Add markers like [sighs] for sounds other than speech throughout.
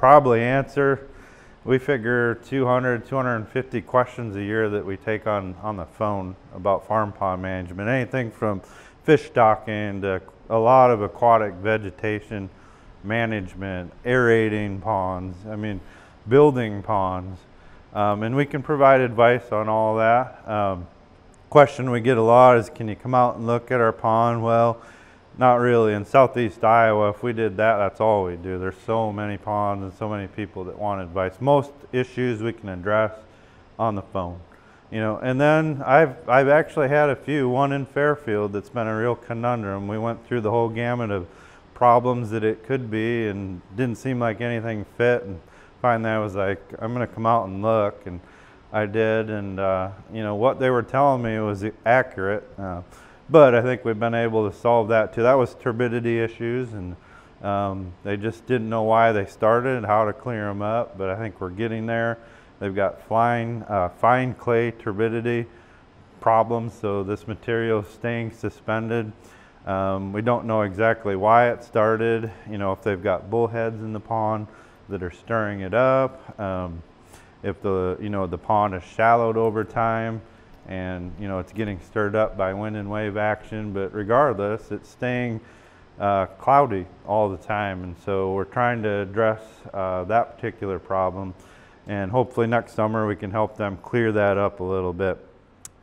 probably answer. We figure 200, 250 questions a year that we take on, on the phone about farm pond management. Anything from fish stocking to a lot of aquatic vegetation management, aerating ponds, I mean, building ponds. Um, and we can provide advice on all that. Um, question we get a lot is, can you come out and look at our pond? Well, not really. In southeast Iowa, if we did that, that's all we do. There's so many ponds and so many people that want advice. Most issues we can address on the phone. You know, and then I've, I've actually had a few, one in Fairfield that's been a real conundrum. We went through the whole gamut of problems that it could be and didn't seem like anything fit and finally I was like, I'm gonna come out and look and I did, and uh, you know what they were telling me was accurate. Uh, but I think we've been able to solve that too. That was turbidity issues, and um, they just didn't know why they started and how to clear them up. But I think we're getting there. They've got fine, uh, fine clay turbidity problems, so this material is staying suspended. Um, we don't know exactly why it started. You know, if they've got bullheads in the pond that are stirring it up. Um, if the you know the pond is shallowed over time and you know it's getting stirred up by wind and wave action but regardless it's staying uh, cloudy all the time. And so we're trying to address uh, that particular problem. And hopefully next summer we can help them clear that up a little bit.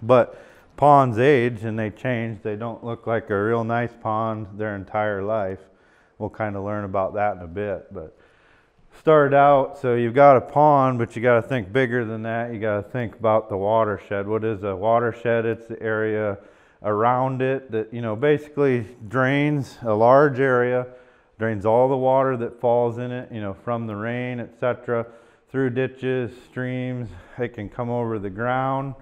But ponds age and they change. They don't look like a real nice pond their entire life. We'll kind of learn about that in a bit but started out, so you've got a pond, but you got to think bigger than that. You got to think about the watershed. What is a watershed? It's the area around it that, you know, basically drains a large area, drains all the water that falls in it, you know, from the rain, etc., through ditches, streams. It can come over the ground,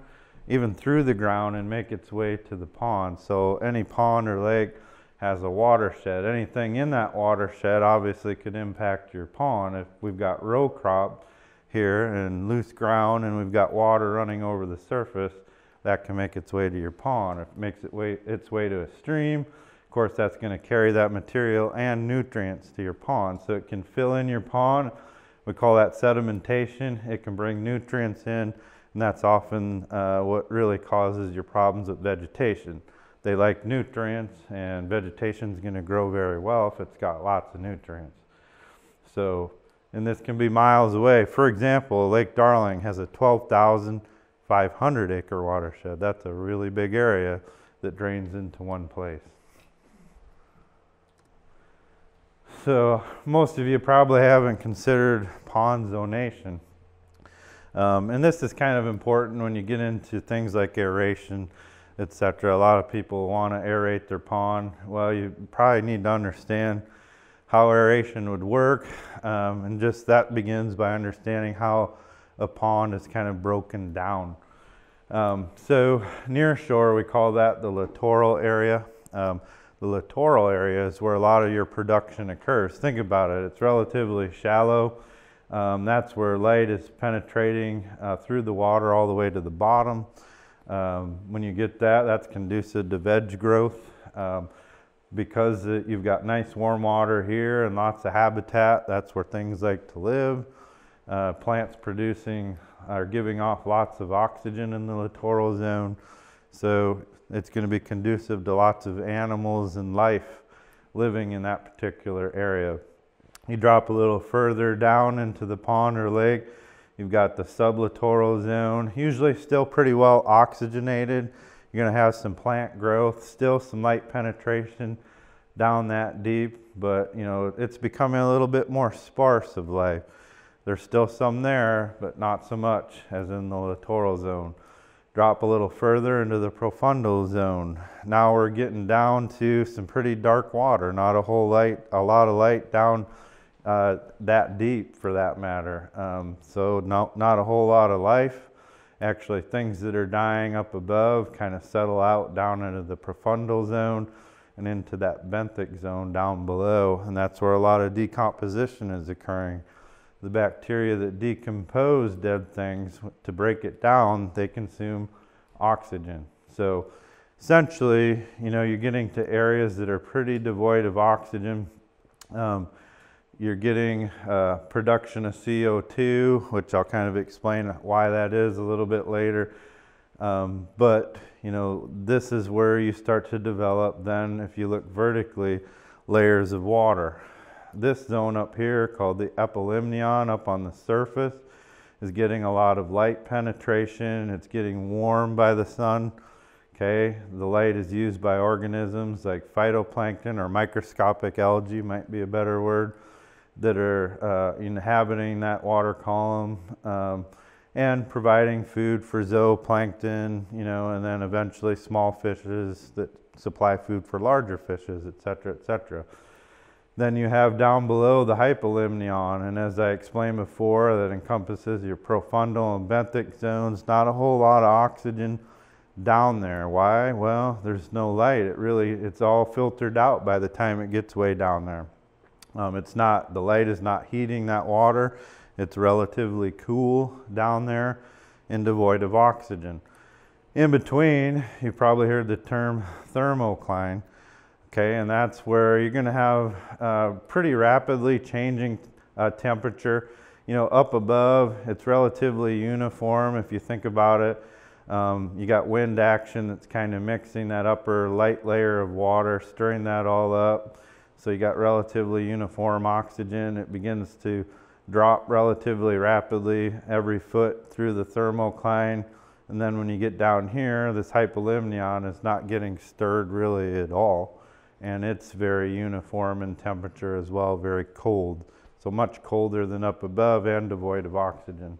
even through the ground, and make its way to the pond. So any pond or lake has a watershed. Anything in that watershed obviously could impact your pond. If we've got row crop here and loose ground and we've got water running over the surface, that can make its way to your pond. If it makes it way, its way to a stream, of course that's going to carry that material and nutrients to your pond. So it can fill in your pond. We call that sedimentation. It can bring nutrients in and that's often uh, what really causes your problems with vegetation. They like nutrients and vegetation is going to grow very well if it's got lots of nutrients. So, and this can be miles away. For example, Lake Darling has a 12,500 acre watershed. That's a really big area that drains into one place. So most of you probably haven't considered pond zonation. Um, and this is kind of important when you get into things like aeration etc. A lot of people want to aerate their pond. Well, you probably need to understand how aeration would work, um, and just that begins by understanding how a pond is kind of broken down. Um, so near shore, we call that the littoral area. Um, the littoral area is where a lot of your production occurs. Think about it, it's relatively shallow. Um, that's where light is penetrating uh, through the water all the way to the bottom. Um, when you get that, that's conducive to veg growth. Um, because it, you've got nice warm water here and lots of habitat, that's where things like to live. Uh, plants producing are giving off lots of oxygen in the littoral zone. So it's going to be conducive to lots of animals and life living in that particular area. You drop a little further down into the pond or lake, You've got the sublittoral zone, usually still pretty well oxygenated. You're going to have some plant growth, still some light penetration down that deep, but you know, it's becoming a little bit more sparse of life. There's still some there, but not so much as in the littoral zone. Drop a little further into the profundal zone. Now we're getting down to some pretty dark water, not a whole light, a lot of light down uh, that deep for that matter. Um, so no, not a whole lot of life. Actually, things that are dying up above kind of settle out down into the profundal zone and into that benthic zone down below. And that's where a lot of decomposition is occurring. The bacteria that decompose dead things, to break it down, they consume oxygen. So essentially, you know, you're getting to areas that are pretty devoid of oxygen. Um, you're getting uh, production of CO2, which I'll kind of explain why that is a little bit later. Um, but you know, this is where you start to develop then, if you look vertically, layers of water. This zone up here called the epilimnion up on the surface is getting a lot of light penetration. It's getting warm by the sun. Okay, the light is used by organisms like phytoplankton or microscopic algae might be a better word that are uh, inhabiting that water column um, and providing food for zooplankton, you know, and then eventually small fishes that supply food for larger fishes, et cetera, et cetera. Then you have down below the hypolimnion, and as I explained before, that encompasses your profundal and benthic zones, not a whole lot of oxygen down there. Why? Well, there's no light. It really, it's all filtered out by the time it gets way down there. Um, it's not, the light is not heating that water. It's relatively cool down there and devoid of oxygen. In between, you've probably heard the term thermocline. Okay, and that's where you're going to have uh, pretty rapidly changing uh, temperature. You know, up above, it's relatively uniform if you think about it. Um, you got wind action that's kind of mixing that upper light layer of water, stirring that all up. So you got relatively uniform oxygen. It begins to drop relatively rapidly every foot through the thermocline. And then when you get down here, this hypolimnion is not getting stirred really at all. And it's very uniform in temperature as well, very cold. So much colder than up above and devoid of oxygen.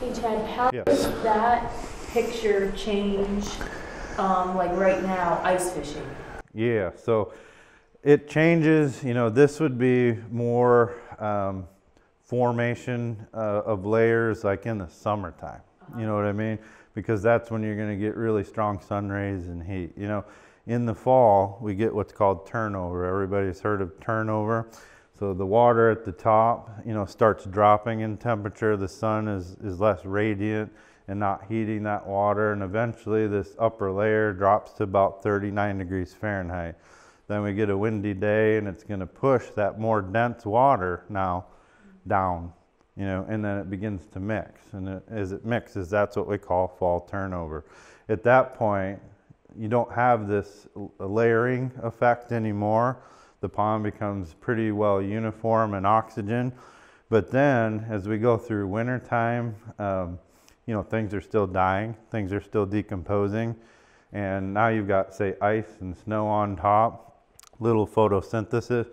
Hey Chad, how Yes. does that picture change, um, like right now, ice fishing? Yeah, so it changes, you know, this would be more um, formation uh, of layers like in the summertime. You know what I mean? Because that's when you're going to get really strong sun rays and heat. You know, in the fall, we get what's called turnover. Everybody's heard of turnover. So the water at the top, you know, starts dropping in temperature. The sun is, is less radiant and not heating that water. And eventually this upper layer drops to about 39 degrees Fahrenheit. Then we get a windy day and it's going to push that more dense water now down, you know, and then it begins to mix. And it, as it mixes, that's what we call fall turnover. At that point, you don't have this layering effect anymore. The pond becomes pretty well uniform in oxygen. But then, as we go through wintertime, um, you know, things are still dying, things are still decomposing. And now you've got, say, ice and snow on top, little photosynthesis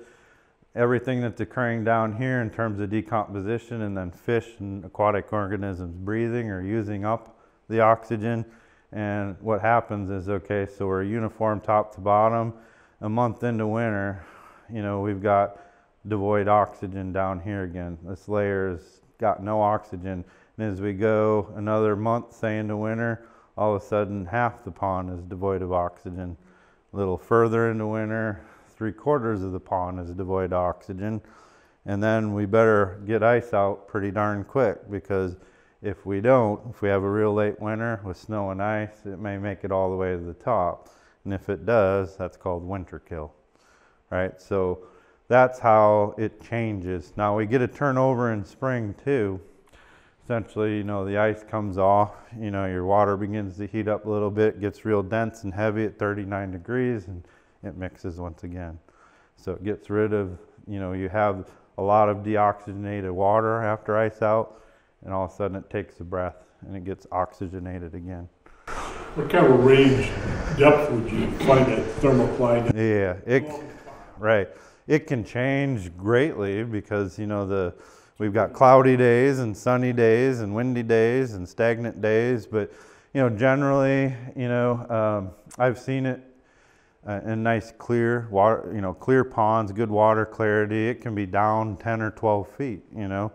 everything that's occurring down here in terms of decomposition and then fish and aquatic organisms breathing or using up the oxygen. And what happens is, okay, so we're uniform top to bottom. A month into winter, you know, we've got devoid oxygen down here again. This layer's got no oxygen. And as we go another month, say into winter, all of a sudden half the pond is devoid of oxygen. A little further into winter, three quarters of the pond is devoid of oxygen. And then we better get ice out pretty darn quick because if we don't, if we have a real late winter with snow and ice, it may make it all the way to the top. And if it does, that's called winter kill, right? So that's how it changes. Now we get a turnover in spring too. Essentially, you know, the ice comes off, you know, your water begins to heat up a little bit, gets real dense and heavy at 39 degrees, and it mixes once again. So it gets rid of, you know, you have a lot of deoxygenated water after ice out, and all of a sudden it takes a breath and it gets oxygenated again. What kind of range depth would you find that thermocline? Yeah, it, right. It can change greatly because, you know, the, we've got cloudy days and sunny days and windy days and stagnant days, but, you know, generally, you know, um, I've seen it uh, in nice clear water, you know, clear ponds, good water clarity. It can be down 10 or 12 feet, you know.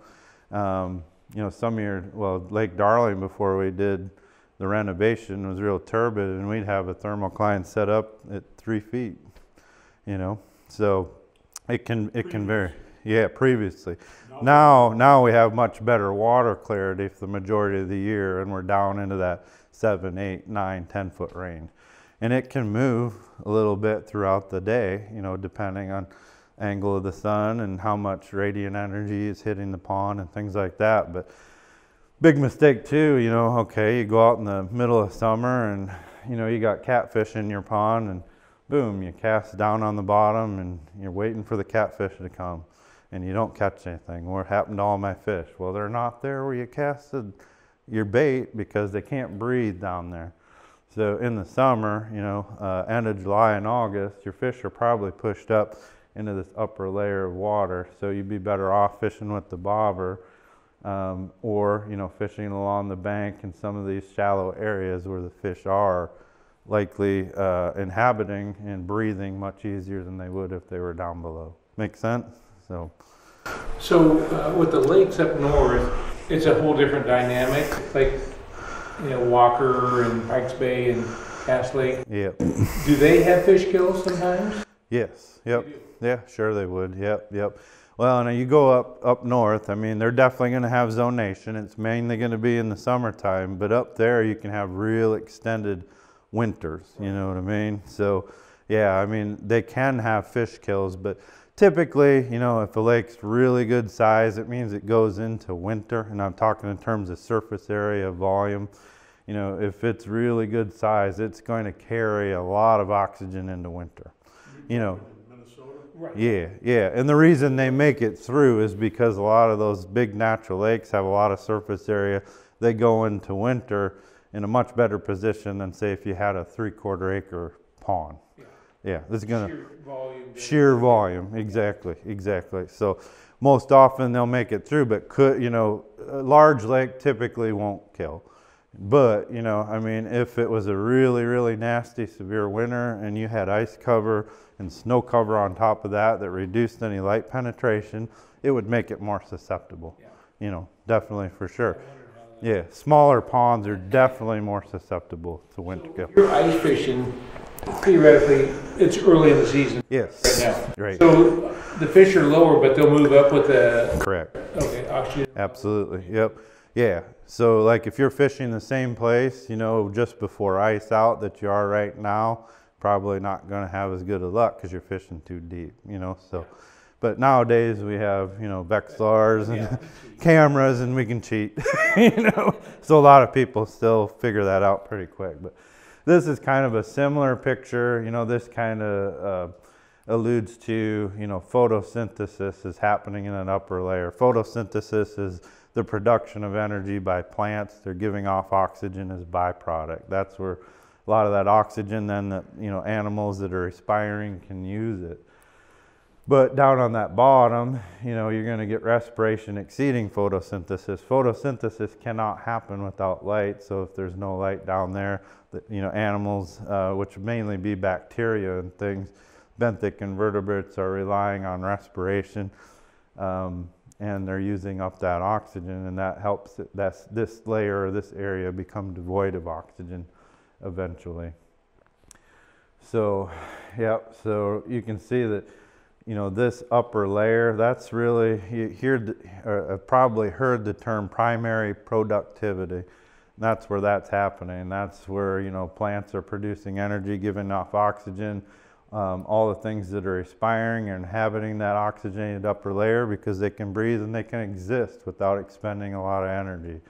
Um, you know, some year, well, Lake Darling before we did the renovation was real turbid and we'd have a thermocline set up at three feet, you know. So it can, it can vary. Yeah, previously. Now, now we have much better water clarity for the majority of the year and we're down into that seven, eight, nine, 10 foot range and it can move a little bit throughout the day, you know, depending on angle of the sun and how much radiant energy is hitting the pond and things like that. But big mistake too, you know, okay, you go out in the middle of summer and you know, you got catfish in your pond and boom, you cast down on the bottom and you're waiting for the catfish to come and you don't catch anything. What happened to all my fish? Well, they're not there where you casted your bait because they can't breathe down there. So in the summer, you know, uh, end of July and August, your fish are probably pushed up into this upper layer of water. So you'd be better off fishing with the bobber um, or, you know, fishing along the bank in some of these shallow areas where the fish are likely uh, inhabiting and breathing much easier than they would if they were down below. Make sense? So, So uh, with the lakes up north, it's a whole different dynamic, like, you know, Walker and Pikes Bay and Cass Lake. yep. Do they have fish kills sometimes? Yes, yep. Yeah, sure they would. Yep, yep. Well, and you go up up north. I mean, they're definitely going to have zonation. It's mainly going to be in the summertime, but up there you can have real extended winters. You know what I mean? So, yeah, I mean they can have fish kills, but typically, you know, if a lake's really good size, it means it goes into winter, and I'm talking in terms of surface area, volume. You know, if it's really good size, it's going to carry a lot of oxygen into winter. You know, Minnesota? Right. yeah, yeah. And the reason they make it through is because a lot of those big natural lakes have a lot of surface area. They go into winter in a much better position than say if you had a three quarter acre pond. Yeah. Is gonna Sheer volume. sheer volume, exactly, exactly. So most often they'll make it through, but could, you know, a large lake typically won't kill. But, you know, I mean, if it was a really, really nasty, severe winter and you had ice cover and snow cover on top of that that reduced any light penetration, it would make it more susceptible. Yeah. You know, definitely for sure. Yeah, smaller ponds are [laughs] definitely more susceptible to winter So kill. You're ice fishing, theoretically, it's early in the season Yes. right now. right, So the fish are lower, but they'll move up with the, correct. okay, oxygen. Absolutely. Yep. Yeah. So like if you're fishing the same place, you know, just before ice out that you are right now, probably not going to have as good of luck because you're fishing too deep, you know. So, but nowadays we have, you know, Vexilars and Yeah. [laughs] cameras and we can cheat, [laughs] you know. So a lot of people still figure that out pretty quick. But this is kind of a similar picture, you know, this kind of uh, alludes to, you know, photosynthesis is happening in an upper layer. Photosynthesis is the production of energy by plants. They're giving off oxygen as a byproduct. That's where a lot of that oxygen then that, you know, animals that are respiring can use it. But down on that bottom, you know, you're going to get respiration exceeding photosynthesis. Photosynthesis cannot happen without light. So if there's no light down there, you know, animals, uh, which mainly be bacteria and things, benthic invertebrates are relying on respiration, um, and they're using up that oxygen, and that helps that's, this layer or this area become devoid of oxygen eventually. So, yep. So you can see that you know, this upper layer, that's really, you hear, or uh, probably heard the term primary productivity. That's where that's happening. That's where, you know, plants are producing energy, giving off oxygen, um, all the things that are respiring and inhabiting that oxygenated upper layer because they can breathe and they can exist without expending a lot of energy.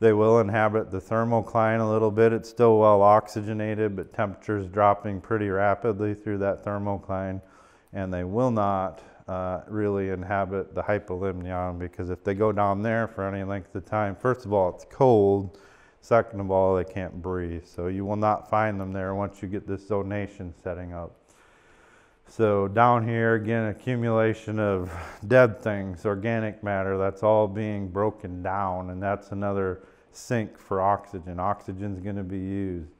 They will inhabit the thermocline a little bit. It's still well oxygenated, but temperature's dropping pretty rapidly through that thermocline and they will not uh, really inhabit the hypolimnion because if they go down there for any length of time, first of all, it's cold. Second of all, they can't breathe. So you will not find them there once you get this zonation setting up. So down here, again, accumulation of dead things, organic matter, that's all being broken down, and that's another sink for oxygen. Oxygen's going to be used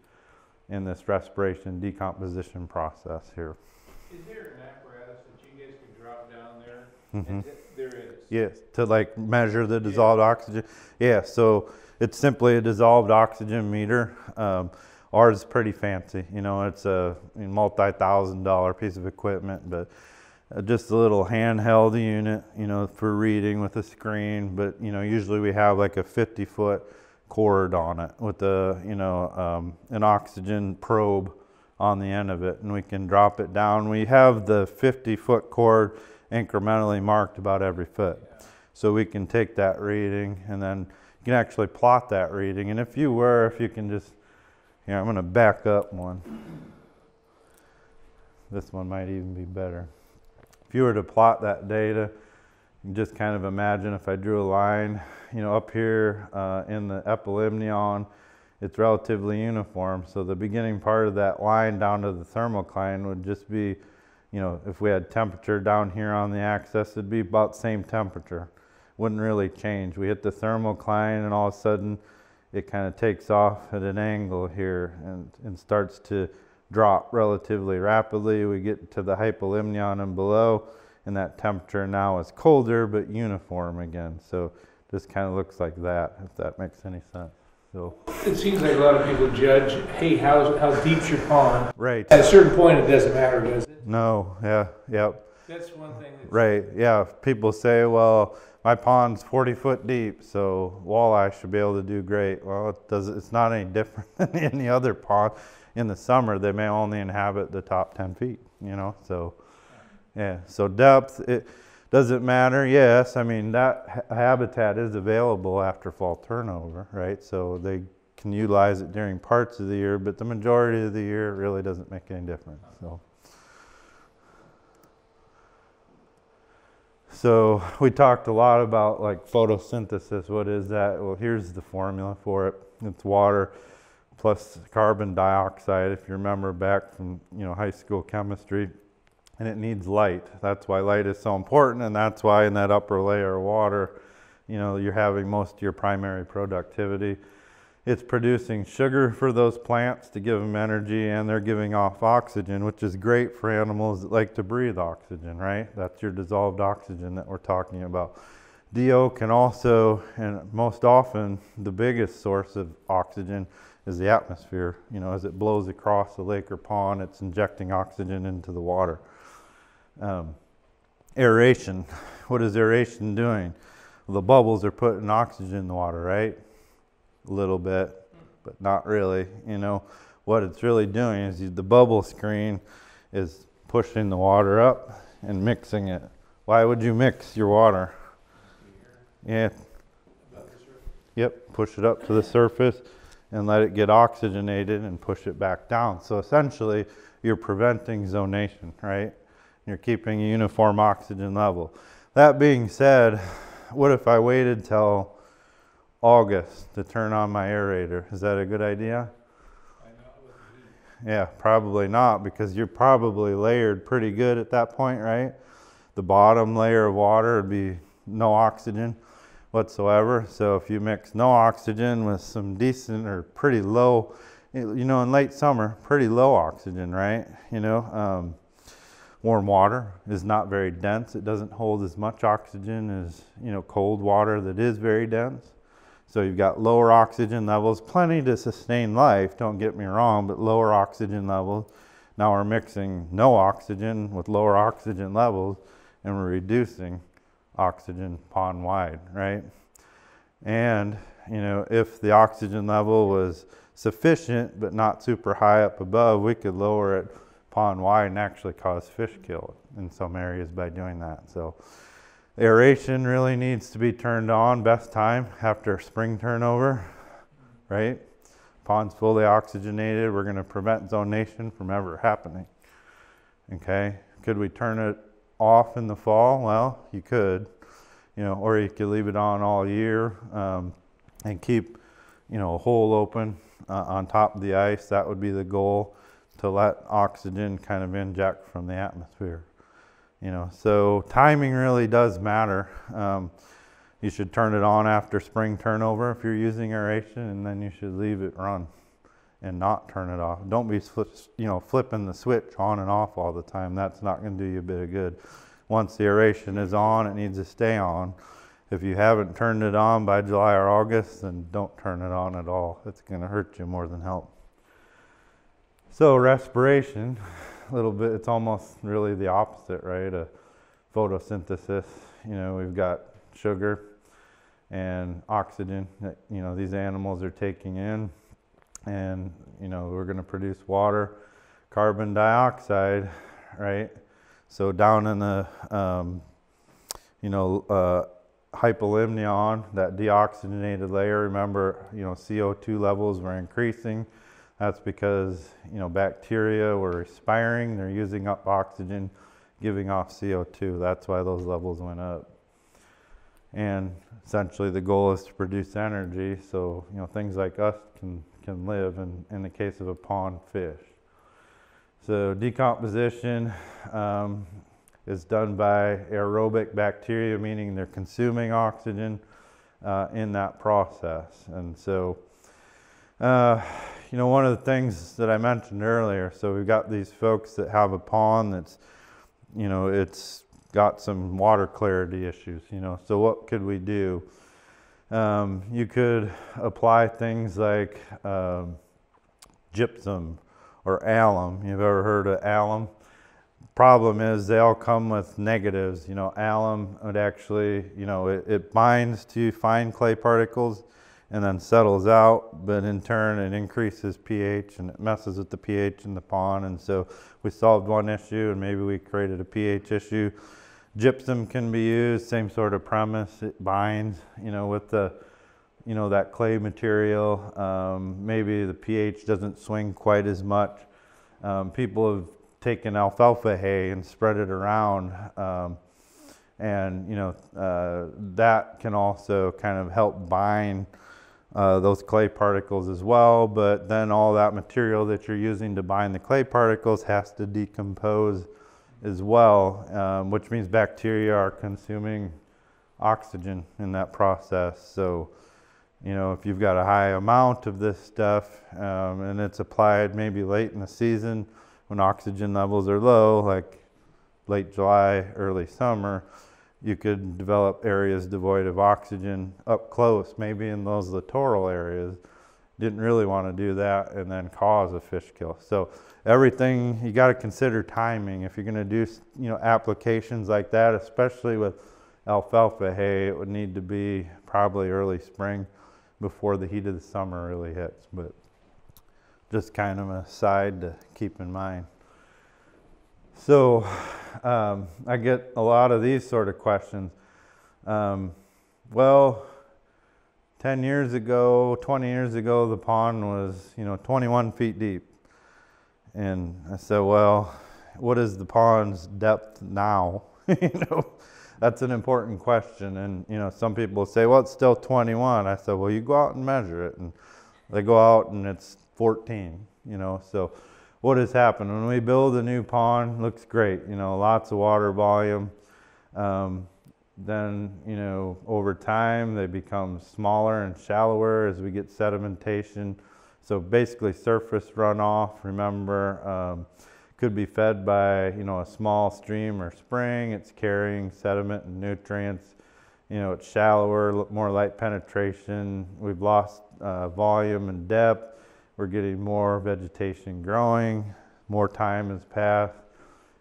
in this respiration decomposition process here. Is there an apparatus that you guys can drop down there? Is. Yes, to like measure the dissolved oxygen. Yeah, so it's simply a dissolved oxygen meter. Um, ours is pretty fancy. You know, it's a multi-thousand dollar piece of equipment, but uh, just a little handheld unit. You know, for reading with a screen. But you know, usually we have like a 50 foot cord on it with a you know um, an oxygen probe on the end of it and we can drop it down. We have the 50 foot cord incrementally marked about every foot. So we can take that reading and then you can actually plot that reading. And if you were, if you can just, here, I'm going to back up one. This one might even be better. If you were to plot that data, you can just kind of imagine if I drew a line, you know, up here uh, in the epilimnion, it's relatively uniform. So the beginning part of that line down to the thermocline would just be, you know, if we had temperature down here on the axis, it'd be about same temperature. Wouldn't really change. We hit the thermocline and all of a sudden it kind of takes off at an angle here and, and starts to drop relatively rapidly. We get to the hypolimnion and below and that temperature now is colder but uniform again. So this kind of looks like that, if that makes any sense. So, It seems like a lot of people judge, hey, how how deep's your pond? right. At a certain point, it doesn't matter, does it? No, yeah, yep. That's one thing that's. Right, yeah. People say, well, my pond's 40 foot deep, so walleye should be able to do great. Well, it does, it's not any different [laughs] than any other pond. In the summer, they may only inhabit the top 10 feet, you know, so, yeah. So depth, it, does it matter? Yes. I mean, that ha- habitat is available after fall turnover, right? So they can utilize it during parts of the year, but the majority of the year really doesn't make any difference, so. So we talked a lot about like photosynthesis. What is that? Well, here's the formula for it. It's water plus carbon dioxide. If you remember back from you know high school chemistry, and it needs light. That's why light is so important, and that's why in that upper layer of water, you know, you're having most of your primary productivity. It's producing sugar for those plants to give them energy, and they're giving off oxygen, which is great for animals that like to breathe oxygen, right? That's your dissolved oxygen that we're talking about. DO can also, and most often, the biggest source of oxygen is the atmosphere. You know, as it blows across the lake or pond, it's injecting oxygen into the water. Um, aeration. [laughs] What is aeration doing? Well, the bubbles are putting oxygen in the water, right? A little bit, but not really. You know, what it's really doing is the bubble screen is pushing the water up and mixing it. Why would you mix your water? Yeah. Yep, push it up to the surface and let it get oxygenated and push it back down. So essentially, you're preventing zonation, right? You're keeping a uniform oxygen level. That being said, what if I waited till August to turn on my aerator? Is that a good idea? Yeah, probably not because you're probably layered pretty good at that point, right? The bottom layer of water would be no oxygen whatsoever. So if you mix no oxygen with some decent or pretty low, you know, in late summer, pretty low oxygen, right? You know, um, warm water is not very dense. It doesn't hold as much oxygen as, you know, cold water that is very dense. So you've got lower oxygen levels, plenty to sustain life, don't get me wrong, but lower oxygen levels. Now we're mixing no oxygen with lower oxygen levels and we're reducing oxygen pond wide, right? And, you know, if the oxygen level was sufficient but not super high up above, we could lower it pond wide and actually cause fish kill in some areas by doing that. So aeration really needs to be turned on best time after spring turnover, right? Pond's fully oxygenated. We're going to prevent zonation from ever happening. Okay, could we turn it off in the fall? Well, you could, you know, or you could leave it on all year um, and keep, you know, a hole open uh, on top of the ice. That would be the goal to let oxygen kind of inject from the atmosphere. You know, so timing really does matter. Um, you should turn it on after spring turnover if you're using aeration, and then you should leave it run and not turn it off. Don't be you know flipping the switch on and off all the time. That's not going to do you a bit of good. Once the aeration is on, it needs to stay on. If you haven't turned it on by July or August, then don't turn it on at all. It's going to hurt you more than help. So respiration, [sighs] a little bit. It's almost really the opposite, right? A photosynthesis. You know, we've got sugar and oxygen that you know these animals are taking in and you know we're going to produce water carbon dioxide, right? So down in the, um, you know, uh, hypolimnion, that deoxygenated layer, remember, you know, CO2 levels were increasing. That's because, you know, bacteria were respiring, they're using up oxygen, giving off CO2. That's why those levels went up. And essentially the goal is to produce energy so, you know, things like us can, can live in, in the case of a pond fish. So decomposition um, is done by aerobic bacteria, meaning they're consuming oxygen uh, in that process. And so, uh, you know, one of the things that I mentioned earlier, so we've got these folks that have a pond that's, you know, it's got some water clarity issues, you know, so what could we do? Um, you could apply things like um, gypsum or alum. You've ever heard of alum? Problem is they all come with negatives. You know, alum would actually, you know, it, it binds to fine clay particles and then settles out, but in turn it increases pH and it messes with the pH in the pond. And so we solved one issue and maybe we created a pH issue. Gypsum can be used, same sort of premise. It binds, you know, with the, you know, that clay material. Um, maybe the pH doesn't swing quite as much. Um, people have taken alfalfa hay and spread it around. Um, and, you know, uh, that can also kind of help bind uh, those clay particles as well. But then all that material that you're using to bind the clay particles has to decompose as well, um, which means bacteria are consuming oxygen in that process. So, you know, if you've got a high amount of this stuff um, and it's applied maybe late in the season when oxygen levels are low, like late July, early summer, you could develop areas devoid of oxygen up close, maybe in those littoral areas. Didn't really want to do that and then cause a fish kill. So everything you got to consider timing if you're going to do you know applications like that, especially with alfalfa hay. It would need to be probably early spring before the heat of the summer really hits. But just kind of a side to keep in mind. So um, I get a lot of these sort of questions. Um, well, 10 years ago, 20 years ago, the pond was, you know, 21 feet deep. And I said, well, what is the pond's depth now? [laughs] you know, that's an important question. And, you know, some people say, well, it's still 21. I said, well, you go out and measure it. And they go out and it's 14, you know, so what has happened. When we build a new pond looks great you know lots of water volume. Um, then you know over time they become smaller and shallower as we get sedimentation. So basically surface runoff remember um, could be fed by you know a small stream or spring. It's carrying sediment and nutrients. You know it's shallower more light penetration. We've lost uh, volume and depth we're getting more vegetation growing, more time has passed.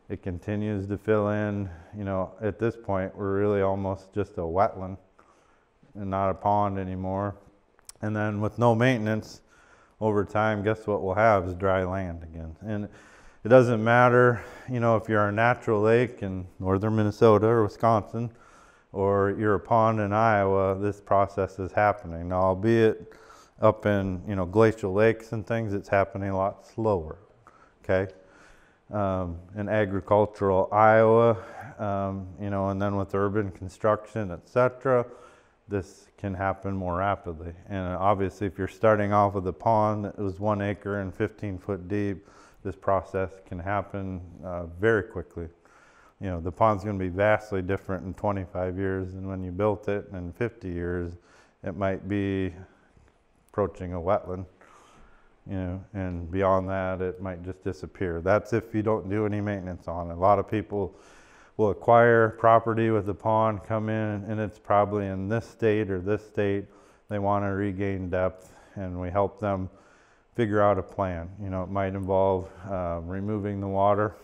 It continues to fill in. You know, at this point, we're really almost just a wetland and not a pond anymore. And then with no maintenance over time, guess what we'll have is dry land again. And it doesn't matter, you know, if you're a natural lake in northern Minnesota or Wisconsin, or you're a pond in Iowa, this process is happening. Now, albeit up in you know glacial lakes and things, it's happening a lot slower. Okay, um, in agricultural Iowa, um, you know, and then with urban construction, etc., this can happen more rapidly. And obviously, if you're starting off with a pond that was one acre and 15 foot deep, this process can happen uh, very quickly. You know, the pond's going to be vastly different in 25 years than when you built it, and in 50 years, it might be approaching a wetland, you know, and beyond that, it might just disappear. That's if you don't do any maintenance on it. A lot of people will acquire property with a pond, come in, and it's probably in this state or this state. They want to regain depth, and we help them figure out a plan. You know, it might involve uh, removing the water,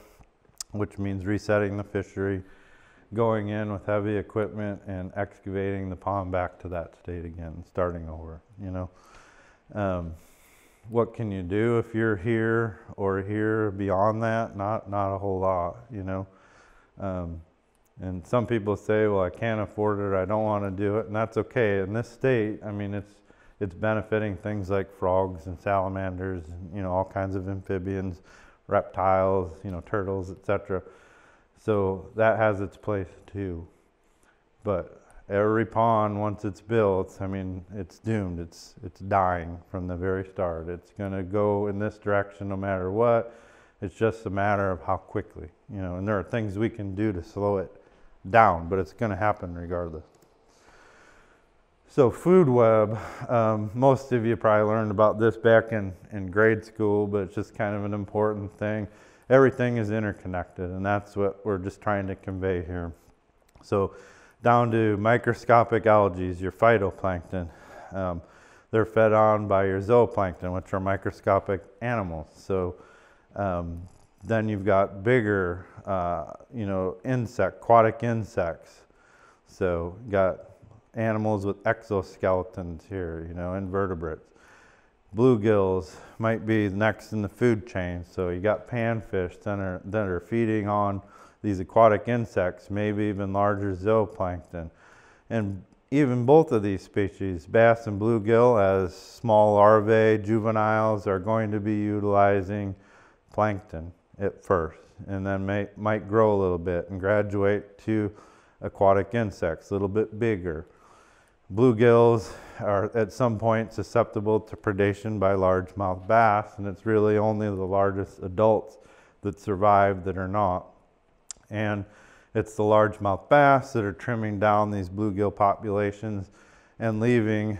which means resetting the fishery, going in with heavy equipment and excavating the pond back to that state again, starting over, you know. Um, what can you do if you're here or here beyond that? Not, not a whole lot, you know? Um, and some people say, well, I can't afford it, I don't want to do it, and that's okay. In this state, I mean, it's, it's benefiting things like frogs and salamanders, and, you know, all kinds of amphibians, reptiles, you know, turtles, etc. So that has its place too. But every pond, once it's built, I mean, it's doomed. It's it's dying from the very start. It's going to go in this direction no matter what. It's just a matter of how quickly, you know. And there are things we can do to slow it down, but it's going to happen regardless. So food web, um, most of you probably learned about this back in, in grade school, but it's just kind of an important thing. Everything is interconnected, and that's what we're just trying to convey here. So down to microscopic algae, your phytoplankton. Um, they're fed on by your zooplankton, which are microscopic animals. So um, then you've got bigger, uh, you know, insect, aquatic insects. So got animals with exoskeletons here, you know, invertebrates. Bluegills might be next in the food chain. So you got panfish that are, that are feeding on these aquatic insects, maybe even larger zooplankton. And even both of these species, bass and bluegill, as small larvae, juveniles, are going to be utilizing plankton at first, and then may, might grow a little bit and graduate to aquatic insects, a little bit bigger. Bluegills are at some point susceptible to predation by largemouth bass, and it's really only the largest adults that survive that are not. And it's the largemouth bass that are trimming down these bluegill populations and leaving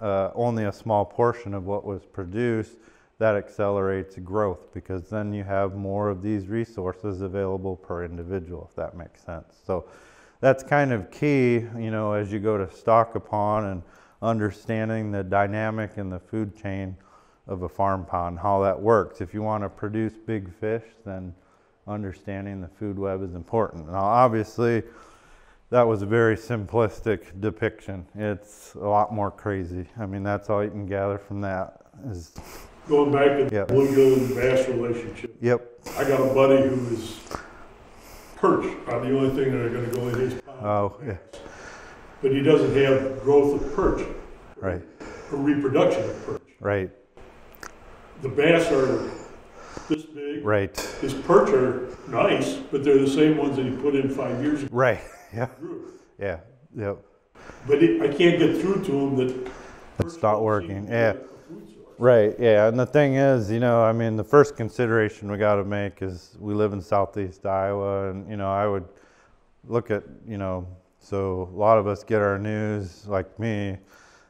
uh, only a small portion of what was produced that accelerates growth because then you have more of these resources available per individual, if that makes sense. So that's kind of key, you know, as you go to stock a pond and understanding the dynamic in the food chain of a farm pond, how that works. If you want to produce big fish, then understanding the food web is important. Now, obviously, that was a very simplistic depiction. It's a lot more crazy. I mean, that's all you can gather from that is, Going back to the Yep. bluegill and bass relationship, yep, I got a buddy who is perch are the only thing that are gonna go in his pond. oh, yeah, But he doesn't have growth of perch, right, or reproduction of perch. right, The bass are this big. right, His perch are nice, but they're the same ones that he put in five years ago. right, [laughs] yeah, yeah, yep. But it, I can't get through to him that. It's not working, yeah. a food source. Right, yeah, and the thing is, you know, I mean, the first consideration we got to make is we live in southeast Iowa, and you know, I would look at, you know, so a lot of us get our news, like me,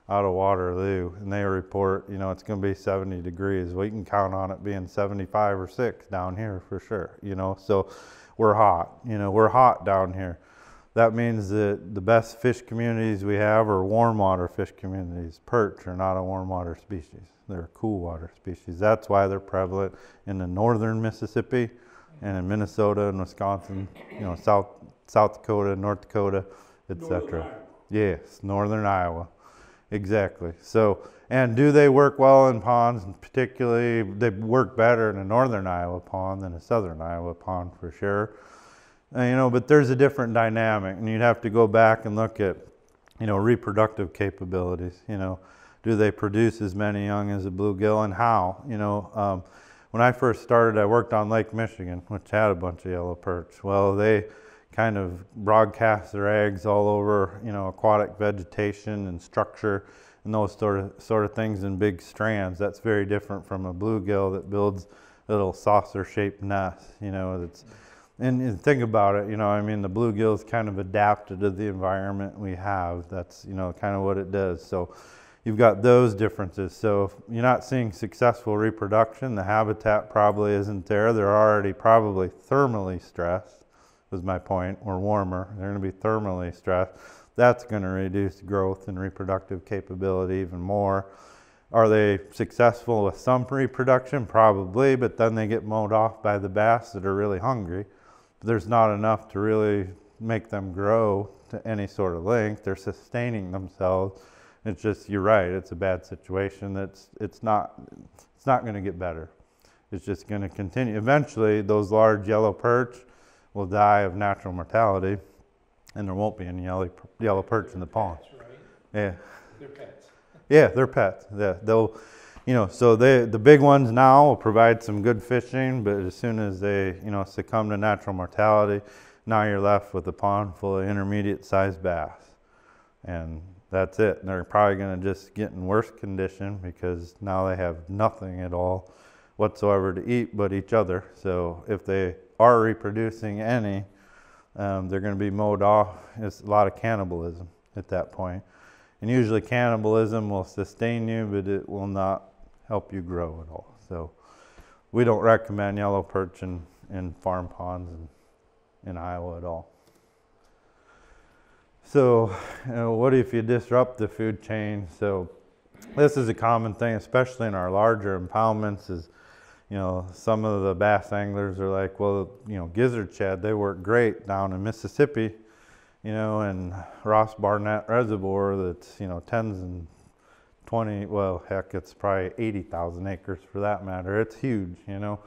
out of Waterloo, and they report, you know, it's going to be 70 degrees. We can count on it being 75 or 6 down here for sure, you know, so we're hot, you know, we're hot down here. That means that the best fish communities we have are warm water fish communities. Perch are not a warm water species. They're a cool water species. That's why they're prevalent in the northern Mississippi and in Minnesota and Wisconsin, you know, South South Dakota, North Dakota, etc. Yes, northern Iowa. Exactly. So, and do they work well in ponds? Particularly, they work better in a northern Iowa pond than a southern Iowa pond for sure. Uh, you know, but there's a different dynamic, and you'd have to go back and look at, you know, reproductive capabilities. You know, do they produce as many young as a bluegill, and how? You know, um, when I first started, I worked on Lake Michigan, which had a bunch of yellow perch. Well, they kind of broadcast their eggs all over, you know, aquatic vegetation and structure and those sort of sort of things in big strands. That's very different from a bluegill that builds little saucer-shaped nests. You know, that's and, and think about it. You know, I mean, the bluegill's kind of adapted to the environment we have. That's you know kind of what it does. So you've got those differences. So if you're not seeing successful reproduction, the habitat probably isn't there. They're already probably thermally stressed, was my point, or warmer. They're going to be thermally stressed. That's going to reduce growth and reproductive capability even more. Are they successful with some reproduction? Probably, but then they get mowed off by the bass that are really hungry. There's not enough to really make them grow to any sort of length. They're sustaining themselves. It's just you're right. It's a bad situation. It's it's not It's not going to get better. It's just going to continue. Eventually, those large yellow perch will die of natural mortality, and there won't be any yellow, yellow perch in the pond. Pets, right? Yeah. They're pets. [laughs] Yeah, they're pets. Yeah, they'll, you know, so they the big ones now will provide some good fishing, but as soon as they, you know, succumb to natural mortality, now you're left with a pond full of intermediate sized bass, and that's it. And they're probably going to just get in worse condition because now they have nothing at all whatsoever to eat but each other. So if they are reproducing any, um, they're going to be mowed off. It's a lot of cannibalism at that point. And usually cannibalism will sustain you, but it will not help you grow at all. So we don't recommend yellow perch in, in farm ponds in, in Iowa at all. So, you know, what if you disrupt the food chain? So this is a common thing, especially in our larger impoundments, is you know, some of the bass anglers are like, well, you know, gizzard shad, they work great down in Mississippi, you know, and Ross Barnett Reservoir that's, you know, tens and 20, well, heck, it's probably 80,000 acres for that matter. It's huge, you know.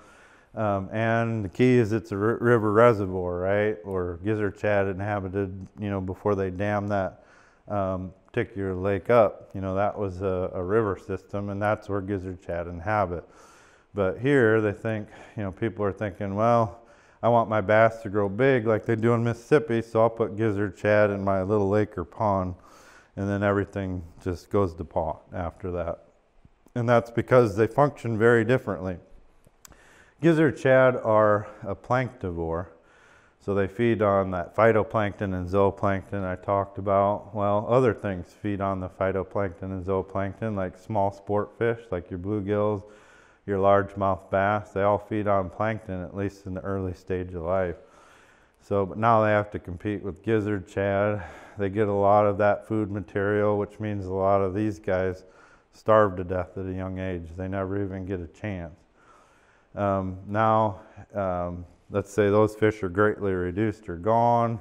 Um, and the key is it's a river reservoir, right? Or gizzard shad inhabited, you know, before they dam that um, particular lake up. You know, that was a, a river system, and that's where gizzard shad inhabit. But here they think, you know, people are thinking, well, I want my bass to grow big like they do in Mississippi, so I'll put gizzard shad in my little lake or pond, and then everything just goes to pot after that. And that's because they function very differently. Gizzard shad are a planktivore, so they feed on that phytoplankton and zooplankton I talked about. Well, other things feed on the phytoplankton and zooplankton, like small sport fish, like your bluegills, your largemouth bass, they all feed on plankton, at least in the early stage of life. So, but now they have to compete with gizzard shad. They get a lot of that food material, which means a lot of these guys starve to death at a young age. They never even get a chance. Um, now, um, let's say those fish are greatly reduced or gone.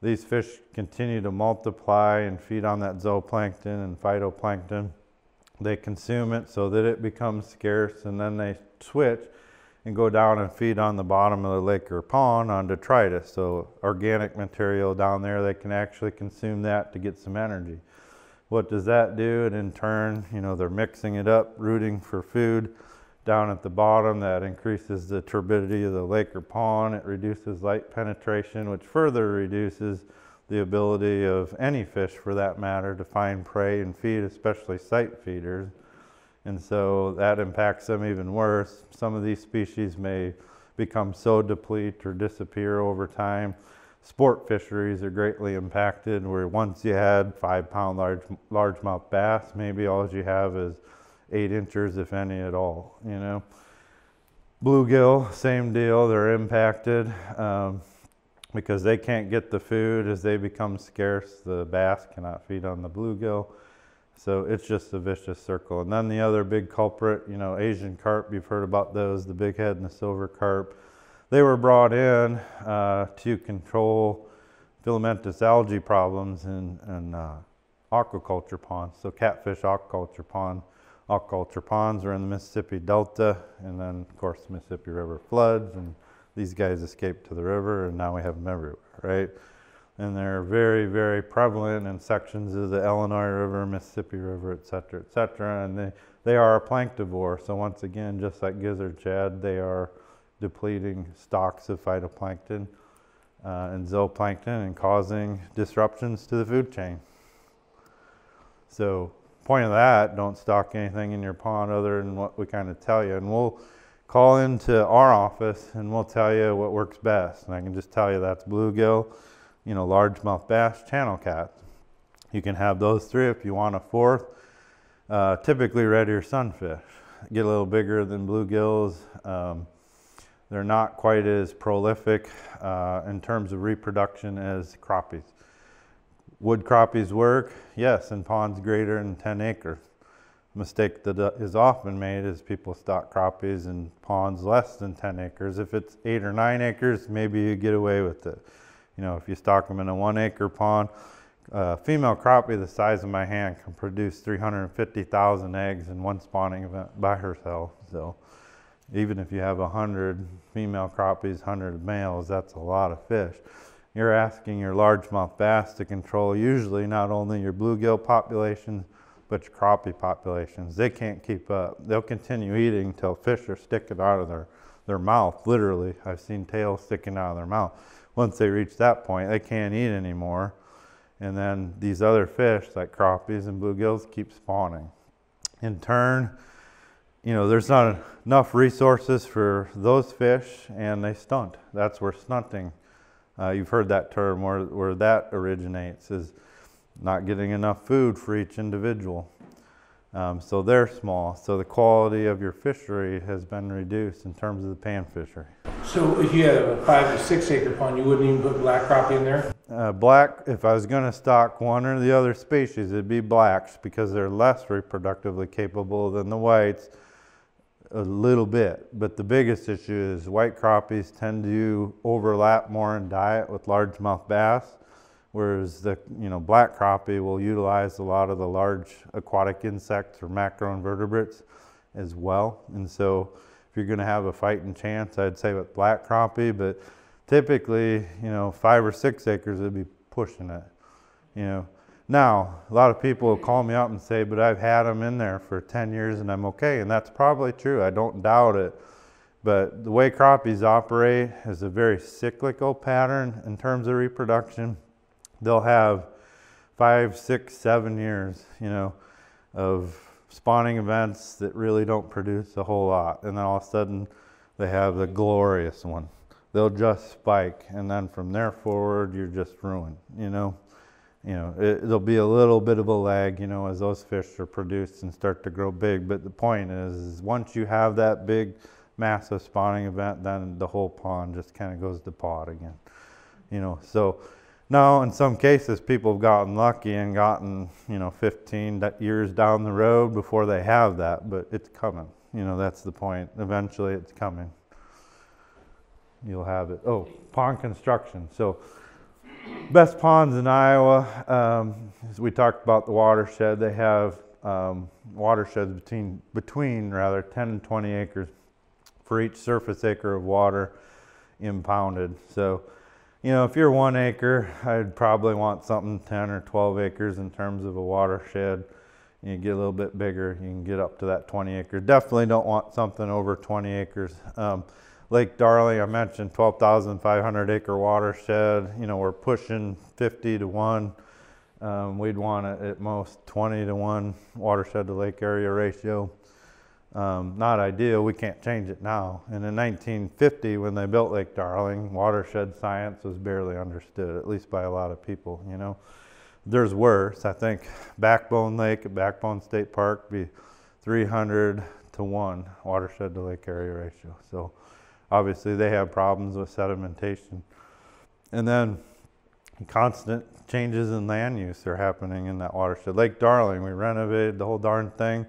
These fish continue to multiply and feed on that zooplankton and phytoplankton they consume it so that it becomes scarce and then they switch and go down and feed on the bottom of the lake or pond on detritus. So organic material down there, they can actually consume that to get some energy. What does that do? And in turn, you know, they're mixing it up, rooting for food down at the bottom. That increases the turbidity of the lake or pond. It reduces light penetration, which further reduces the ability of any fish for that matter to find prey and feed, especially sight feeders. And so that impacts them even worse. Some of these species may become so deplete or disappear over time. Sport fisheries are greatly impacted where once you had five pound large largemouth bass, maybe all you have is eight inches, if any at all, you know. Bluegill, same deal, they're impacted. Um, because they can't get the food as they become scarce. The bass cannot feed on the bluegill. So it's just a vicious circle. And then the other big culprit, you know, Asian carp, you've heard about those, the big head and the silver carp. They were brought in uh, to control filamentous algae problems in, in uh, aquaculture ponds. So catfish aquaculture pond. Aquaculture ponds are in the Mississippi Delta, and then, of course, the Mississippi River floods and these guys escaped to the river and now we have them everywhere, right? And they're very, very prevalent in sections of the Illinois River, Mississippi River, et cetera, et cetera. And they, they are a planktivore. So once again, just like gizzard shad, they are depleting stocks of phytoplankton uh, and zooplankton and causing disruptions to the food chain. So point of that, don't stock anything in your pond other than what we kind of tell you. And we'll call into our office and we'll tell you what works best. And I can just tell you that's bluegill, you know, largemouth bass, channel cat. You can have those three if you want a fourth. Uh, typically red ear sunfish get a little bigger than bluegills. Um, they're not quite as prolific uh, in terms of reproduction as crappies. Would crappies work? Yes, in ponds greater than 10 acres mistake that uh, often made is people stock crappies in ponds less than 10 acres. If it's eight or nine acres, maybe you get away with it. You know, if you stock them in a one acre pond, A female crappie the size of my hand can produce 350,000 eggs in one spawning event by herself. So even if you have 100 female crappies, 100 males, that's a lot of fish. You're asking your largemouth bass to control usually not only your bluegill populations, your crappie populations. They can't keep up. They'll continue eating until fish are sticking out of their, their mouth, literally. I've seen tails sticking out of their mouth. Once they reach that point, they can't eat anymore. And then these other fish, like crappies and bluegills, keep spawning. In turn, you know, there's not enough resources for those fish and they stunt. That's where stunting, uh, you've heard that term, where, where that originates, is not getting enough food for each individual. Um, so they're small. So the quality of your fishery has been reduced in terms of the pan fishery. So if you had a five or six acre pond, you wouldn't even put black crappie in there? Uh, black, if I was going to stock one or the other species, it'd be blacks because they're less reproductively capable than the whites a little bit. But the biggest issue is white crappies tend to overlap more in diet with largemouth bass, whereas the you know black crappie will utilize a lot of the large aquatic insects or macroinvertebrates as well. And so if you're going to have a fighting chance, I'd say with black crappie, but typically, you know, five or six acres would be pushing it, you know. Now, a lot of people will call me up and say, but I've had them in there for 10 years and I'm okay. And that's probably true. I don't doubt it. But the way crappies operate is a very cyclical pattern in terms of reproduction. They'll have five, six, seven years, you know, of spawning events that really don't produce a whole lot. And then all of a sudden, they have the glorious one. They'll just spike. And then from there forward, you're just ruined, you know you know, it, there'll be a little bit of a lag, you know, as those fish are produced and start to grow big. But the point is, is once you have that big, massive spawning event, then the whole pond just kind of goes to pot again. You know, so now in some cases, people have gotten lucky and gotten, you know, 15 years down the road before they have that, but it's coming. You know, that's the point. Eventually, it's coming. You'll have it. Oh, pond construction. So best ponds in Iowa, um, as we talked about the watershed, they have um, watersheds between, between rather 10 and 20 acres for each surface acre of water impounded. So, you know, if you're one acre, I'd probably want something 10 or 12 acres in terms of a watershed. You get a little bit bigger, you can get up to that 20 acre. Definitely don't want something over 20 acres. Um, Lake Darling, I mentioned 12,500 acre watershed. You know, we're pushing 50 to 1. Um, we'd want at most 20 to 1 watershed to lake area ratio. Um, not ideal, we can't change it now. And in 1950, when they built Lake Darling, watershed science was barely understood, at least by a lot of people, you know. There's worse. I think Backbone Lake Backbone State Park be 300 to 1 watershed to lake area ratio. So obviously they have problems with sedimentation. And then constant changes in land use are happening in that watershed. Lake Darling, we renovated the whole darn thing.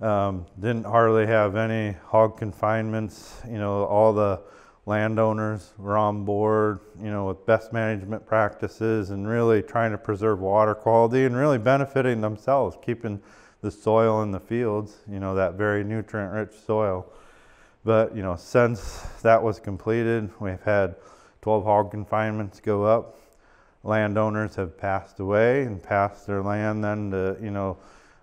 Um, didn't hardly have any hog confinements. You know, all the landowners were on board, you know, with best management practices and really trying to preserve water quality and really benefiting themselves, keeping the soil in the fields, you know, that very nutrient rich soil. But, you know, since that was completed, we've had 12 hog confinements go up. Landowners have passed away and passed their land then to, you know,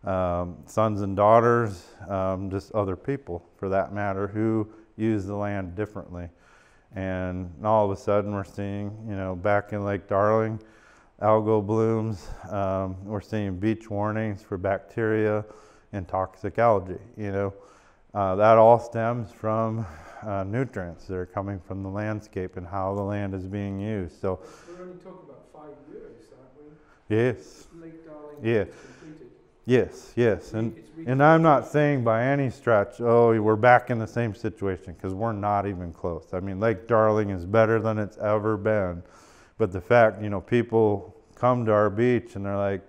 um, sons and daughters, um, just other people for that matter, who use the land differently. And all of a sudden, we're seeing, you know, back in Lake Darling, algal blooms. Um, we're seeing beach warnings for bacteria and toxic algae, you know. Uh, that all stems from uh, nutrients that are coming from the landscape and how the land is being used. So, we're only talking about five years, aren't we? Yes. Lake Darling Yeah. Yes, yes, and and I'm not saying by any stretch, oh, we're back in the same situation because we're not even close. I mean, Lake Darling is better than it's ever been, but the fact, you know, people come to our beach and they're like,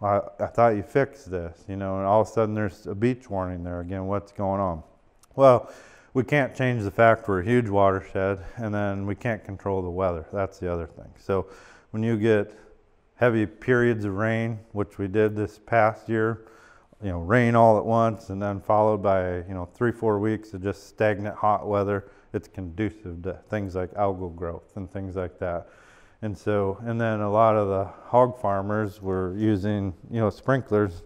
I, I thought you fixed this, you know, and all of a sudden there's a beach warning there again. What's going on? Well, we can't change the fact we're a huge watershed, and then we can't control the weather. That's the other thing. So when you get heavy periods of rain, which we did this past year, you know, rain all at once and then followed by, you know, three, four weeks of just stagnant hot weather, it's conducive to things like algal growth and things like that. And so, and then a lot of the hog farmers were using, you know, sprinklers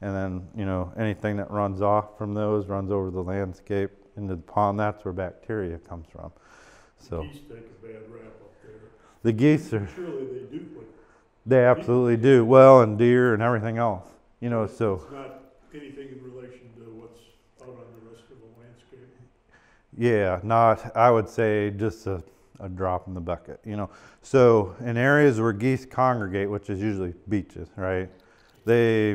and then, you know, anything that runs off from those runs over the landscape into the pond. That's where bacteria comes from. So the Geese take a bad rap up there. the geese are, Surely they do, they absolutely do. Well, and deer and everything else, you know, so. it's not anything in relation to what's out on the rest of the landscape. Yeah, not, I would say just a, a drop in the bucket, you know. So in areas where geese congregate, which is usually beaches, right? They,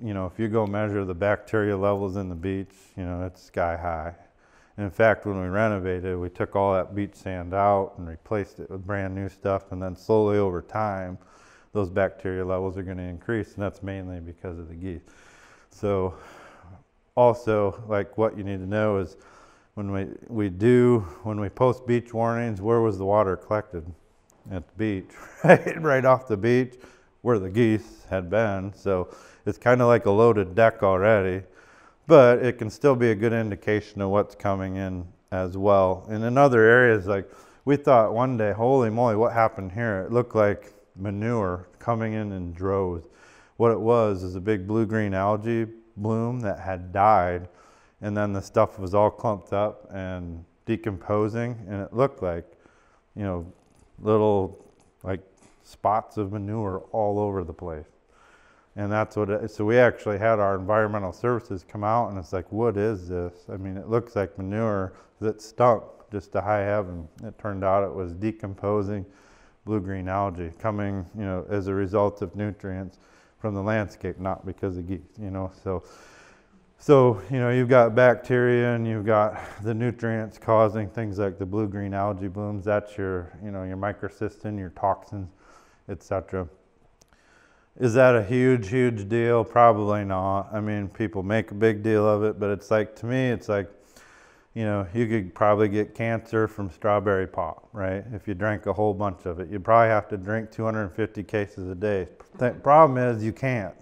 you know, if you go measure the bacteria levels in the beach, you know, it's sky high. And in fact, when we renovated, we took all that beach sand out and replaced it with brand new stuff. And then slowly over time, those bacteria levels are going to increase. And that's mainly because of the geese. So also, like what you need to know is when we, we do, when we post beach warnings, where was the water collected? At the beach, [laughs] right? Right off the beach where the geese had been. So it's kind of like a loaded deck already, but it can still be a good indication of what's coming in as well. And in other areas, like we thought one day, holy moly, what happened here? It looked like manure coming in in droves. What it was is a big blue green algae bloom that had died and then the stuff was all clumped up and decomposing and it looked like you know little like spots of manure all over the place. And that's what it, so we actually had our environmental services come out and it's like what is this? I mean it looks like manure that stunk just to high heaven. It turned out it was decomposing blue green algae coming you know as a result of nutrients from the landscape not because of geese you know so so, you know, you've got bacteria and you've got the nutrients causing things like the blue-green algae blooms. That's your, you know, your microcystin, your toxins, etc. Is that a huge, huge deal? Probably not. I mean, people make a big deal of it, but it's like, to me, it's like, you know, you could probably get cancer from strawberry pop, right? If you drank a whole bunch of it. You'd probably have to drink 250 cases a day. The problem is you can't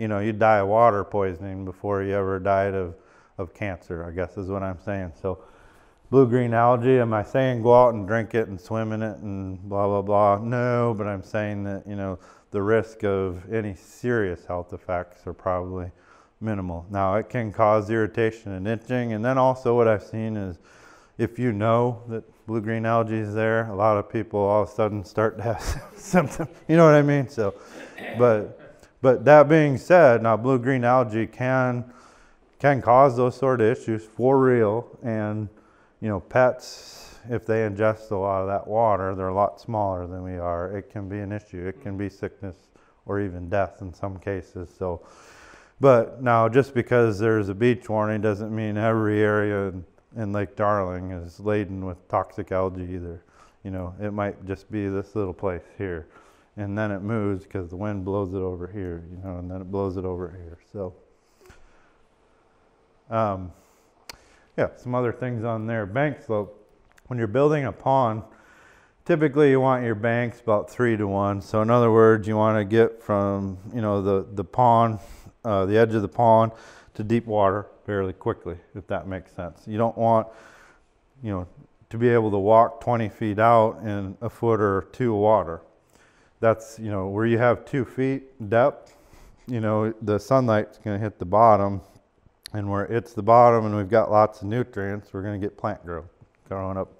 you know, you'd die of water poisoning before you ever died of, of cancer, I guess is what I'm saying. So, blue green algae, am I saying go out and drink it and swim in it and blah, blah, blah? No, but I'm saying that, you know, the risk of any serious health effects are probably minimal. Now, it can cause irritation and itching, and then also what I've seen is if you know that blue green algae is there, a lot of people all of a sudden start to have [laughs] symptoms. You know what I mean? So, but but that being said, now blue green algae can can cause those sort of issues for real. And you know, pets, if they ingest a lot of that water, they're a lot smaller than we are. It can be an issue. It can be sickness or even death in some cases. So, but now just because there's a beach warning doesn't mean every area in, Lake Darling is laden with toxic algae either. You know, it might just be this little place here and then it moves because the wind blows it over here, you know, and then it blows it over here. So, um, yeah, some other things on there. Bank slope. When you're building a pond, typically you want your banks about three to one. So in other words, you want to get from you know the the pond, uh, the edge of the pond, to deep water fairly quickly, if that makes sense. You don't want you know to be able to walk 20 feet out in a foot or two of water that's, you know, where you have two feet depth, you know, the sunlight's going to hit the bottom. And where it's the bottom and we've got lots of nutrients, we're going to get plant growth growing up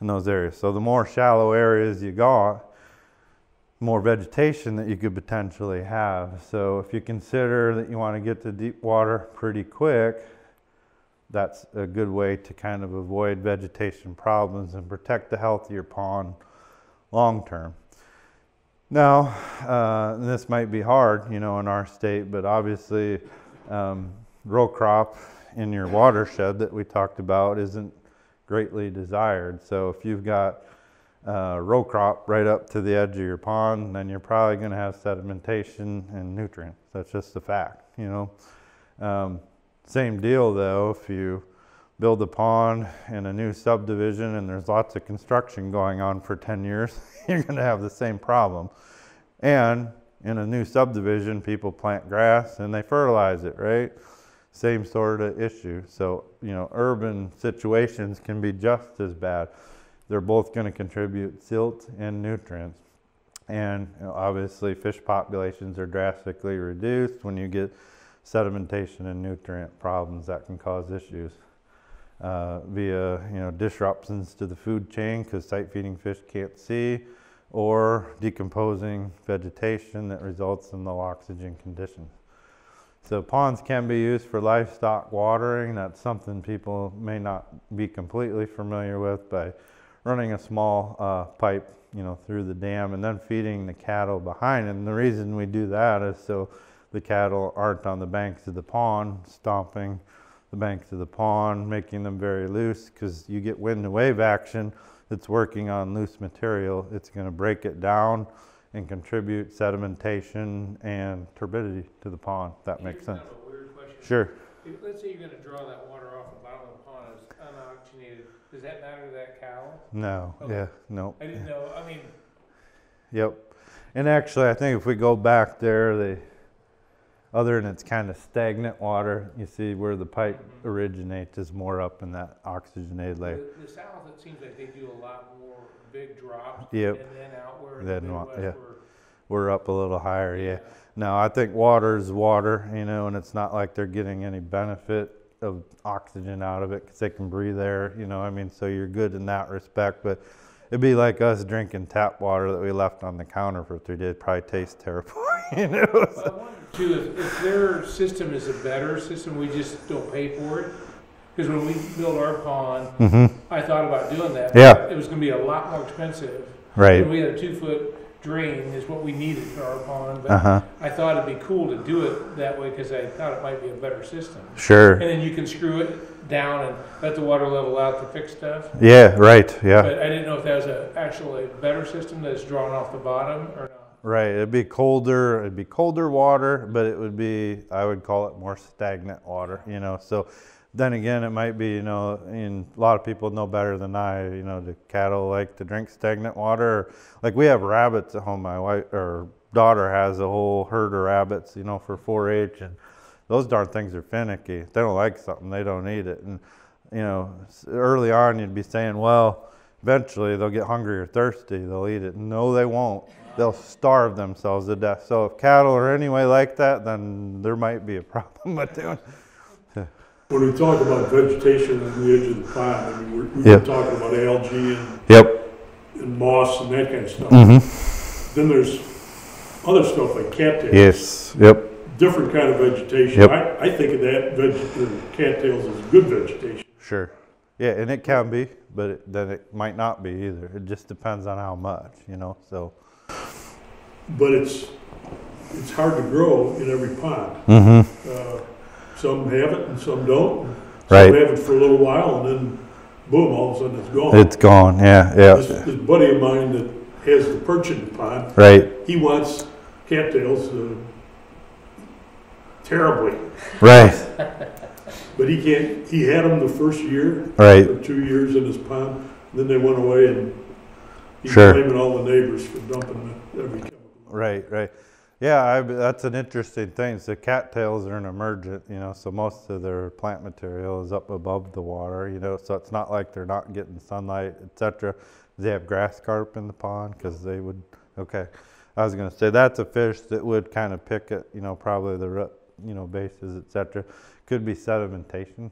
in those areas. So the more shallow areas you got, more vegetation that you could potentially have. So if you consider that you want to get to deep water pretty quick, that's a good way to kind of avoid vegetation problems and protect the health of your pond long term. Now, uh, this might be hard, you know, in our state, but obviously, um, row crop in your watershed that we talked about isn't greatly desired. So if you've got uh, row crop right up to the edge of your pond, then you're probably going to have sedimentation and nutrients. That's just a fact, you know. Um, same deal though, if you build a pond in a new subdivision and there's lots of construction going on for 10 years, [laughs] you're going to have the same problem. And in a new subdivision, people plant grass and they fertilize it, right? Same sort of issue. So, you know, urban situations can be just as bad. They're both going to contribute silt and nutrients. And you know, obviously, fish populations are drastically reduced when you get sedimentation and nutrient problems that can cause issues uh, via you know disruptions to the food chain because sight feeding fish can't see, or decomposing vegetation that results in low oxygen conditions. So ponds can be used for livestock watering. That's something people may not be completely familiar with by running a small uh, pipe, you know, through the dam and then feeding the cattle behind. And the reason we do that is so the cattle aren't on the banks of the pond stomping the banks of the pond, making them very loose because you get wind and wave action that's working on loose material. It's going to break it down and contribute sedimentation and turbidity to the pond. If that makes sense. a weird. Sure. If- Let's say you're gonna draw that water off the bottom of the pond, it's unoxygenated, does that matter to that cow? No. Okay. Yeah. No. I didn't know, I mean, Yep. And actually, I think if we go back there, the other than it's kind of stagnant water, you see where the pipe Mhm. originates is more up in that oxygenated layer. the, the south, it seems like they do a lot more big drops. Yep. And then out where Then Midwest yeah. were. We're up a little higher, yeah. No, I think water is water, you know, and it's not like they're getting any benefit of oxygen out of it because they can breathe air, you know. I mean, so you're good in that respect. But it'd be like us drinking tap water that we left on the counter for three days. Probably tastes terrible, [laughs] you know. Well, I wonder too, if, if their system is a better system, we just don't pay for it. Because when we built our pond, hmm I thought about doing that. Yeah. It was gonna be a lot more expensive. Right. And we had a two-foot drain is what we needed for our pond, but huh. I thought it'd be cool to do it that way because I thought it might be a better system. Sure. And then you can screw it down and let the water level out to fix stuff. Yeah. Right. Yeah. But I didn't know if that was a, actually a better system that's drawn off the bottom or not. Right. It'd be colder. It'd be colder water, but it would be, I would call it more stagnant water, you know. So then again, it might be, you know, and a lot of people know better than I, you know, the cattle like to drink stagnant water. Like we have rabbits at home. My wife or daughter has a whole herd of rabbits, you know, for 4 H. And those darn things are finicky. If they don't like something, they don't eat it. And, you know, early on, you'd be saying, well, eventually they'll get hungry or thirsty, they'll eat it. No, they won't. They'll starve themselves to death. So if cattle are anyway like that, then there might be a [laughs] problem with doing. When we talk about vegetation on the edge of the pond, I mean, we're, Yeah. been talking about algae and, Yep. and moss and that kind of stuff. Mm-hmm. Then there's other stuff like cattails. Yes. Yep. Different kind of vegetation. Yep. I, I think of that veg, uh, cattails as good vegetation. Sure. Yeah, and it can be, but it, then it might not be either. It just depends on how much, you know. So. But it's, it's hard to grow in every pond. Mm-hmm. Uh, Some have it and some don't. Right. Some have it for a little while and then boom, all of a sudden it's gone. It's gone. Yeah. This, Yeah. this buddy of mine that has the perch in the pond, Right. he wants cattails uh, terribly, Right. but he can't. He had them the first year Right. or two years in his pond, then they went away, and he's Sure. blaming all the neighbors for dumping every chemical. Right, right. Yeah, I, that's an interesting thing. So cattails are an emergent, you know, so most of their plant material is up above the water, you know, so it's not like they're not getting sunlight, etc. They have grass carp in the pond because they would, okay. I was going to say that's a fish that would kind of pick at, you know, probably the root, you know, bases, etc. Could be sedimentation,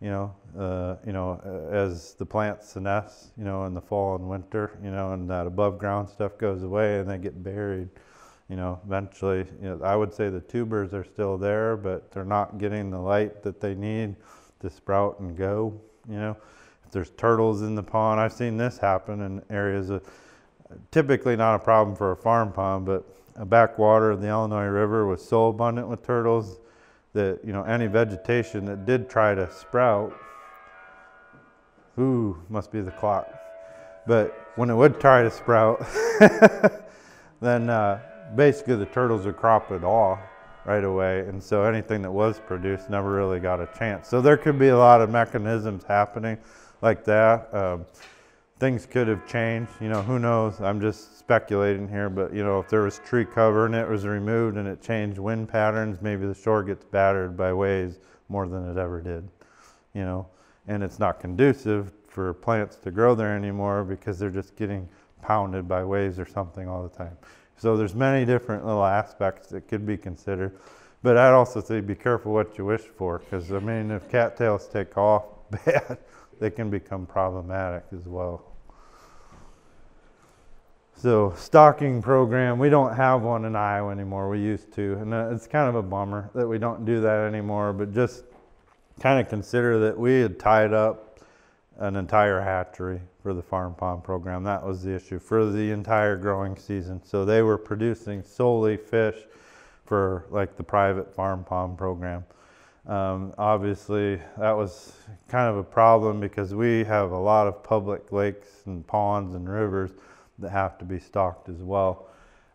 you know, uh, you know, as the plants senesce, you know, in the fall and winter, you know, and that above ground stuff goes away and they get buried you know, eventually, you know, I would say the tubers are still there, but they're not getting the light that they need to sprout and go. You know, if there's turtles in the pond, I've seen this happen in areas of typically not a problem for a farm pond, but a backwater of the Illinois River was so abundant with turtles that you know any vegetation that did try to sprout, ooh, must be the clock. But when it would try to sprout, [laughs] then uh, basically the turtles would crop it off right away. And so anything that was produced never really got a chance. So there could be a lot of mechanisms happening like that. Um, things could have changed. You know, who knows? I'm just speculating here, but you know, if there was tree cover and it was removed and it changed wind patterns, maybe the shore gets battered by waves more than it ever did. You know, and it's not conducive for plants to grow there anymore because they're just getting pounded by waves or something all the time. So there's many different little aspects that could be considered. But I'd also say be careful what you wish for because I mean if cattails take off [laughs] bad, they can become problematic as well. So stocking program, we don't have one in Iowa anymore. We used to, and uh, it's kind of a bummer that we don't do that anymore. But just kind of consider that we had tied up an entire hatchery for the farm pond program. That was the issue for the entire growing season. So they were producing solely fish for like the private farm pond program. Um, obviously, that was kind of a problem because we have a lot of public lakes and ponds and rivers that have to be stocked as well.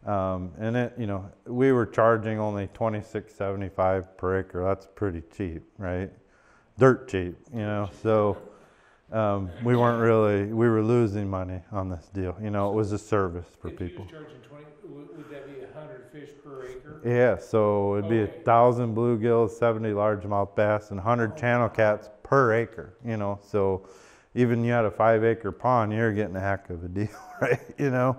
Um, and it, you know, we were charging only twenty six seventy five per acre. That's pretty cheap, right? Dirt cheap, you know. So um, we weren't really, we were losing money on this deal. You know, it was a service for If you people. was charging twenty, would, would that be a hundred fish per acre? Yeah, so it'd be a Okay. thousand bluegills, seventy largemouth bass, and hundred channel cats per acre. You know, so even you had a five acre pond, you're getting a heck of a deal, [laughs] right? You know,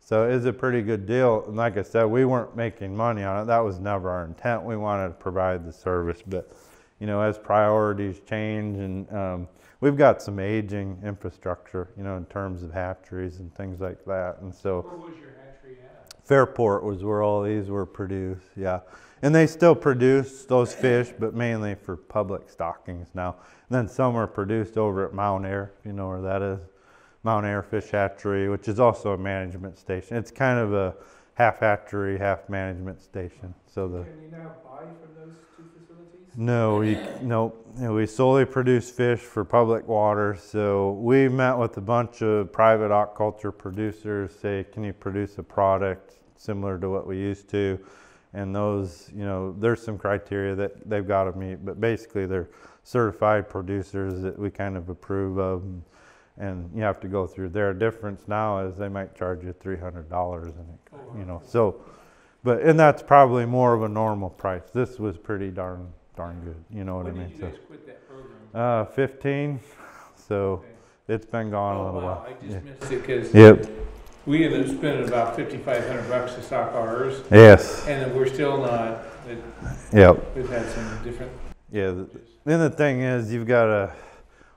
so it's a pretty good deal. And like I said, we weren't making money on it. That was never our intent. We wanted to provide the service, but you know, as priorities change and um, we've got some aging infrastructure, you know, in terms of hatcheries and things like that, and so. Where was your hatchery at? Fairport was where all these were produced, yeah. And they still produce those fish, but mainly for public stockings now. And then some are produced over at Mount Ayr, if you know where that is. Mount Ayr Fish Hatchery, which is also a management station. It's kind of a half hatchery, half management station. So the Can you now buy from those two facilities? No, you, no, we solely produce fish for public water. So we met with a bunch of private aquaculture producers, say, can you produce a product similar to what we used to? And those, you know, there's some criteria that they've got to meet, but basically they're certified producers that we kind of approve of. And, and you have to go through their difference now is they might charge you $300 an acre, you know, so, but, and that's probably more of a normal price. This was pretty darn, darn good, you know what I When mean? did you So, guys quit that program? uh, 15, [laughs] so Okay. it's been gone a Oh, little wow, while. I Yeah. just missed it, cause Yep, we ended up spending about fifty-five hundred bucks to stock ours, yes, and then we're still not, it- yep, we've had some different. yeah. the- Then the thing is, you've got to,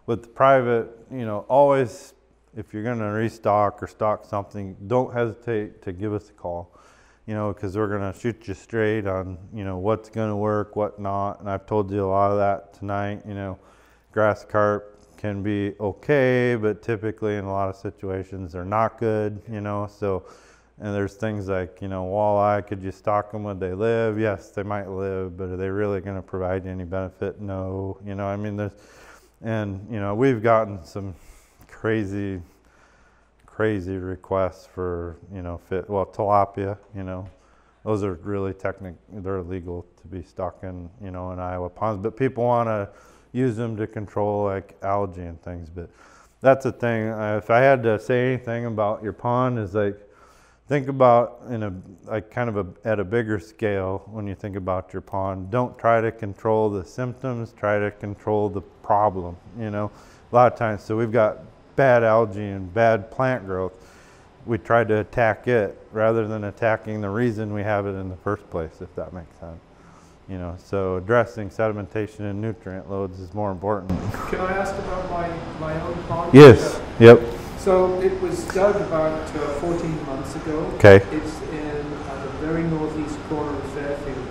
with the private, you know, always, if you're gonna restock or stock something, don't hesitate to give us a call. You know, because we're gonna shoot you straight on, you know, what's gonna work, what not, and I've told you a lot of that tonight. You know, grass carp can be okay, but typically in a lot of situations they're not good. You know, so and there's things like, you know, walleye, could you stock them Would they live? Yes, they might live, but are they really going to provide you any benefit? No. You know, I mean, there's, and, you know, we've gotten some crazy, crazy requests for, you know, fit, well, tilapia, you know, those are really technic, they're illegal to be stuck in, you know, in Iowa ponds, but people want to use them to control like algae and things. But that's the thing. Uh, if I had to say anything about your pond, is like, think about in a like kind of a, at a bigger scale when you think about your pond don't try to control the symptoms try to control the problem you know a lot of times so we've got bad algae and bad plant growth we try to attack it rather than attacking the reason we have it in the first place if that makes sense you know so addressing sedimentation and nutrient loads is more important Can I ask about my, my own pond? yes yep So it was dug about uh, 14 months ago. okay It's in uh, the very northeast corner of Fairfield,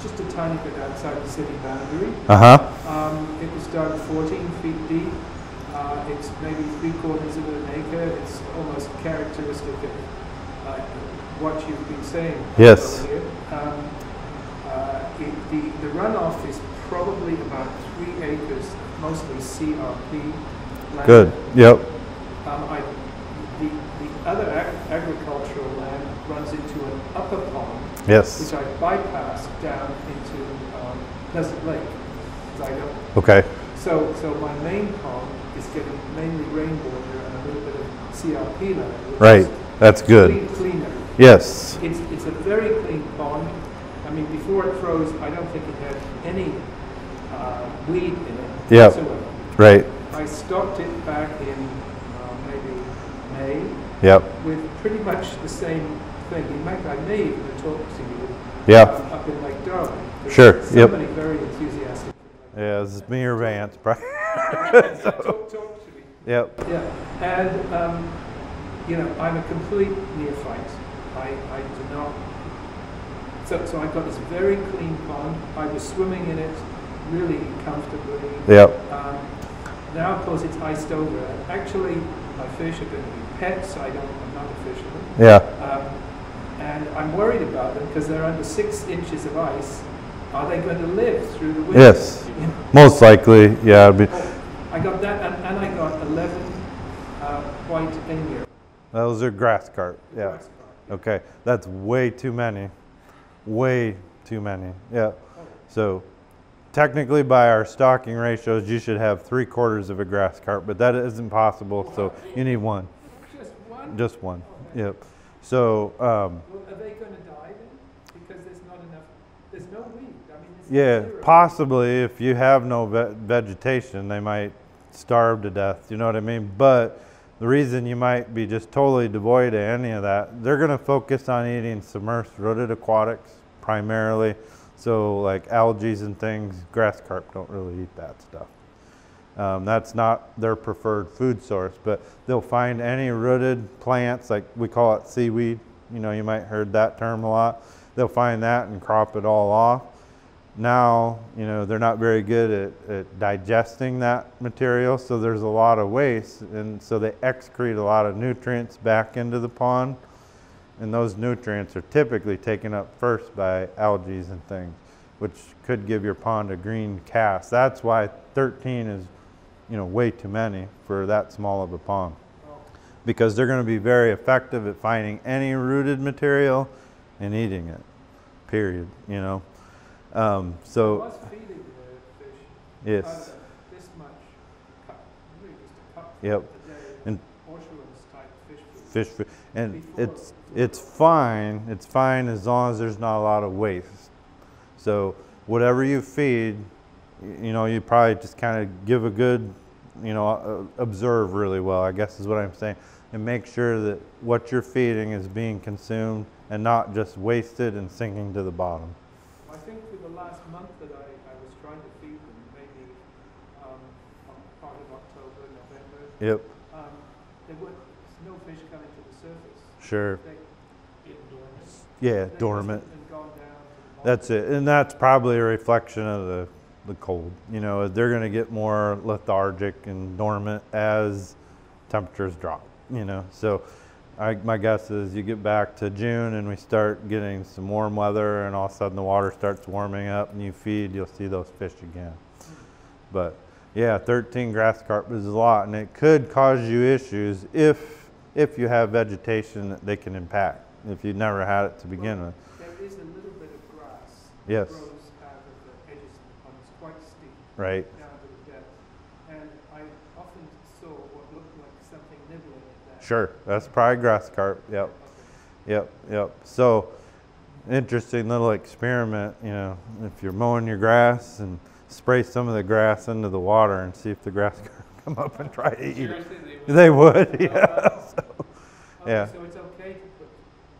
just a tiny bit outside the city boundary. uh-huh Um, it was dug 14 feet deep. It's maybe three quarters of an acre. It's almost characteristic of uh, what you've been saying. Yes. Um, uh, it, the, the runoff is probably about three acres, mostly CRP land. good yep Um, I, the, the other ag- agricultural land runs into an upper pond, yes which I bypassed down into um, Pleasant Lake. Okay So, so my main pond getting mainly rainwater and a little bit of CRP land. Right. That's good. clean- Cleaner. Yes. It's, it's a very clean pond. I mean, before it froze, I don't think it had any uh, weed in it whatsoever. Right. I stocked it back in uh, maybe May Yep. with pretty much the same thing. In fact, I may even talk to you Yeah. uh, up in Lake Darling. There's Sure, yep. Somebody very enthusiastic. Yeah, this is me or Vance, probably. talk, talk to me. Yep. Yeah, and, um, you know, I'm a complete neophyte. I, I do not, so, so I've got this very clean pond. I was swimming in it really comfortably. Yep. Um, now, of course, it's iced over. Actually, my fish are going to be pets. I don't, I'm not a fisherman. Yeah. Um, and I'm worried about them because they're under six inches of ice. Are they going to live through the winter? Yes. Most likely, yeah. Be, I got that, and, and I got 11 uh, white amur. those are grass carp. Yeah. Okay. That's way too many. Way too many. Yeah. So technically, by our stocking ratios, you should have three quarters of a grass carp, but that isn't possible. So you need one. Just one? Just one. Yep. So um, Well, are they going to die then? Because there's not enough, there's no weed. I mean, there's Yeah, possibly if you have no ve- vegetation, they might starve to death. You know what I mean? But the reason you might be just totally devoid of any of that, they're going to focus on eating submerged rooted aquatics primarily. So like algae and things, grass carp don't really eat that stuff. Um, that's not their preferred food source, but they'll find any rooted plants, like we call it seaweed. You know, you might heard that term a lot. They'll find that and crop it all off now, you know, they're not very good at, at digesting that material, so there's a lot of waste, and so they excrete a lot of nutrients back into the pond, and those nutrients are typically taken up first by algae and things, which could give your pond a green cast. That's why 13 is, you know, way too many for that small of a pond, because they're going to be very effective at finding any rooted material and eating it. Period. You know. Um, so was feeding the fish yes, this much cup, really just a cup Yep. a And- type fish food. fish, food. and it's it's fine. It's fine as long as there's not a lot of waste. So whatever you feed, you know, you probably just kind of give a good, you know, observe really well. I guess is what I'm saying, and make sure that what you're feeding is being consumed and not just wasted and sinking to the bottom. I think for the last month that I, I was trying to feed them, maybe um, part of October, November, Yep. um, there were no fish coming to the surface. Sure. They, Yeah, they dormant. must have been gone down to the. That's it, and that's probably a reflection of the, the cold. You know, they're going to get more lethargic and dormant as temperatures drop. You know, so I, my guess is you get back to June and we start getting some warm weather, and all of a sudden the water starts warming up, and you feed, you'll see those fish again. But yeah, 13 grass carp is a lot, and it could cause you issues if if you have vegetation that they can impact. If you've never had it to begin with. There is a little bit of grass Yes. that grows out of the edges of the pond. It's quite steep Right. down to the depth. And I often saw what looked like something nibbling at that. Sure, that's probably grass carp. Yep, yep, yep. So, interesting little experiment. You know, if you're mowing your grass and spray some of the grass into the water and see if the grass [laughs] carp come up and try to eat it. They would? Would, [laughs] oh, yeah. So, yeah. So it's okay to put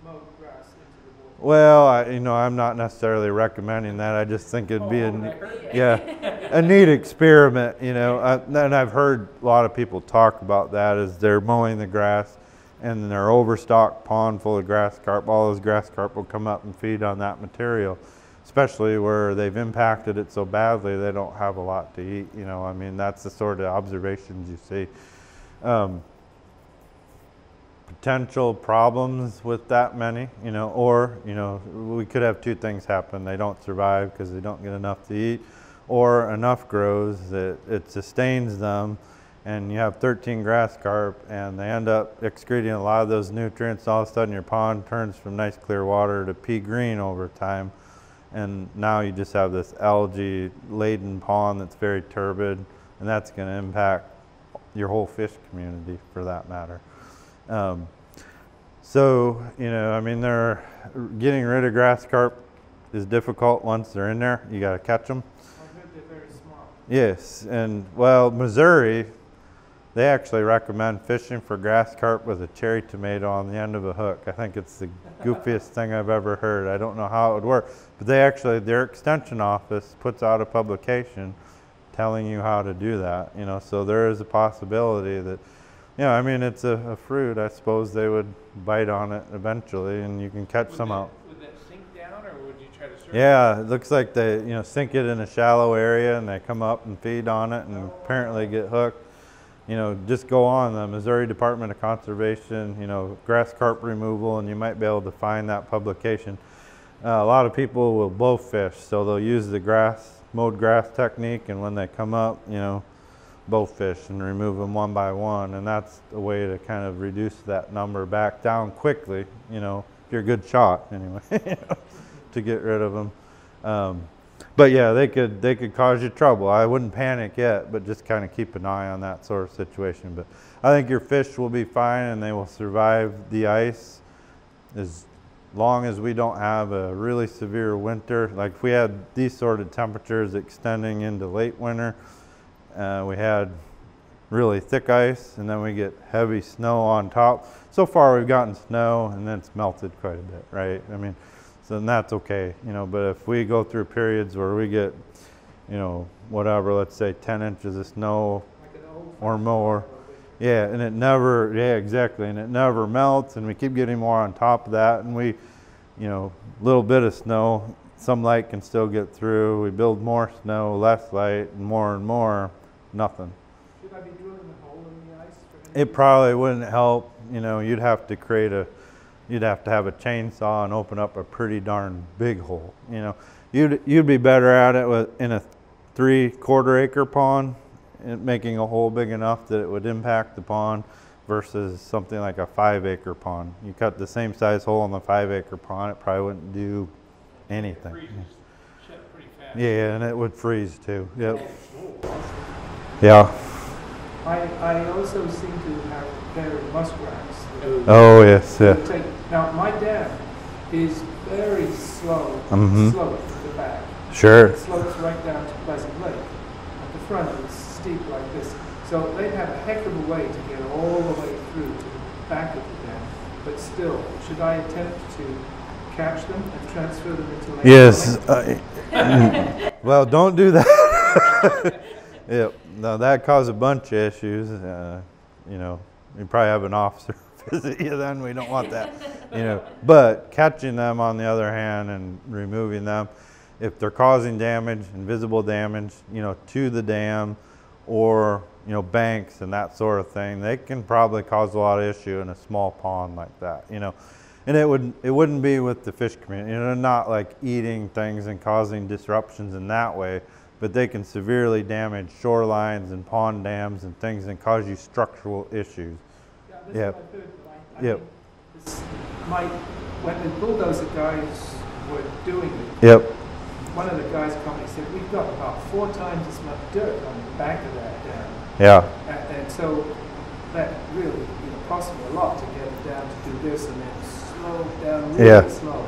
mowed grass into the water. Well, I, you know, I'm not necessarily recommending that. I just think it'd be a, Oh, I ne- heard that. yeah, a neat experiment. You know, I, and I've heard a lot of people talk about that as they're mowing the grass and their overstocked pond full of grass carp. All those grass carp will come up and feed on that material, especially where they've impacted it so badly they don't have a lot to eat. You know, I mean, that's the sort of observations you see. Um, potential problems with that many, you know, or, you know, we could have two things happen. They don't survive because they don't get enough to eat, or enough grows that it sustains them, and you have 13 grass carp, and they end up excreting a lot of those nutrients. All of a sudden, your pond turns from nice clear water to pea green over time, and now you just have this algae laden pond that's very turbid and that's going to impact your whole fish community for that matter. Um, so, you know, I mean, they're getting rid of grass carp is difficult once they're in there. You got to catch them. Yes, and well, Missouri, they actually recommend fishing for grass carp with a cherry tomato on the end of a hook. I think it's the goofiest thing I've ever heard. I don't know how it would work, but they actually, their extension office puts out a publication telling you how to do that. You know, so there is a possibility that, know, I mean, it's a, a fruit. I suppose they would bite on it eventually, and you can catch Would some that- out. Would that sink down, or would you try to surf? Yeah, it looks like they, you know, sink it in a shallow area and they come up and feed on it and apparently get hooked. You know, just go on the Missouri Department of Conservation, you know, grass carp removal, and you might be able to find that publication. Uh, a lot of people will bow fish, so they'll use the grass, mowed grass technique, and when they come up, you know, bow fish and remove them one by one, and that's a way to kind of reduce that number back down quickly, you know, if you're a good shot [laughs] anyway, to get rid of them. Um, but yeah, they could they could cause you trouble. I wouldn't panic yet, but just kind of keep an eye on that sort of situation. But I think your fish will be fine and they will survive the ice as long as we don't have a really severe winter. Like if we had these sort of temperatures extending into late winter, uh, we had really thick ice and then we get heavy snow on top. So far we've gotten snow and then it's melted quite a bit, right? I mean, so that's okay, you know, but if we go through periods where we get, you know, whatever, let's say 10 inches of snow or more, yeah, and it never, yeah, exactly, and it never melts, and we keep getting more on top of that, and we, you know, little bit of snow, some light can still get through. We build more snow, less light, and more and more, nothing. Should I be drilling a hole in the ice? It probably wouldn't help, you know, you'd have to create a, you'd have to have a chainsaw and open up a pretty darn big hole, you know. You'd, you'd be better at it with, in a three quarter acre pond, and making a hole big enough that it would impact the pond versus something like a five acre pond. You cut the same size hole in the five acre pond, it probably wouldn't do anything. Freezes shut pretty fast. Yeah, and it would freeze too, yep. Yeah, I, I also seem to have very muskrats. oh yes, yeah. take- Now, my dam is very slow, mm -hmm. slope at the back. Sure, It slopes right down to Pleasant Lake. At the front, it's steep like this. So they'd have a heck of a way to get all the way through to the back of the dam. But still, should I attempt to catch them and transfer them into Lake? Yes. Lake? uh, well, don't do that. [laughs] yep. No, that caused a bunch of issues. Uh, you know, you probably have an officer [laughs] visit you then. We don't want that. You know, but catching them on the other hand and removing them, if they're causing damage, invisible damage, you know, to the dam or you know banks and that sort of thing, they can probably cause a lot of issue in a small pond like that. You know, and it would it wouldn't be with the fish community. You know, not like eating things and causing disruptions in that way, but they can severely damage shorelines and pond dams and things and cause you structural issues. Yeah, that's Yep. what I heard, but I, I Yep. this might, when the bulldozer guys were doing it, Yep. one of the guys come and said, we've got about four times as much dirt on the back of that dam. Yeah. And, and so that really, you know, cost me a lot to get it down to do this and then slow down really Yeah. slow.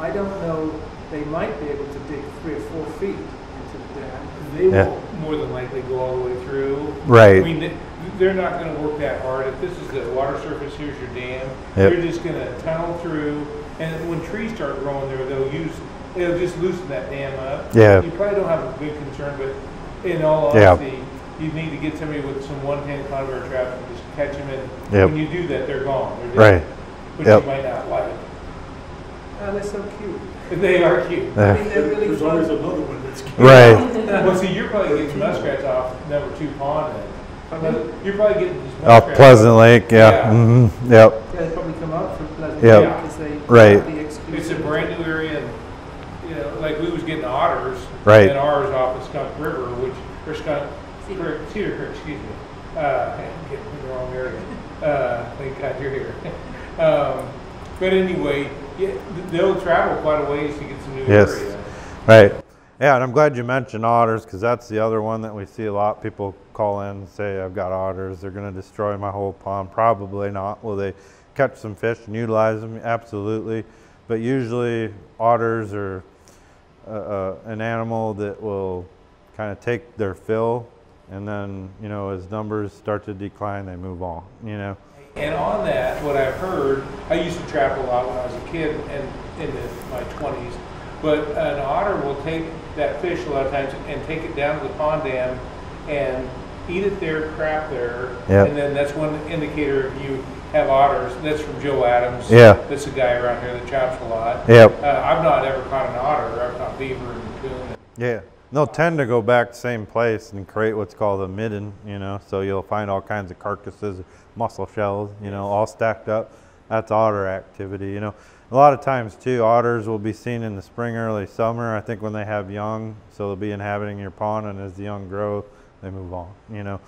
I don't know, they might be able to dig three or four feet into the dam. They Yeah. won't more than likely go all the way through. Right. I mean, they- they're not gonna work that hard. If this is the water surface, here's your dam. Yep. They're just gonna tunnel through, and when trees start growing there, they'll use, they'll just loosen that dam up. Yeah. You probably don't have a big concern, but in all Yeah. honesty, you need to get somebody with some one-hand contour trap and just catch them, and Yep. when you do that, they're gone. They're dead, Right. Which Yep. you might not like. Oh, ah, they're so cute. They are cute. I mean, they're really There's always another one that's. cute. Right. [laughs] Well, see, you're probably getting muskrats off number two pond then. Pardon? You're probably getting these Off muskrats. Pleasant Lake. Yeah. Yeah. hmm Yep. Yeah, they probably come up from Pleasant Yep. Lake because they Right. the exclusive. It's a brand new area, and, you know, like we was getting otters. Right. And ours off of Skunk River, which, or Skunk, Cedar Creek, excuse me. Uh, I'm getting in the wrong area. Uh, thank God you're here. [laughs] Um, but anyway, they'll travel quite a ways to get some new Yes. area. Right. Yeah, and I'm glad you mentioned otters because that's the other one that we see a lot. People call in and say, I've got otters. They're going to destroy my whole pond. Probably not. Will they catch some fish and utilize them? Absolutely. But usually, otters are uh, uh, an animal that will kind of take their fill and then, you know, as numbers start to decline, they move on, you know. And on that, what I've heard, I used to trap a lot when I was a kid and in the, my twenties. But an otter will take that fish a lot of times and take it down to the pond dam and eat it there, crap there. Yep. And then that's one indicator if you have otters. That's from Joe Adams. Yeah. That's a guy around here that chops a lot. Yeah. Uh, I've not ever caught an otter. I've caught beaver and coon. Yeah. They'll tend to go back the same place and create what's called a midden, you know. So you'll find all kinds of carcasses, mussel shells, you know, all stacked up. That's otter activity, you know. A lot of times too, otters will be seen in the spring, early summer. I think when they have young, so they'll be inhabiting your pond, and as the young grow, they move on, you know.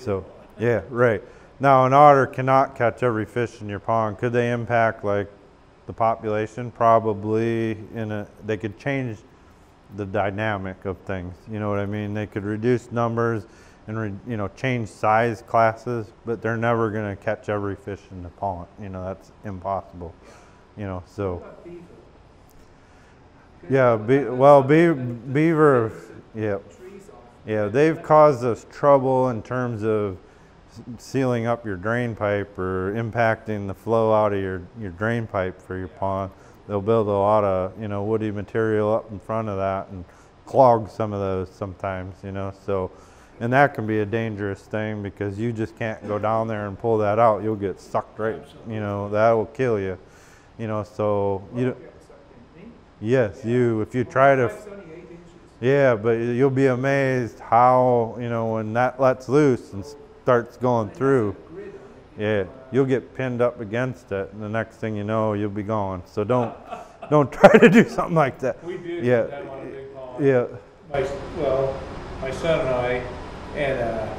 So, yeah, right. Now, an otter cannot catch every fish in your pond. Could they impact like the population? Probably. In a, they could change the dynamic of things. You know what I mean? They could reduce numbers and re, you know change size classes, but they're never going to catch every fish in the pond. You know that's impossible. You know so. What about beaver? Yeah, be, well, be, beaver. Yeah. Yeah, they've caused us trouble in terms of sealing up your drain pipe or impacting the flow out of your, your drain pipe for your pond. They'll build a lot of, you know, woody material up in front of that and clog some of those sometimes, you know, so, and that can be a dangerous thing because you just can't go down there and pull that out. You'll get sucked right, you know, that will kill you, you know, so, you, don't- Yeah, it's like in me. yes, you, if you try to Pipe's only eight inches. yeah, but you'll be amazed how, you know, when that lets loose and starts going through, Grid on it. you yeah, you'll get pinned up against it, and the next thing you know, you'll be gone. So don't, [laughs] don't try to do something like that. We did Yeah. that on a big pond. Yeah, my, well, my son and I, and, uh,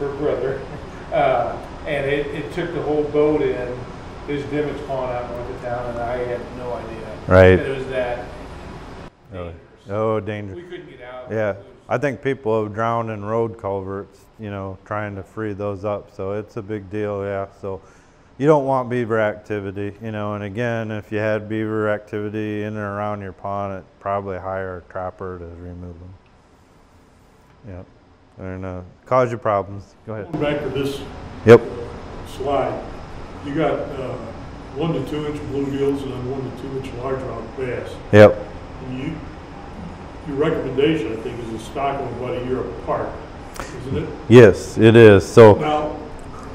her brother, [laughs] uh, and it, it took the whole boat in, this Dimmitt's Pond out north of town, and I had no idea. Right. That it was that Really? oh, We couldn't get out. Yeah, I think people have drowned in road culverts, you know, trying to free those up. So it's a big deal, yeah. So you don't want beaver activity, you know. And again, if you had beaver activity in and around your pond, it probably hire a trapper to remove them. Yep, and uh, cause you problems. Go ahead. Going back to this Yep. slide, you got uh, one to two inch bluegills and then one to two inch largemouth bass. Yep. And you, your recommendation, I think, is to stock them about a year apart, isn't it? Yes, it is. So Now,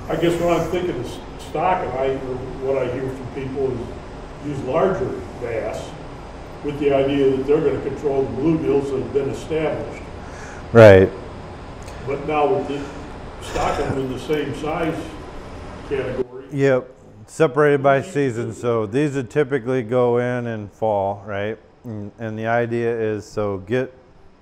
I guess what I'm thinking is stocking, I, or what I hear from people is use larger bass with the idea that they're gonna control the bluegills that have been established. right. But now with the, stock them in the same size category, Yep, separated by season. So these would typically go in in fall, right? And, and the idea is so get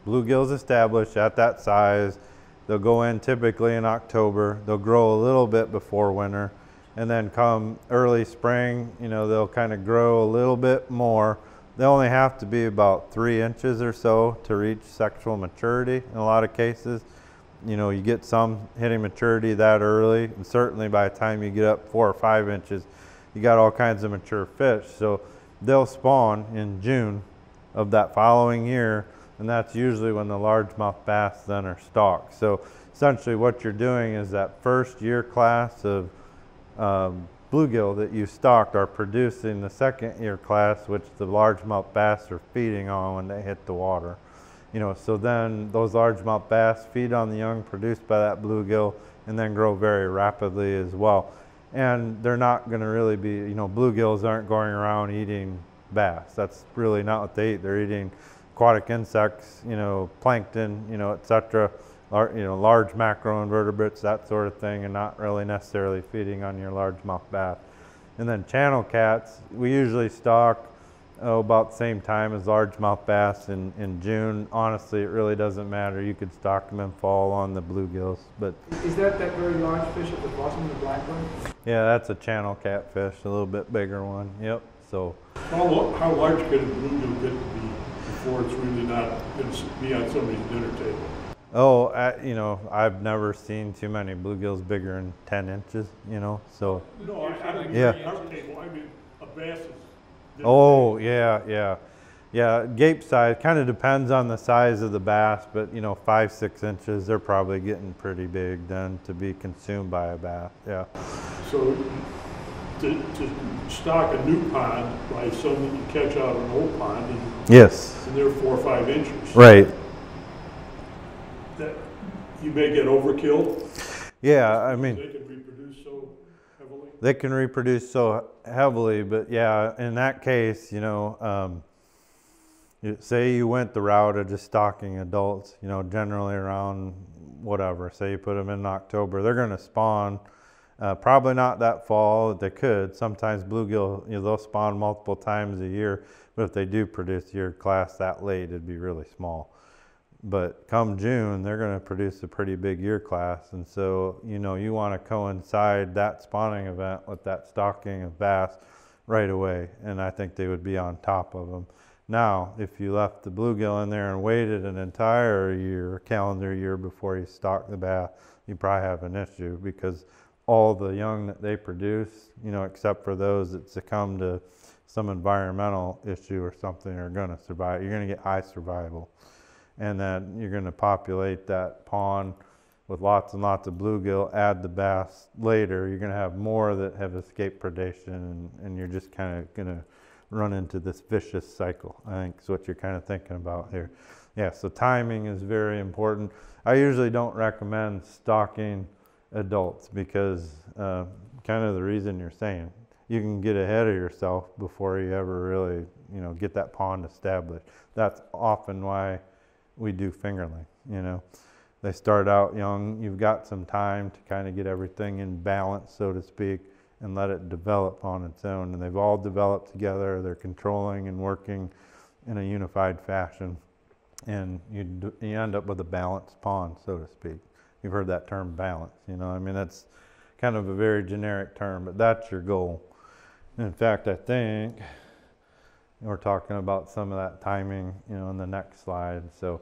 bluegills established at that size. They'll go in typically in October. They'll grow a little bit before winter. And then come early spring, you know, they'll kind of grow a little bit more. They only have to be about three inches or so to reach sexual maturity in a lot of cases you know, you get some hitting maturity that early, and certainly by the time you get up four or five inches, you got all kinds of mature fish. So they'll spawn in June of that following year, and that's usually when the largemouth bass then are stocked. So essentially, what you're doing is that first year class of um, bluegill that you stocked are producing the second year class, which the largemouth bass are feeding on when they hit the water. You know, so then those largemouth bass feed on the young produced by that bluegill and then grow very rapidly as well. And they're not going to really be, you know, bluegills aren't going around eating bass. That's really not what they eat. They're eating aquatic insects, you know, plankton, you know, et cetera, lar- you know, large macroinvertebrates, that sort of thing, and not really necessarily feeding on your largemouth bass. And then channel cats, we usually stock oh, about the same time as largemouth bass in, in June. Honestly, it really doesn't matter. You could stock them in fall on the bluegills, but Is that that very large fish at the bottom, the black one? yeah, that's a channel catfish, a little bit bigger one. Yep. So how, lo- how large could a bluegill get to be before it's really not going to be on somebody's dinner table. Oh, uh, you know, I've never seen too many bluegills bigger than 10 inches, you know, so. No, I, I don't mean Yeah. our table, I mean a bass's. dinner Oh, yeah, yeah. Yeah, gape size, kind of depends on the size of the bass, but you know, five, six inches, they're probably getting pretty big then to be consumed by a bass, yeah. So to, to stock a new pond by some that you catch out of an old pond and, Yes. and they're four or five inches. Right. That, you may get overkill, Yeah, I mean, they can reproduce so heavily. they can reproduce so heavily, but yeah, in that case, you know, um, say you went the route of just stocking adults, you know, generally around whatever, say you put them in October, they're going to spawn. Uh, probably not that fall. They could. Sometimes bluegill, you know, they'll spawn multiple times a year, but if they do produce your class that late, it'd be really small. But come June, they're going to produce a pretty big year class, and so you know you want to coincide that spawning event with that stocking of bass right away, and I think they would be on top of them. Now, if you left the bluegill in there and waited an entire year, calendar year before you stock the bass, you probably have an issue because all the young that they produce, you know, except for those that succumb to some environmental issue or something, are going to survive. You're going to get high survival, and then you're going to populate that pond with lots and lots of bluegill. Add the bass later, you're going to have more that have escaped predation, and, and you're just kind of going to run into this vicious cycle. I think is what you're kind of thinking about here. Yeah, so timing is very important. I usually don't recommend stocking adults because uh, kind of the reason you're saying you can get ahead of yourself before you ever really you know get that pond established. That's often why we do fingerling. You know, they start out young. You've got some time to kind of get everything in balance, so to speak, and let it develop on its own. And they've all developed together. They're controlling and working in a unified fashion, and you you end up with a balanced pond, so to speak. You've heard that term balance. You know, I mean that's kind of a very generic term, but that's your goal. In fact, I think we're talking about some of that timing, you know, in the next slide. So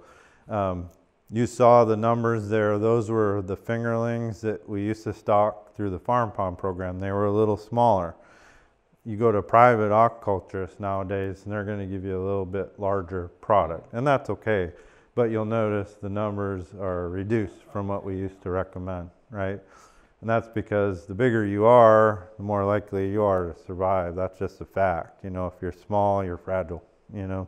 um, you saw the numbers there. Those were the fingerlings that we used to stock through the farm pond program. They were a little smaller. You go to private aquaculturists nowadays, and they're going to give you a little bit larger product, and that's okay. But you'll notice the numbers are reduced from what we used to recommend, right? And that's because the bigger you are, the more likely you are to survive. That's just a fact. You know, if you're small, you're fragile. You know,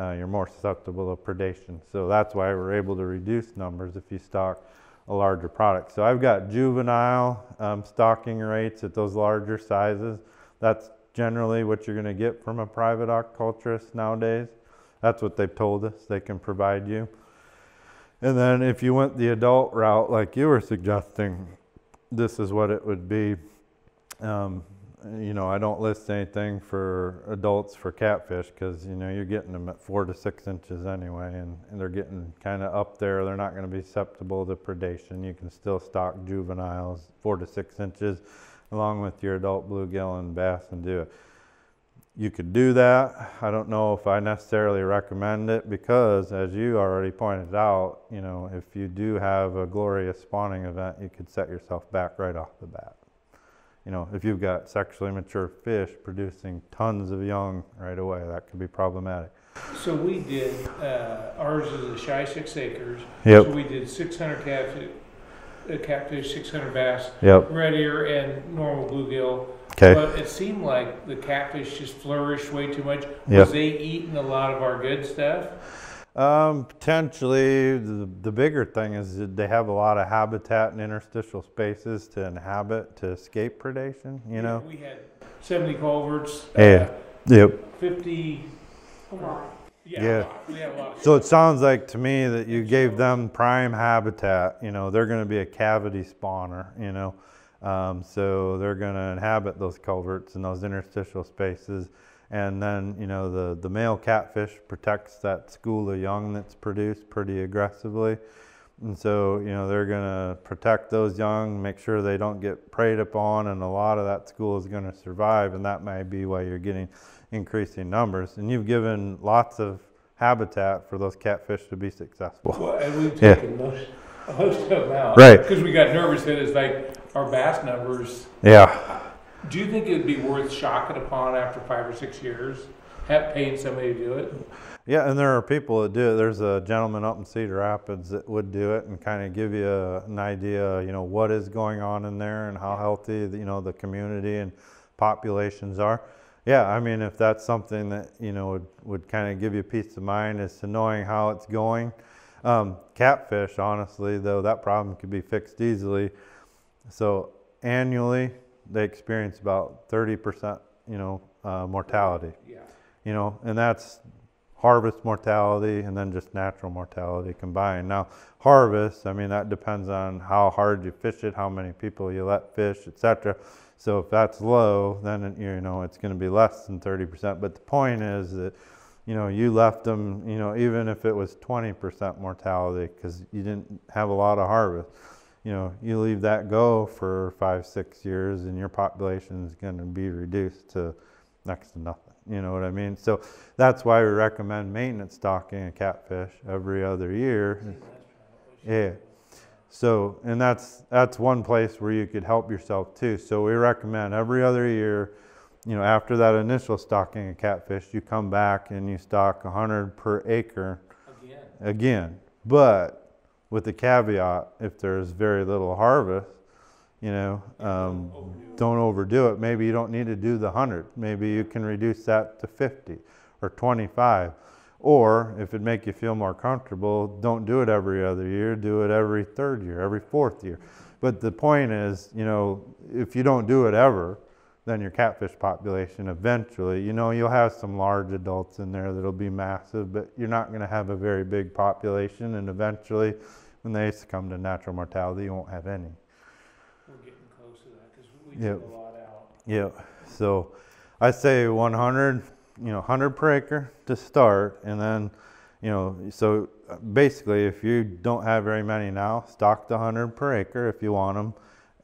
uh, you're more susceptible to predation. So that's why we're able to reduce numbers if you stock a larger product. So I've got juvenile um, stocking rates at those larger sizes. That's generally what you're going to get from a private aquaculturist nowadays. That's what they've told us they can provide you. And then if you went the adult route, like you were suggesting, this is what it would be. Um, you know, I don't list anything for adults for catfish because, you know, you're getting them at four to six inches anyway, and, and they're getting kind of up there. They're not going to be susceptible to predation. You can still stock juveniles four to six inches along with your adult bluegill and bass and do it. You could do that. I don't know if I necessarily recommend it because, as you already pointed out, you know, if you do have a glorious spawning event, you could set yourself back right off the bat. You know, if you've got sexually mature fish producing tons of young right away, that could be problematic. So we did, uh, ours is a shy six acres. Yep. So we did six hundred catfish, uh, catfish, six hundred bass, Yep. red ear and normal bluegill. Okay. But it seemed like the catfish just flourished way too much. Yep. Was they eating a lot of our good stuff? Um, potentially, the, the bigger thing is that they have a lot of habitat and interstitial spaces to inhabit to escape predation. You know. We had seventy culverts. Yeah. Yep. Uh, Fifty, A lot. yeah, Yeah. a lot. we had a lot. So it sounds like to me that you gave them prime habitat. You know, they're going to be a cavity spawner. You know, um, so they're going to inhabit those culverts and those interstitial spaces. And then, you know, the, the male catfish protects that school of young that's produced pretty aggressively. And so, you know, they're going to protect those young, make sure they don't get preyed upon, and a lot of that school is going to survive. And that may be why you're getting increasing numbers. And you've given lots of habitat for those catfish to be successful. Well, and we've Yeah. most, most of them out. Right. Because we got nervous that it's like our bass numbers. Yeah, Do you think it'd be worth shocking upon after five or six years? Have, paying somebody to do it? yeah, and there are people that do it. There's a gentleman up in Cedar Rapids that would do it and kind of give you a, an idea, you know, what is going on in there and how healthy, the, you know, the community and populations are. Yeah, I mean, if that's something that, you know, would, would kind of give you peace of mind as to knowing how it's going. Um, catfish, honestly, though, that problem could be fixed easily. So annually, they experience about 30%, you know, uh, mortality Yeah. you know, and that's harvest mortality and then just natural mortality combined. Now, harvest, I mean, that depends on how hard you fish it, how many people you let fish, etc. So if that's low, then you know it's going to be less than 30%. But the point is that you know you left them, you know, even if it was 20% mortality because you didn't have a lot of harvest. You know, you leave that go for five, six years, and your population is going to be reduced to next to nothing. You know what I mean? So that's why we recommend maintenance stocking of catfish every other year. Yeah. So, and that's that's one place where you could help yourself too. So we recommend every other year, you know, after that initial stocking of catfish, you come back and you stock 100 per acre Again. again. But with the caveat, if there's very little harvest, you know, um, don't overdo it. Maybe you don't need to do the 100. Maybe you can reduce that to 50 or 25. Or if it make you feel more comfortable, don't do it every other year. Do it every third year, every fourth year. But the point is, you know, if you don't do it ever, then your catfish population eventually, you know, you'll have some large adults in there that'll be massive, but you're not going to have a very big population. And eventually, when they succumb to natural mortality, you won't have any. We're getting close to that because we Yep. took a lot out. Yeah, so I say 100, you know, 100 per acre to start, and then, you know, so basically, if you don't have very many now, stock the 100 per acre if you want them,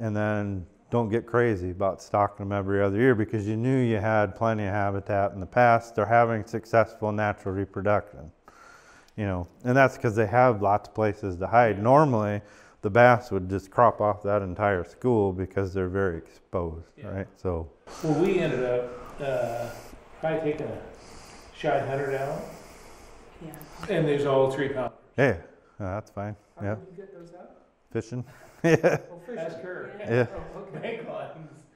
and then don't get crazy about stocking them every other year because you knew you had plenty of habitat in the past. They're having successful natural reproduction, you know, and that's because they have lots of places to hide. Normally, the bass would just crop off that entire school because they're very exposed, Yeah. right? So. Well, we ended up, uh, probably taking a shy hundred out Yeah. and there's all three pounds. Yeah, uh, that's fine. How Yeah, did you get those out? fishing. Yeah, yeah,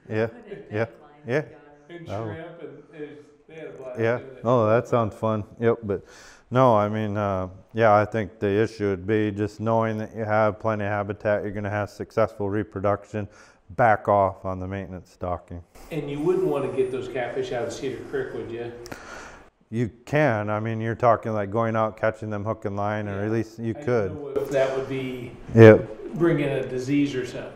yeah, Yeah. Yeah. and Oh. shrimp and it's, they had a blast yeah. Oh, that sounds fun. Yep, but no, I mean, uh, yeah, I think the issue would be just knowing that you have plenty of habitat, you're going to have successful reproduction. Back off on the maintenance stocking. And you wouldn't want to get those catfish out of Cedar Creek, would you? You can. I mean, you're talking like going out catching them hook and line, or at least you I could. If that would be Yeah, bringing a disease or something.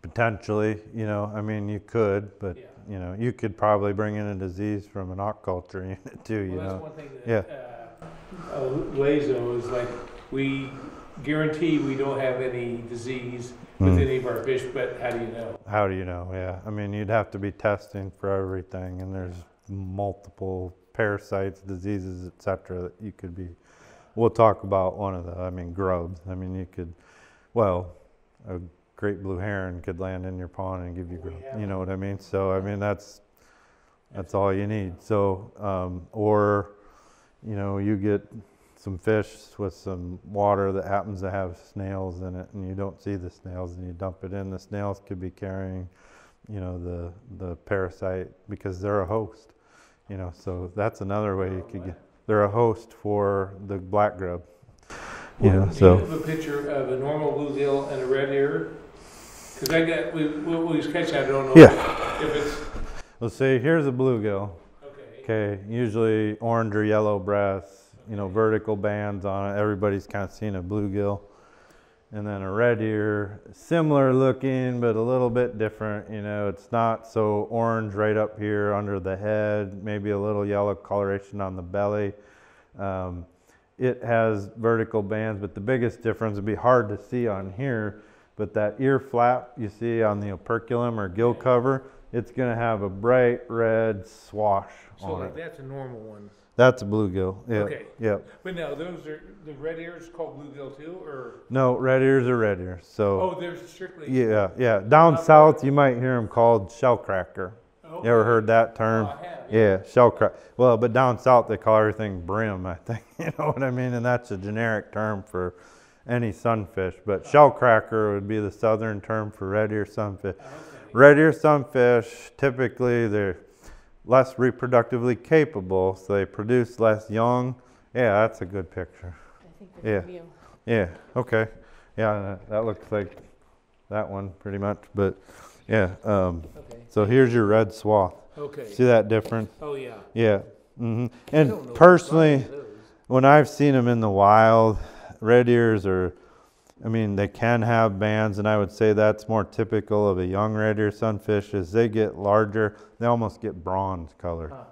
potentially. You know, I mean, you could, but Yeah. you know, you could probably bring in a disease from an aquaculture [laughs] unit too. You Well, that's know. one thing Yeah. that, uh, uh, Lazo is like, we guarantee we don't have any disease with Mm. any of our fish, but how do you know? How do you know? Yeah, I mean, you'd have to be testing for everything, and there's multiple parasites, diseases, etc. that you could be. We'll talk about one of the. I mean, grubs. I mean, you could. Well, a great blue heron could land in your pond and give you We grub. You know what I mean? So I mean, that's that's all you need. So um, or, you know, you get some fish with some water that happens to have snails in it, and you don't see the snails, and you dump it in. The snails could be carrying, you know, the the parasite because they're a host. You know, so that's another way you could get. They're a host for the black grub. You know, Do so you have a picture of a normal bluegill and a red ear? Because I got, we, we we was that, I don't know yeah. if it's, Let's see. Here's a bluegill. okay. Okay, usually orange or yellow breasts, you know, vertical bands on it. Everybody's kind of seen a bluegill. And then a red ear, similar looking, but a little bit different. You know, it's not so orange right up here under the head, maybe a little yellow coloration on the belly. Um, it has vertical bands, but the biggest difference would be hard to see on here. But that ear flap you see on the operculum or gill cover, it's going to have a bright red swash So on like it. that's a normal one. That's a bluegill. Yeah. Okay. Yep. But now, those are, the red ears called bluegill too, or, No, red ears are red ears. So oh, they're strictly? yeah, yeah. Down Not south, you might hear them called shellcracker. Okay. You ever heard that Oh, term? I have, Yeah, shell crack. Well, but down south they call everything brim. I [laughs] think you know what I mean, and that's a generic term for any sunfish. But oh. shell cracker would be the southern term for red ear sunfish. Okay. Red ear sunfish typically they're less reproductively capable, so they produce less young. Yeah, that's a good picture. I think Yeah. that's you. Yeah. Okay. Yeah, that, that looks like that one pretty much. But yeah. Um, Okay, so here's your red swath. okay. See that difference? Oh, yeah. Yeah. hmm I don't know And personally, wrong with those. when I've seen them in the wild, red ears are, I mean, they can have bands, and I would say that's more typical of a young red ear sunfish. As they get larger, they almost get bronze color. Huh.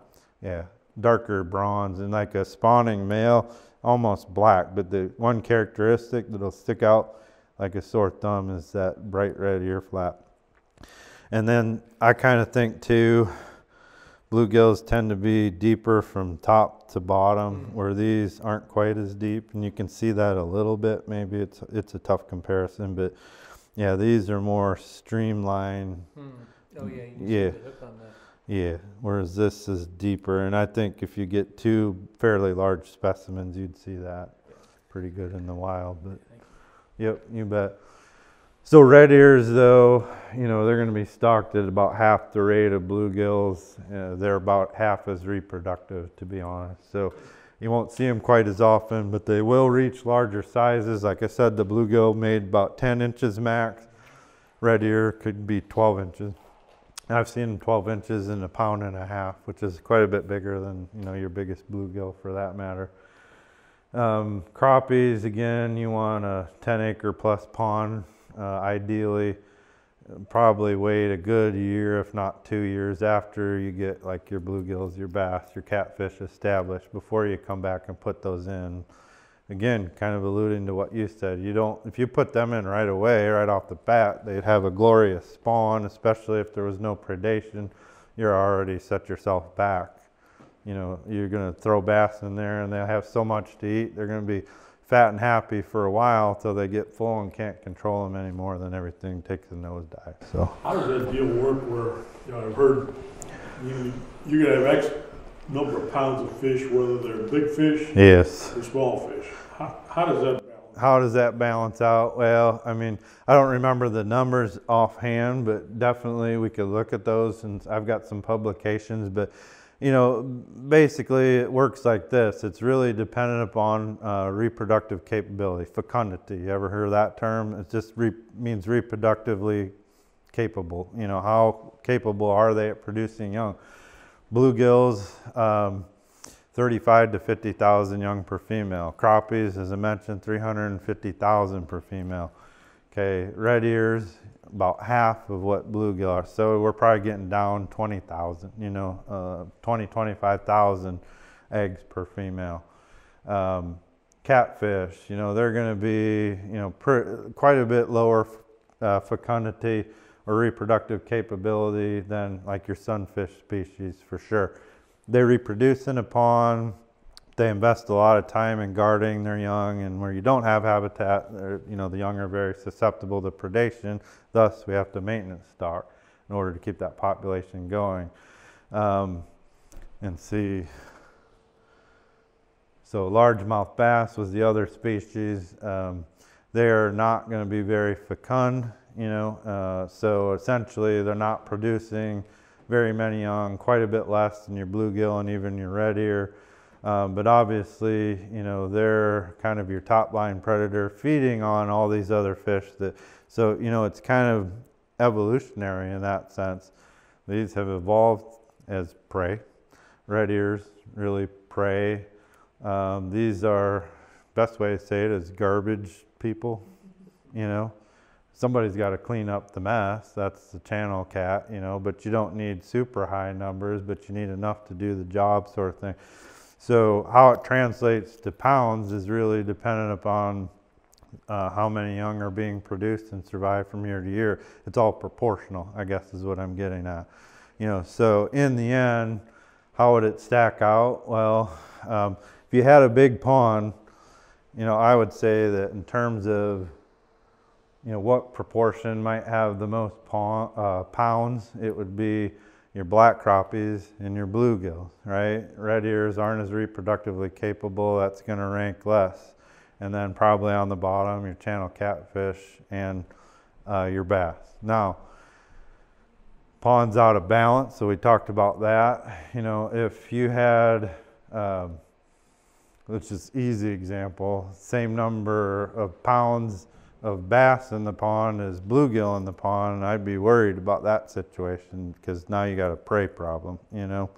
Yeah, darker bronze, and like a spawning male, almost black. But the one characteristic that'll stick out like a sore thumb is that bright red ear flap. And then I kind of think too, bluegills tend to be deeper from top to bottom, Mm. where these aren't quite as deep, and you can see that a little bit. Maybe it's it's a tough comparison, but yeah, these are more streamlined. Hmm. Oh, yeah, Yeah. see the hook on that. Yeah, whereas this is deeper, and I think if you get two fairly large specimens, you'd see that pretty good in the wild. But yep, you bet. So red ears, though, you know, they're going to be stocked at about half the rate of bluegills. Uh, they're about half as reproductive, to be honest. So you won't see them quite as often, but they will reach larger sizes. Like I said, the bluegill made about 10 inches max. Red ear could be 12 inches. I've seen them 12 inches and a pound and a half, which is quite a bit bigger than you know your biggest bluegill for that matter. Um, crappies, again, you want a 10 acre plus pond, Uh, ideally. Probably wait a good year, if not two years, after you get like your bluegills, your bass, your catfish established before you come back and put those in. Again, kind of alluding to what you said, you don't, if you put them in right away, right off the bat, they'd have a glorious spawn, especially if there was no predation. You're already set yourself back you know, you're going to throw bass in there and they'll have so much to eat. They're going to be fat and happy for a while till they get full and can't control them anymore. Then everything takes a nosedive. So, How does that deal work where, you know, I've heard you, you're have X number of pounds of fish, whether they're big fish yes. or small fish? How, how does that balance? How does that balance out? Well, I mean, I don't remember the numbers offhand, but definitely we could look at those. And I've got some publications, but you know, basically it works like this. It's really dependent upon uh, reproductive capability, fecundity. You ever hear that term? It just re- means reproductively capable. You know, how capable are they at producing young? Bluegills, um, 35 to 50,000 young per female. Crappies, as I mentioned, 350,000 per female. Okay, red ears, about half of what bluegill are. So we're probably getting down 20,000, you know, uh, 20, 25,000 eggs per female. Um, catfish, you know, they're going to be, you know, quite a bit lower uh, fecundity or reproductive capability than like your sunfish species for sure. They reproduce in a pond. They invest a lot of time in guarding their young, and where you don't have habitat, you know, the young are very susceptible to predation. Thus, we have to maintenance stock in order to keep that population going. Um, and see, so largemouth bass was the other species. Um, they are not going to be very fecund, you know, uh, so essentially they're not producing very many young, quite a bit less than your bluegill and even your red ear. Um, but obviously, you know, they're kind of your top line predator feeding on all these other fish that, so, you know, it's kind of evolutionary in that sense. These have evolved as prey. Red ears really prey. Um, these are, best way to say it is garbage people, you know. Somebody's got to clean up the mess. That's the channel cat, you know, but you don't need super high numbers, but you need enough to do the job sort of thing. So how it translates to pounds is really dependent upon uh, how many young are being produced and survive from year to year. It's all proportional, I guess, is what I'm getting at. You know, so in the end, how would it stack out? Well, um, if you had a big pond, you know, I would say that in terms of, you know, what proportion might have the most uh, pounds, it would be your black crappies and your bluegills, right? Red ears aren't as reproductively capable, that's going to rank less. And then probably on the bottom, your channel catfish and uh, your bass. Now, pond's out of balance, so we talked about that. You know, if you had, um, let's just easy example, same number of pounds of bass in the pond as bluegill in the pond, and I'd be worried about that situation because now you got a prey problem, you know.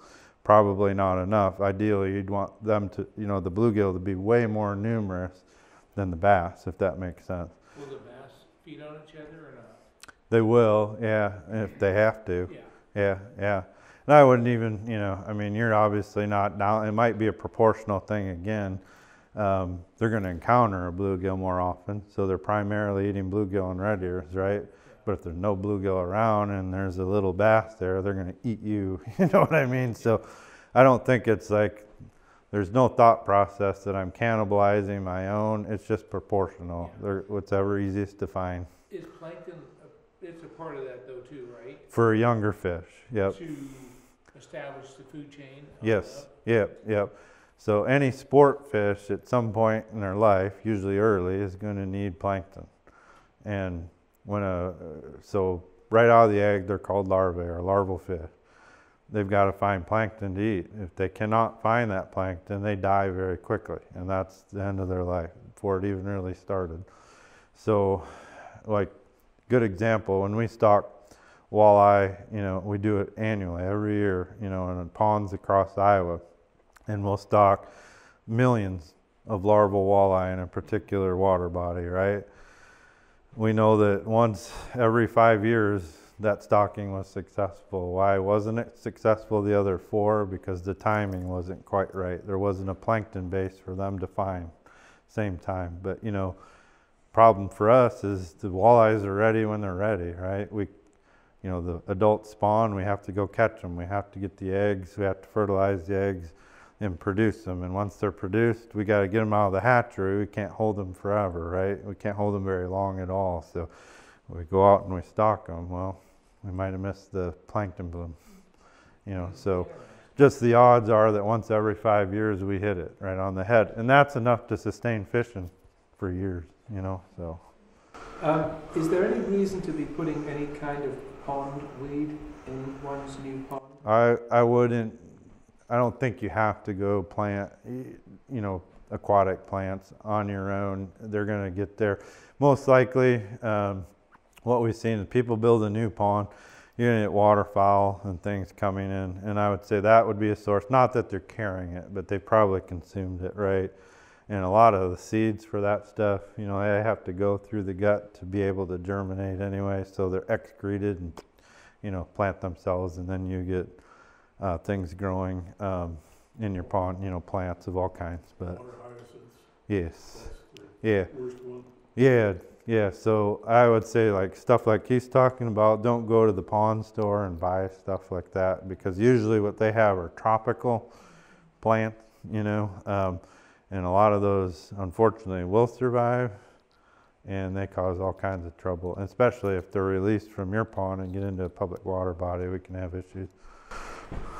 Probably not enough. Ideally, you'd want them to, you know, the bluegill to be way more numerous than the bass, if that makes sense. Will the bass feed on each other or not? They will, yeah, if they have to. Yeah. Yeah, yeah. And I wouldn't even, you know, I mean, you're obviously not down, it might be a proportional thing again. Um, they're going to encounter a bluegill more often, so they're primarily eating bluegill and red ears, right? But if there's no bluegill around and there's a little bass there, they're going to eat you. [laughs] You know what I mean? So I don't think it's like there's no thought process that I'm cannibalizing my own. It's just proportional. Yeah. They're whatever easiest to find Is plankton, a- it's a part of that though too, right? for younger fish. Yep. To establish the food chain? Yes, up? yep, yep. So any sport fish at some point in their life, usually early, is going to need plankton. And when a so right out of the egg, they're called larvae or larval fish. They've got to find plankton to eat. If they cannot find that plankton, they die very quickly, and that's the end of their life before it even really started. So, like, good example when we stock walleye, you know, we do it annually every year, you know, in ponds across Iowa, and we'll stock millions of larval walleye in a particular water body, right? We know that once every five years that stocking was successful. Why wasn't it successful the other four? Because the timing wasn't quite right. There wasn't a plankton base for them to find same time. But you know, problem for us is the walleyes are ready when they're ready, right? We you know, the adults spawn, we have to go catch them. We have to get the eggs, we have to fertilize the eggs and produce them. And once they're produced, we got to get them out of the hatchery. We can't hold them forever, right? We can't hold them very long at all. So we go out and we stock them. Well, we might have missed the plankton bloom, you know. So just the odds are that once every five years we hit it right on the head, and that's enough to sustain fishing for years, you know. So. Um, is there any reason to be putting any kind of pond weed in one's new pond? I, I wouldn't, I don't think you have to go plant, you know, aquatic plants on your own. They're going to get there. Most likely, um, what we've seen is people build a new pond, you're going to get waterfowl and things coming in. And I would say that would be a source. Not that they're carrying it, but they probably consumed it, right? And a lot of the seeds for that stuff, you know, they have to go through the gut to be able to germinate anyway. So they're excreted and, you know, plant themselves, and then you get uh, things growing um, in your pond, you know, plants of all kinds. But Water hyacinths, yes, yeah, yeah, yeah. So I would say like stuff like he's talking about. Don't go to the pond store and buy stuff like that because usually what they have are tropical plants, you know, um, and a lot of those unfortunately will survive. And they cause all kinds of trouble, and especially if they're released from your pond and get into a public water body, we can have issues.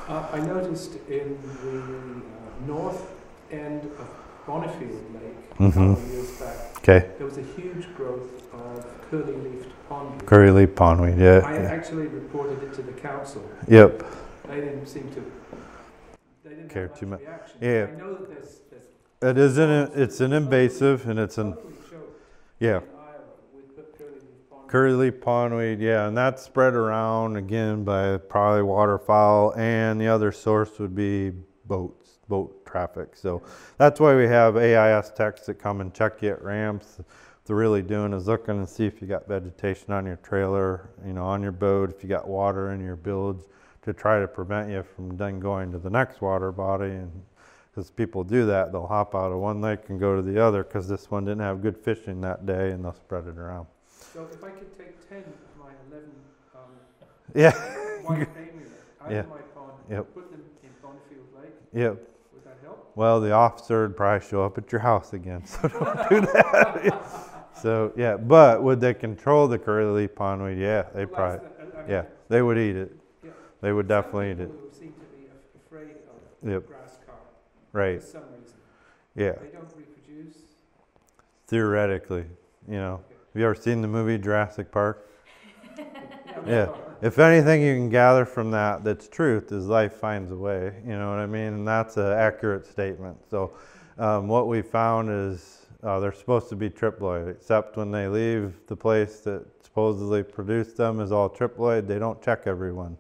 Uh, I noticed in the uh, north end of Bonifield Lake a couple Mhm. of years back, Okay, there was a huge growth of curly-leafed pondweed. curly leaf pondweed, yeah, I yeah. actually reported it to the council. Yep. They didn't seem to. They didn't Care too much. reaction. Yeah. I know that there's, there's It is an it's an invasive and it's an yeah in Iowa with cur- curly-leaf pondweed. Curly pondweed yeah and that's spread around again by probably waterfowl and the other source would be boats boat traffic. So that's why we have AIS techs that come and check you at ramps. What they're really doing is looking and see if you got vegetation on your trailer you know on your boat if you got water in your bilge to try to prevent you from then going to the next water body. And because people do that they'll hop out of one lake and go to the other because this one didn't have good fishing that day and they'll spread it around So if I could take 10 of my 11 um, [laughs] yeah white [laughs] out Yeah. of my pond, Yep. put them in Bonifield Yep. Would that help? Well, the officer would probably show up at your house again, [laughs] so don't do that. so yeah, but would they control the curly leaf pondweed? Yeah, they Well, probably. the- I- mean, Yeah, they would eat it. Yeah. They would definitely eat it. seem to be afraid of Yep. grass carp Right. for some reason. Yeah. They don't reproduce. Theoretically, you know. Have you ever seen the movie Jurassic Park? Yeah. [laughs] Yeah. If anything you can gather from that that's truth is life finds a way. You know what I mean? And that's an accurate statement. So um, what we found is uh, they're supposed to be triploid, except when they leave the place that supposedly produced them is all triploid, they don't check everyone.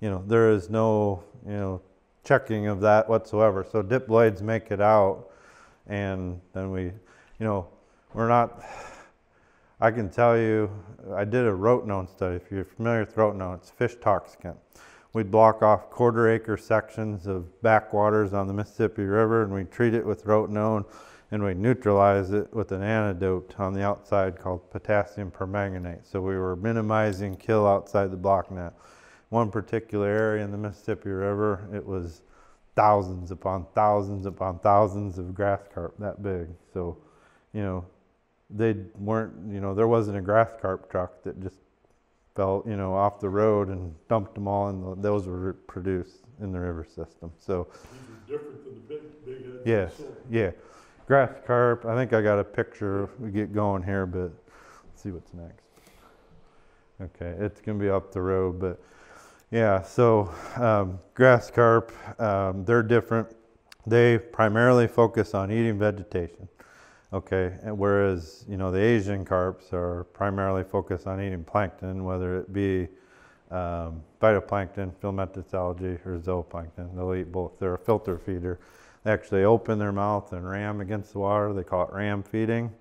You know, there is no, you know, checking of that whatsoever. So diploids make it out and then we, you know, we're not, I can tell you, I did a rotenone study. If you're familiar with rotenone, it's fish toxicant. We'd block off quarter acre sections of backwaters on the Mississippi River and we'd treat it with rotenone and we'd neutralize it with an antidote on the outside called potassium permanganate. So we were minimizing kill outside the block net. One particular area in the Mississippi River, it was thousands upon thousands upon thousands of grass carp that big. So, you know, they weren't, you know, there wasn't a grass carp truck that just fell, you know, off the road and dumped them all, and those were produced in the river system. So, These are different than the big, big yes, yeah, grass carp. I think I got a picture. We get going here, but let's see what's next. Okay, it's gonna be up the road, but yeah. So um, grass carp, um, they're different. They primarily focus on eating vegetation. Okay, and whereas you know the Asian carps are primarily focused on eating plankton, whether it be um, phytoplankton, filamentous algae, or zooplankton. They'll eat both. They're a filter feeder. They actually open their mouth and ram against the water. They call it ram feeding.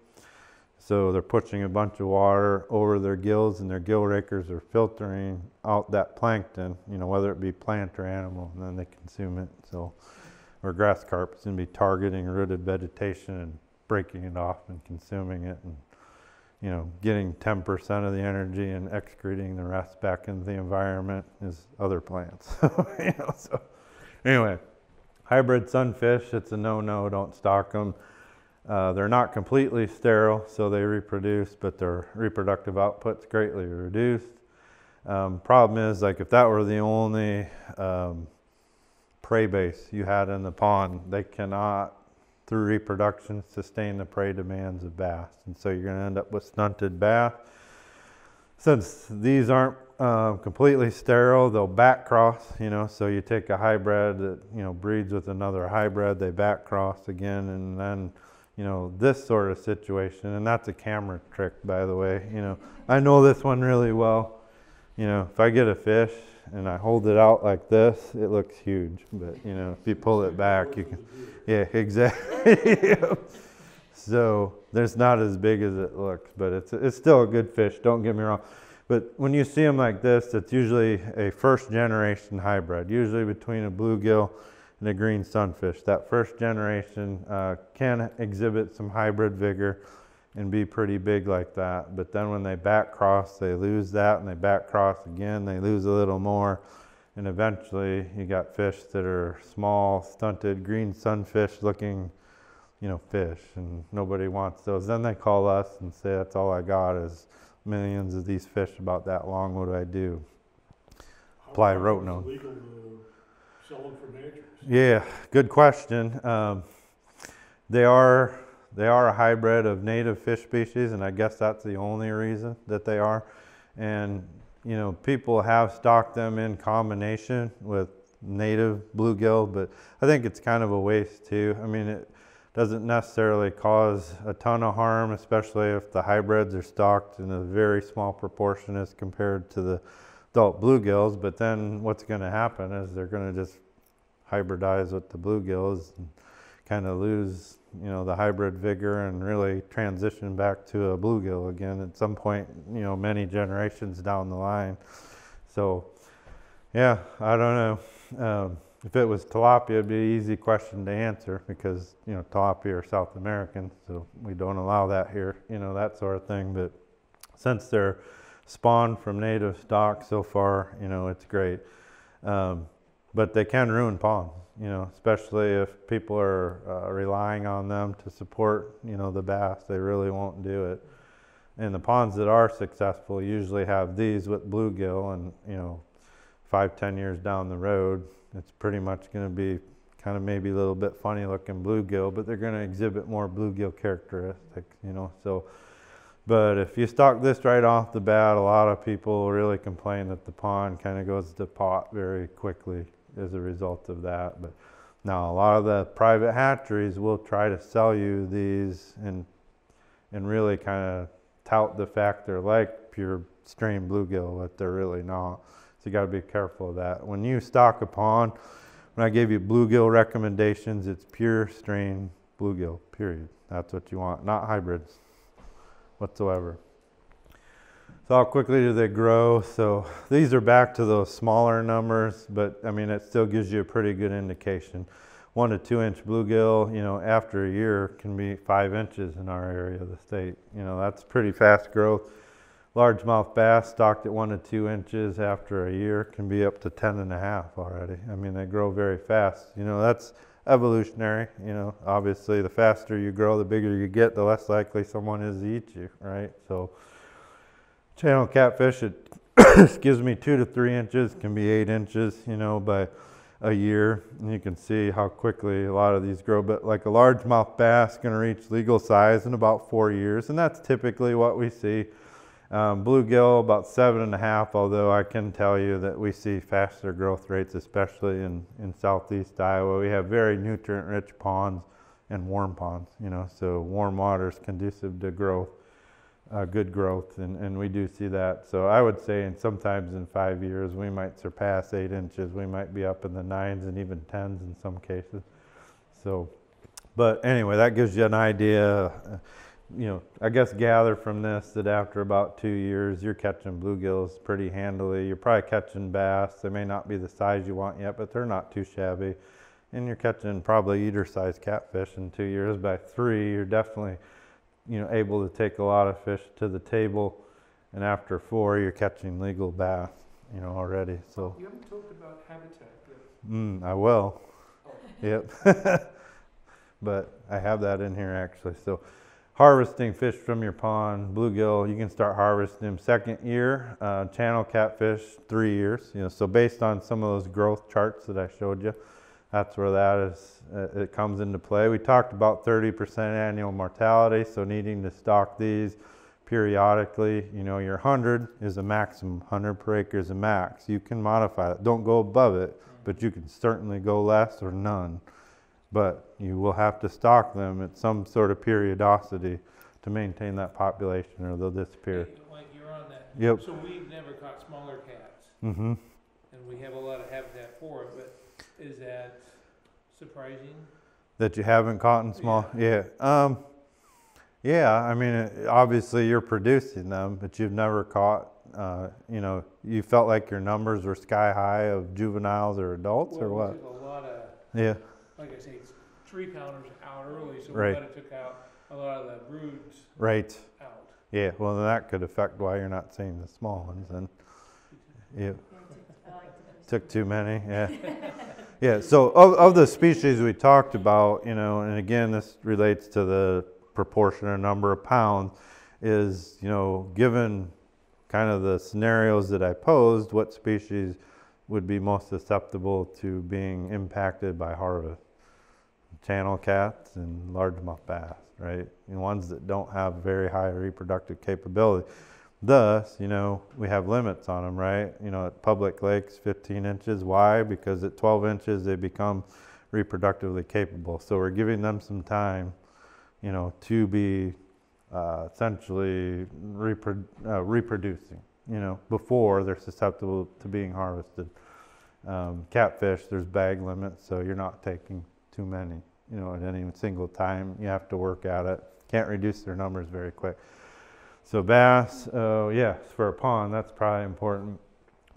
So they're pushing a bunch of water over their gills, and their gill rakers are filtering out that plankton. You know, whether it be plant or animal, and then they consume it. So, or grass carp is going to be targeting rooted vegetation and breaking it off and consuming it and you know getting 10% of the energy and excreting the rest back into the environment is other plants. [laughs] You know, so anyway hybrid sunfish it's a no-no don't stock them uh, they're not completely sterile so they reproduce but their reproductive output's greatly reduced. Um, problem is like if that were the only um, prey base you had in the pond they cannot through reproduction sustain the prey demands of bass. And so you're going to end up with stunted bass. Since these aren't uh, completely sterile, they'll back cross, you know, so you take a hybrid that, you know, breeds with another hybrid, they back cross again, and then, you know, this sort of situation, and that's a camera trick, by the way, you know. I know this one really well. You know, if I get a fish and I hold it out like this, it looks huge, but, you know, if you pull it back, you can, yeah, [laughs] exactly. [laughs] so there's not as big as it looks, but it's it's still a good fish. Don't get me wrong. But when you see them like this, it's usually a first generation hybrid, usually between a bluegill and a green sunfish. That first generation uh, can exhibit some hybrid vigor and be pretty big like that. But then when they back cross, they lose that, and they back cross again, they lose a little more and eventually you got fish that are small, stunted, green sunfish looking, you know, fish, and nobody wants those. Then they call us and say, "That's all I got is millions of these fish about that long. What do I do?" Apply How far is rotenone. Legal to sell them for. Yeah, good question. Um, they are they are a hybrid of native fish species, and I guess that's the only reason that they are. And you know, people have stocked them in combination with native bluegill, but I think it's kind of a waste too. I mean, it doesn't necessarily cause a ton of harm, especially if the hybrids are stocked in a very small proportion as compared to the adult bluegills. But then what's going to happen is they're going to just hybridize with the bluegills and kind of lose, you know, the hybrid vigor and really transition back to a bluegill again at some point, you know, many generations down the line. So, yeah, I don't know. Um, if it was tilapia, it'd be an easy question to answer because, you know, tilapia are South American, so we don't allow that here, you know, that sort of thing. But since they're spawned from native stock so far, you know, it's great. Um, but they can ruin ponds. You know, especially if people are uh, relying on them to support, you know, the bass. They really won't do it. And the ponds that are successful usually have these with bluegill, and you know, five, ten years down the road, it's pretty much going to be kind of maybe a little bit funny looking bluegill, but they're going to exhibit more bluegill characteristics, you know. So, but if you stock this right off the bat, a lot of people really complain that the pond kind of goes to pot very quickly as a result of that. But now a lot of the private hatcheries will try to sell you these and and really kind of tout the fact they're like pure strain bluegill, but they're really not. So you got to be careful of that. When you stock a pond, when I gave you bluegill recommendations, it's pure strain bluegill, period. That's what you want, not hybrids whatsoever. How quickly do they grow? So these are back to those smaller numbers, but I mean, it still gives you a pretty good indication. One to two inch bluegill, you know, after a year can be five inches in our area of the state. You know, that's pretty fast growth. Largemouth bass stocked at one to two inches after a year can be up to 10 and a half already. I mean, they grow very fast. You know, that's evolutionary. You know, obviously, the faster you grow, the bigger you get, the less likely someone is to eat you, right? So, channel catfish, it [coughs] gives me two to three inches, can be eight inches, you know, by a year. And you can see how quickly a lot of these grow. But like a largemouth bass to reach legal size in about four years, and that's typically what we see. Um, bluegill about seven and a half, although I can tell you that we see faster growth rates, especially in, in southeast Iowa. We have very nutrient rich ponds and warm ponds, you know, so warm water is conducive to growth, uh, good growth, and, and we do see that. So I would say and sometimes in five years, we might surpass eight inches. We might be up in the nines and even tens in some cases. So, but anyway, that gives you an idea. Uh, you know, I guess gather from this that after about two years, you're catching bluegills pretty handily. You're probably catching bass. They may not be the size you want yet, but they're not too shabby. And you're catching probably eater sized catfish in two years. By three, you're definitely, you know, able to take a lot of fish to the table. And after four, you're catching legal bass, you know, already. So, You haven't talked about habitat yet. mm, I will. Yep. [laughs] but I have that in here actually. So, harvesting fish from your pond, bluegill, you can start harvesting them second year. Uh, channel catfish, three years. You know, so based on some of those growth charts that I showed you, that's where that is. Uh, it comes into play. We talked about 30% annual mortality, so needing to stock these periodically. You know, your 100 is a maximum. 100 per acre is a max. You can modify it. Don't go above it, but you can certainly go less or none but you will have to stock them at some sort of periodicity to maintain that population or they'll disappear. Like you're on that. Yep. So we've never caught smaller cats, Mm-hmm. and we have a lot of habitat for it, but is that surprising? That you haven't caught in small, yeah. Um, yeah, I mean, it- obviously you're producing them, but you've never caught, uh, you know, you felt like your numbers were sky high of juveniles or adults or what? took a lot of, Yeah, like I say, three pounders out early, so we Right. kinda took out a lot of the broods right. out. Yeah, well, then that could affect why you're not seeing the small ones then. Yeah. Took too many, yeah. [laughs] Yeah, so of, of the species we talked about, you know, and again, this relates to the proportion or number of pounds, is, you know, given kind of the scenarios that I posed, what species would be most susceptible to being impacted by harvest? Channel cats and largemouth bass, right? And ones that don't have very high reproductive capability. Thus, you know, we have limits on them, right? You know, at public lakes, 15 inches. Why? Because at 12 inches, they become reproductively capable. So we're giving them some time, you know, to be uh, essentially uh, reproducing, you know, before they're susceptible to being harvested. Um, catfish, there's bag limits, so you're not taking too many, you know, at any single time. You have to work at it. Can't reduce their numbers very quick. So bass, uh, yes, for a pond, that's probably important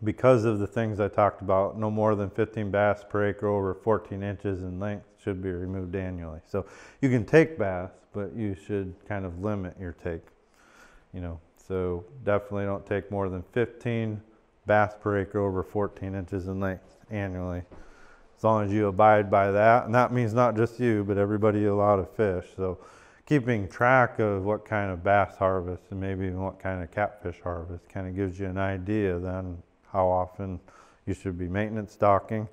because of the things I talked about. No more than 15 bass per acre over 14 inches in length should be removed annually. So you can take bass, but you should kind of limit your take. You know, so definitely don't take more than 15 bass per acre over 14 inches in length annually. as long as you abide by that. And that means not just you, but everybody allowed to fish. So keeping track of what kind of bass harvest and maybe even what kind of catfish harvest kind of gives you an idea then how often you should be maintenance stocking.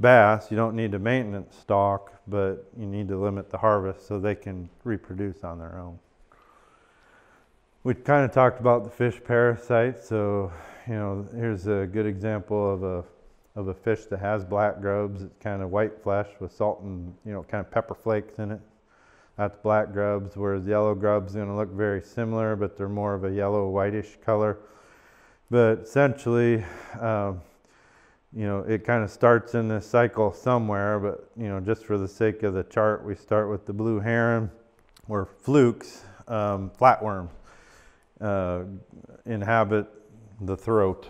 Bass, you don't need to maintenance stock, but you need to limit the harvest so they can reproduce on their own. We kind of talked about the fish parasites, so you know here's a good example of a of a fish that has black grubs. It's kind of white flesh with salt and you know kind of pepper flakes in it. That's black grubs, whereas yellow grubs are going to look very similar, but they're more of a yellow whitish color. But essentially, um, you know, it kind of starts in this cycle somewhere. But you know, just for the sake of the chart, we start with the blue heron, or flukes, um, flatworm, uh, inhabit the throat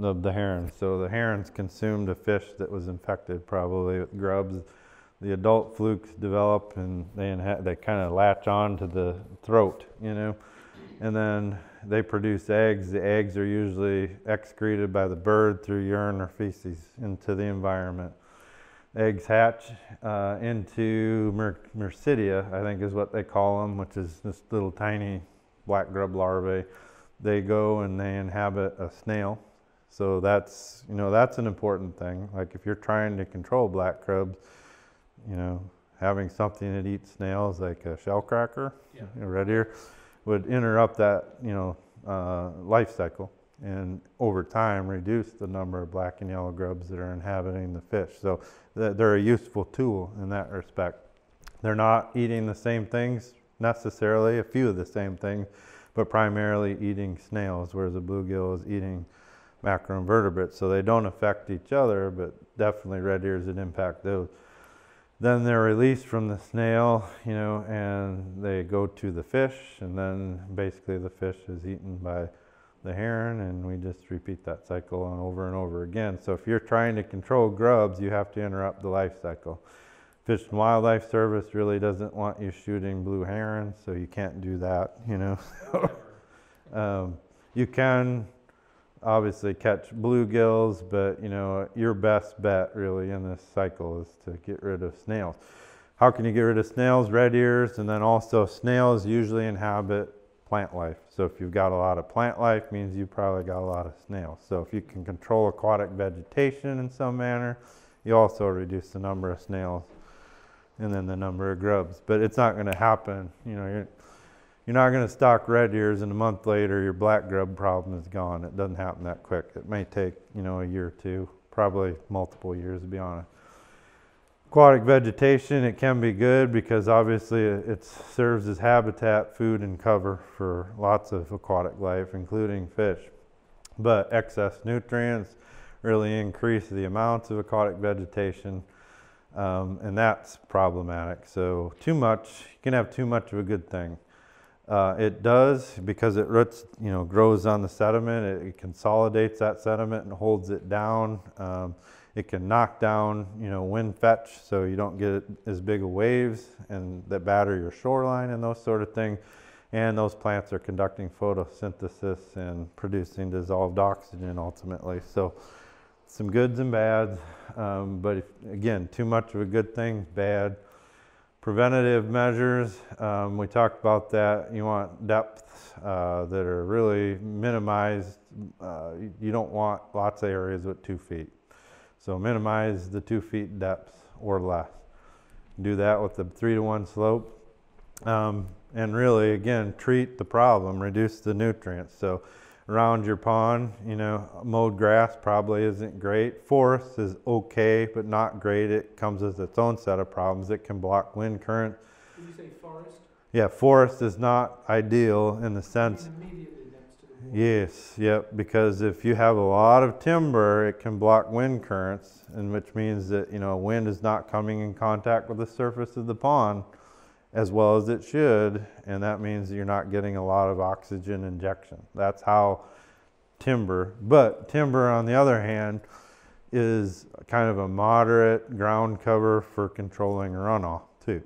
of the heron. So the herons consumed a fish that was infected, probably with grubs. The adult flukes develop and they they kind of latch on to the throat, you know, and then they produce eggs. The eggs are usually excreted by the bird through urine or feces into the environment. Eggs hatch uh, into mer- miracidia, I think is what they call them, which is this little tiny black grub larvae. They go and they inhabit a snail. So that's you know that's an important thing. Like if you're trying to control black grubs, you know having something that eats snails like a shell cracker, Yeah. you know, red ear, would interrupt that you know uh, life cycle and over time reduce the number of black and yellow grubs that are inhabiting the fish. So th- they're a useful tool in that respect. They're not eating the same things necessarily, a few of the same things, but primarily eating snails, whereas a bluegill is eating macroinvertebrates. So they don't affect each other, but definitely red ears that impact those. Then they're released from the snail, you know, and they go to the fish, and then basically the fish is eaten by the heron, and we just repeat that cycle over and over again. So if you're trying to control grubs, you have to interrupt the life cycle. Fish and Wildlife Service really doesn't want you shooting blue herons, so you can't do that, you know. [laughs] um, you can obviously catch bluegills, but you know your best bet really in this cycle is to get rid of snails. How can you get rid of snails? Red ears, and then also snails usually inhabit plant life. So if you've got a lot of plant life, means you probably got a lot of snails. So if you can control aquatic vegetation in some manner, you also reduce the number of snails and then the number of grubs. But it's not going to happen. You know, you're, not going to stock red ears and a month later your black grub problem is gone. It doesn't happen that quick. It may take, you know, a year or two, probably multiple years to be honest. Aquatic vegetation, it can be good because obviously it, it serves as habitat, food, and cover for lots of aquatic life, including fish. But excess nutrients really increase the amounts of aquatic vegetation, um, and that's problematic. So too much, you can have too much of a good thing. Uh, it does because it roots, you know, grows on the sediment. It, it consolidates that sediment and holds it down. Um, it can knock down, you know, wind fetch, so you don't get as big of waves and that batter your shoreline and those sort of things. And those plants are conducting photosynthesis and producing dissolved oxygen ultimately. So some goods and bads, um, but if, again, too much of a good thing, bad. Preventative measures, um, we talked about that. You want depths uh, that are really minimized. Uh, you- don't want lots of areas with two feet. So minimize the two feet depth or less. Do that with the three to one slope. Um, and really, again, treat the problem, reduce the nutrients. So around your pond, you know, mowed grass probably isn't great. Forest is okay, but not great. It comes with its own set of problems. It can block wind current. Did you say forest? Yeah, forest is not ideal in the sense Immediately next to the. Yes, yep, because if you have a lot of timber, it can block wind currents, and which means that, you know, wind is not coming in contact with the surface of the pond as well as it should, and that means you're not getting a lot of oxygen injection. That's how timber, but timber on the other hand is kind of a moderate ground cover for controlling runoff too.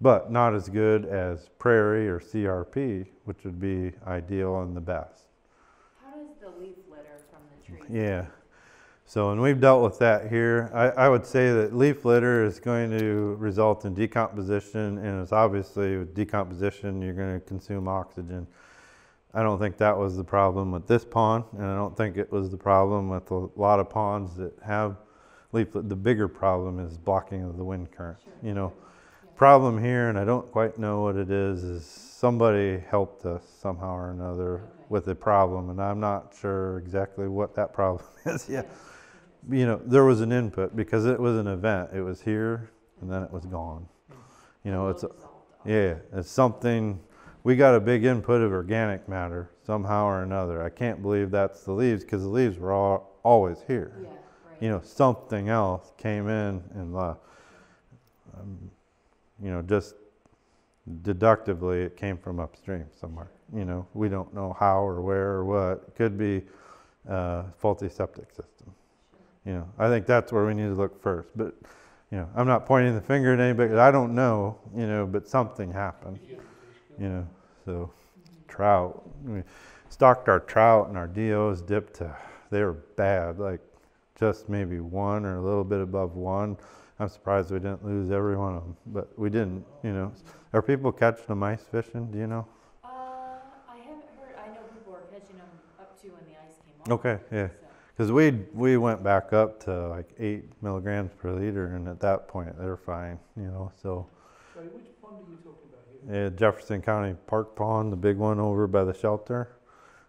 But not as good as prairie or CRP, which would be ideal and the best. How does the leaf litter from the trees? Yeah. So, and we've dealt with that here. I, I would say that leaf litter is going to result in decomposition, and it's obviously with decomposition, you're going to consume oxygen. I don't think that was the problem with this pond, and I don't think it was the problem with a lot of ponds that have leaf. lit- The bigger problem is blocking of the wind current. You know, problem here, and I don't quite know what it is, is somebody helped us somehow or another with a problem, and I'm not sure exactly what that problem [laughs] is yet. You know, there was an input because it was an event. It was here, and then it was gone. You know, it's, a- yeah, it's something, we got a big input of organic matter somehow or another. I can't believe that's the leaves, because the leaves were all, always here Yeah, right. you know, something else came in and left. Um, you know, just deductively, it came from upstream somewhere. You know, we don't know how or where or what. It could be uh, faulty septic system. You know, I think that's where we need to look first. But you know, I'm not pointing the finger at anybody. I don't know. You know, but something happened. You know, so trout. We stocked our trout and our DOs dipped to. They were bad, like just maybe one or a little bit above one. I'm surprised we didn't lose every one of them, but we didn't. You know, are people catching them ice fishing? Do you know? Uh, I haven't heard, I know people are catching them up to when the ice came off. Okay, yeah. so. Because we we went back up to like eight milligrams per liter, and at that point they're fine. You know, so Sorry, which pond are you talking about here? yeah, Jefferson County Park Pond, the big one over by the shelter,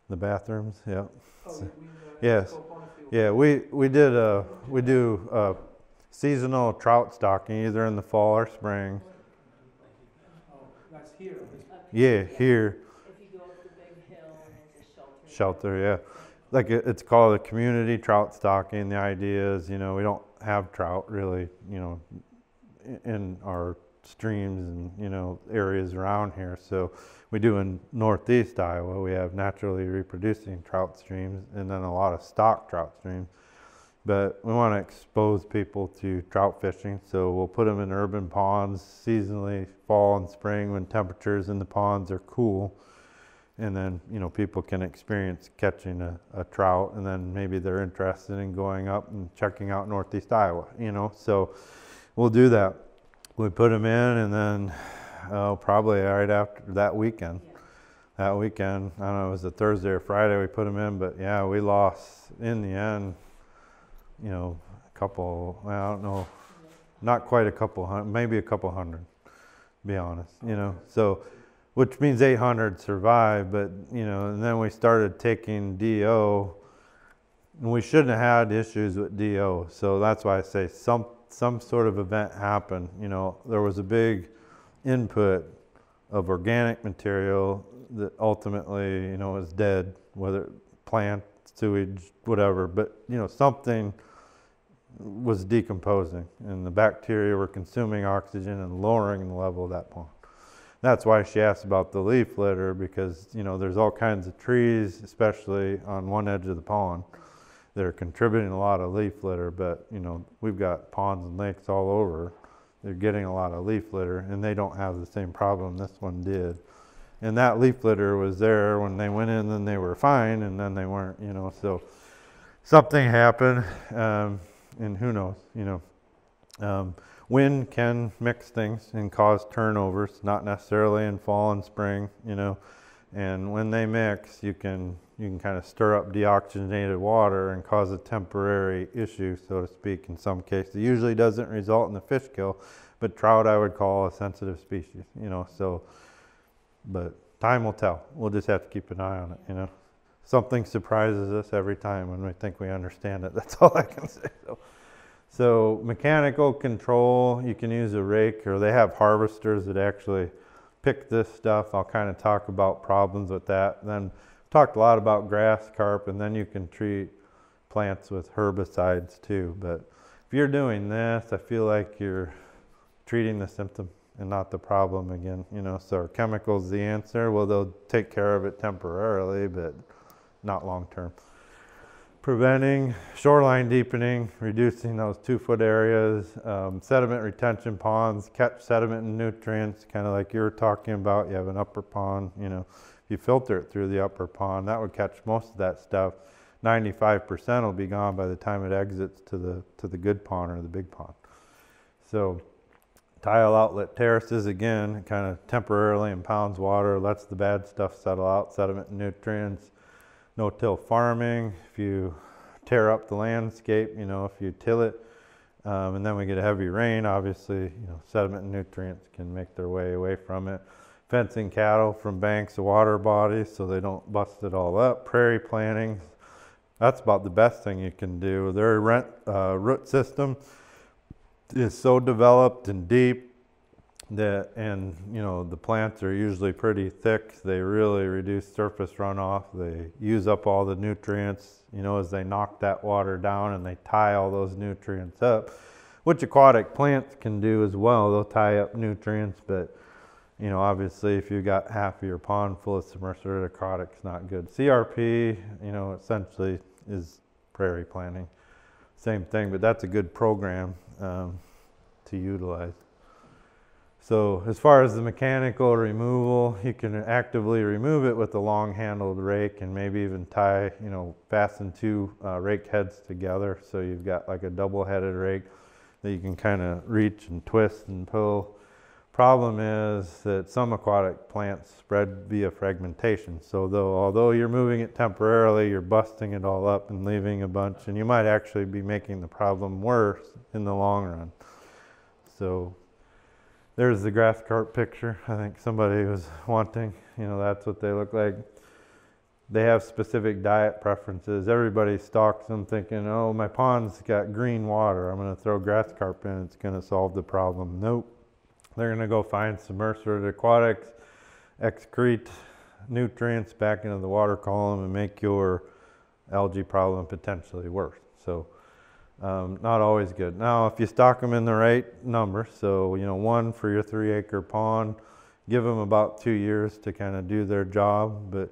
the bathrooms. Yeah, Oh, So- you mean, uh, yes. Yeah. We we did a we do uh seasonal trout stocking either in the fall or spring. Oh, that's here. Okay, Yeah, here. If you go up the big hill and there's a shelter. Shelter, yeah. Like it's called a community trout stocking. The idea is, you know, we don't have trout really, you know, in our streams and, you know, areas around here. So we do in northeast Iowa, we have naturally reproducing trout streams and then a lot of stock trout streams. But we want to expose people to trout fishing, so we'll put them in urban ponds seasonally, fall and spring when temperatures in the ponds are cool and then you know people can experience catching a, a trout and then maybe they're interested in going up and checking out northeast iowa you know? So we'll do that. We put them in and then uh, probably right after that weekend. Yeah. that weekend i don't know it was a thursday or friday we put them in but yeah we lost in the end you know a couple well, i don't know not quite a couple hundred maybe a couple hundred to be honest you know? So which means 800 survived, but you know, and then we started taking DO, and we shouldn't have had issues with DO. So that's why I say some some sort of event happened. You know, there was a big input of organic material that ultimately, you know, is dead, whether plant, sewage, whatever. But you know, something was decomposing, and the bacteria were consuming oxygen and lowering the level of that pond that's why she asked about the leaf litter because you know there's all kinds of trees especially on one edge of the pond that are contributing a lot of leaf litter. But you know we've got ponds and lakes all over. They're getting a lot of leaf litter and they don't have the same problem this one did. And that leaf litter was there when they went in and they were fine and then they weren't you know. So something happened um, and who knows you know. Um, wind can mix things and cause turnovers, not necessarily in fall and spring, you know. And when they mix, you can you can kind of stir up deoxygenated water and cause a temporary issue, so to speak. In some cases, it usually doesn't result in the fish kill, but trout I would call a sensitive species, you know. So, but time will tell. We'll just have to keep an eye on it, you know. Something surprises us every time when we think we understand it. [laughs] That's all I can say. So. So mechanical control, you can use a rake or they have harvesters that actually pick this stuff. I'll kind of talk about problems with that. Then talked a lot about grass carp and then you can treat plants with herbicides too. But if you're doing this, I feel like you're treating the symptom and not the problem again, you know. So are chemicals the answer? Well, they'll take care of it temporarily, but not long term preventing shoreline deepening, reducing those two foot areas, um, sediment retention ponds, catch sediment and nutrients, kind of like you were talking about. You have an upper pond, you know, if you filter it through the upper pond, that would catch most of that stuff. 95% will be gone by the time it exits to the to the good pond or the big pond. So tile outlet terraces again kind of temporarily impounds water, lets the bad stuff settle out, sediment and nutrients. No-till farming, if you tear up the landscape, you know, if you till it, um, and then we get a heavy rain, obviously, you know, sediment and nutrients can make their way away from it. Fencing cattle from banks of water bodies so they don't bust it all up. Prairie planting, that's about the best thing you can do. Their rent, uh, root system is so developed and deep and you know, the plants are usually pretty thick. They really reduce surface runoff. They use up all the nutrients, you know, as they knock that water down and they tie all those nutrients up, which aquatic plants can do as well. They'll tie up nutrients, but you know, obviously if you've got half of your pond full of aquatic, it's not good. CRP, you know, essentially is prairie planting. Same thing, but that's a good program um, to utilize. So as far as the mechanical removal, you can actively remove it with a long handled rake and maybe even tie, you know, fasten two uh, rake heads together. So you've got like a double headed rake that you can kind of reach and twist and pull. Problem is that some aquatic plants spread via fragmentation. So though, although you're moving it temporarily, you're busting it all up and leaving a bunch and you might actually be making the problem worse in the long run. So there's the grass carp picture. I think somebody was wanting, you know, that's what they look like. They have specific diet preferences. Everybody stalks them thinking, oh, my pond's got green water. I'm going to throw grass carp in. It's going to solve the problem. Nope. They're going to go find submerged aquatics, excrete nutrients back into the water column and make your algae problem potentially worse. So um, not always good. Now, if you stock them in the right number, so you know one for your three acre pond, give them about two years to kind of do their job. But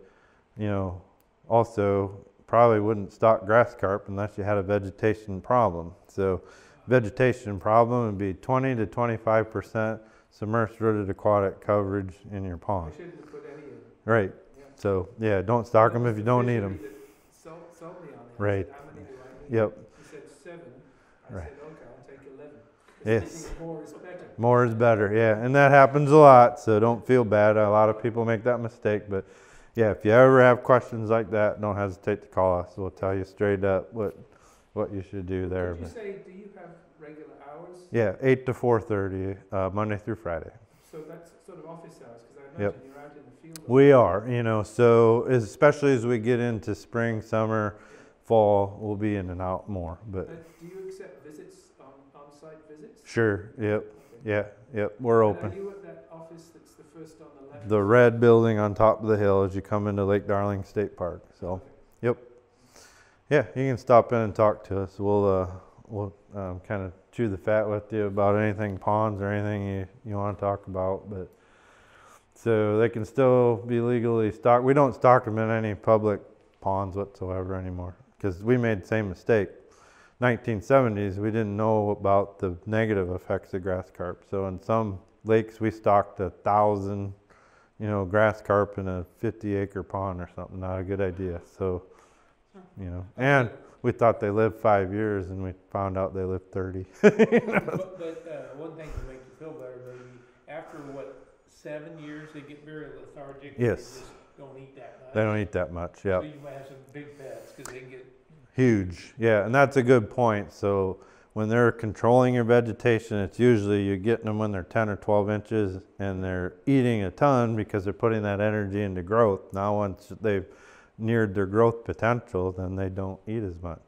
you know, also probably wouldn't stock grass carp unless you had a vegetation problem. So, vegetation problem would be 20 to 25 percent submerged rooted aquatic coverage in your pond. shouldn't put any in. Right. Yeah. So yeah, don't stock them if you don't need them. Sold, sold me on it. Right. I said, How many do I need? Yep. He said seven. I Right. said, okay, I'll take eleven. 'Cause Yes. More is better. More is better, yeah, and that happens a lot, so don't feel bad. A lot of people make that mistake, but yeah, if you ever have questions like that, don't hesitate to call us. We'll tell you straight up what what you should do there. Did you say, do you have regular hours? yeah, eight to four thirty, uh, Monday through Friday. So that's sort of office hours, because I Yep. imagine you're out in the field. We are, you know, so especially as we get into spring, summer, fall, we'll be in and out more. But Uh, do you accept sure, yep, yeah, yep, we're And open. Are you at that office that's the first on the left? The red building on top of the hill as you come into Lake Darling State Park. So. Okay. Yeah, you can stop in and talk to us. We'll uh, we'll um, kind of chew the fat with you about anything ponds or anything you, you want to talk about. But so they can still be legally stocked. We don't stock them in any public ponds whatsoever anymore because we made the same mistake. 1970s, we didn't know about the negative effects of grass carp. So in some lakes, we stocked a thousand, you know, grass carp in a 50 acre pond or something. Not a good idea. So, you know, and we thought they lived five years and we found out they lived 30. [laughs] But, but uh, one thing to make you feel better, maybe, after what, seven years, they get very lethargic? they Yes. just Don't eat that much? they don't eat that much. Yeah. So you might have some big pets, because they can get, Huge, yeah, and that's a good point. So when they're controlling your vegetation, it's usually you're getting them when they're 10 or 12 inches and they're eating a ton because they're putting that energy into growth. Now, once they've neared their growth potential, then they don't eat as much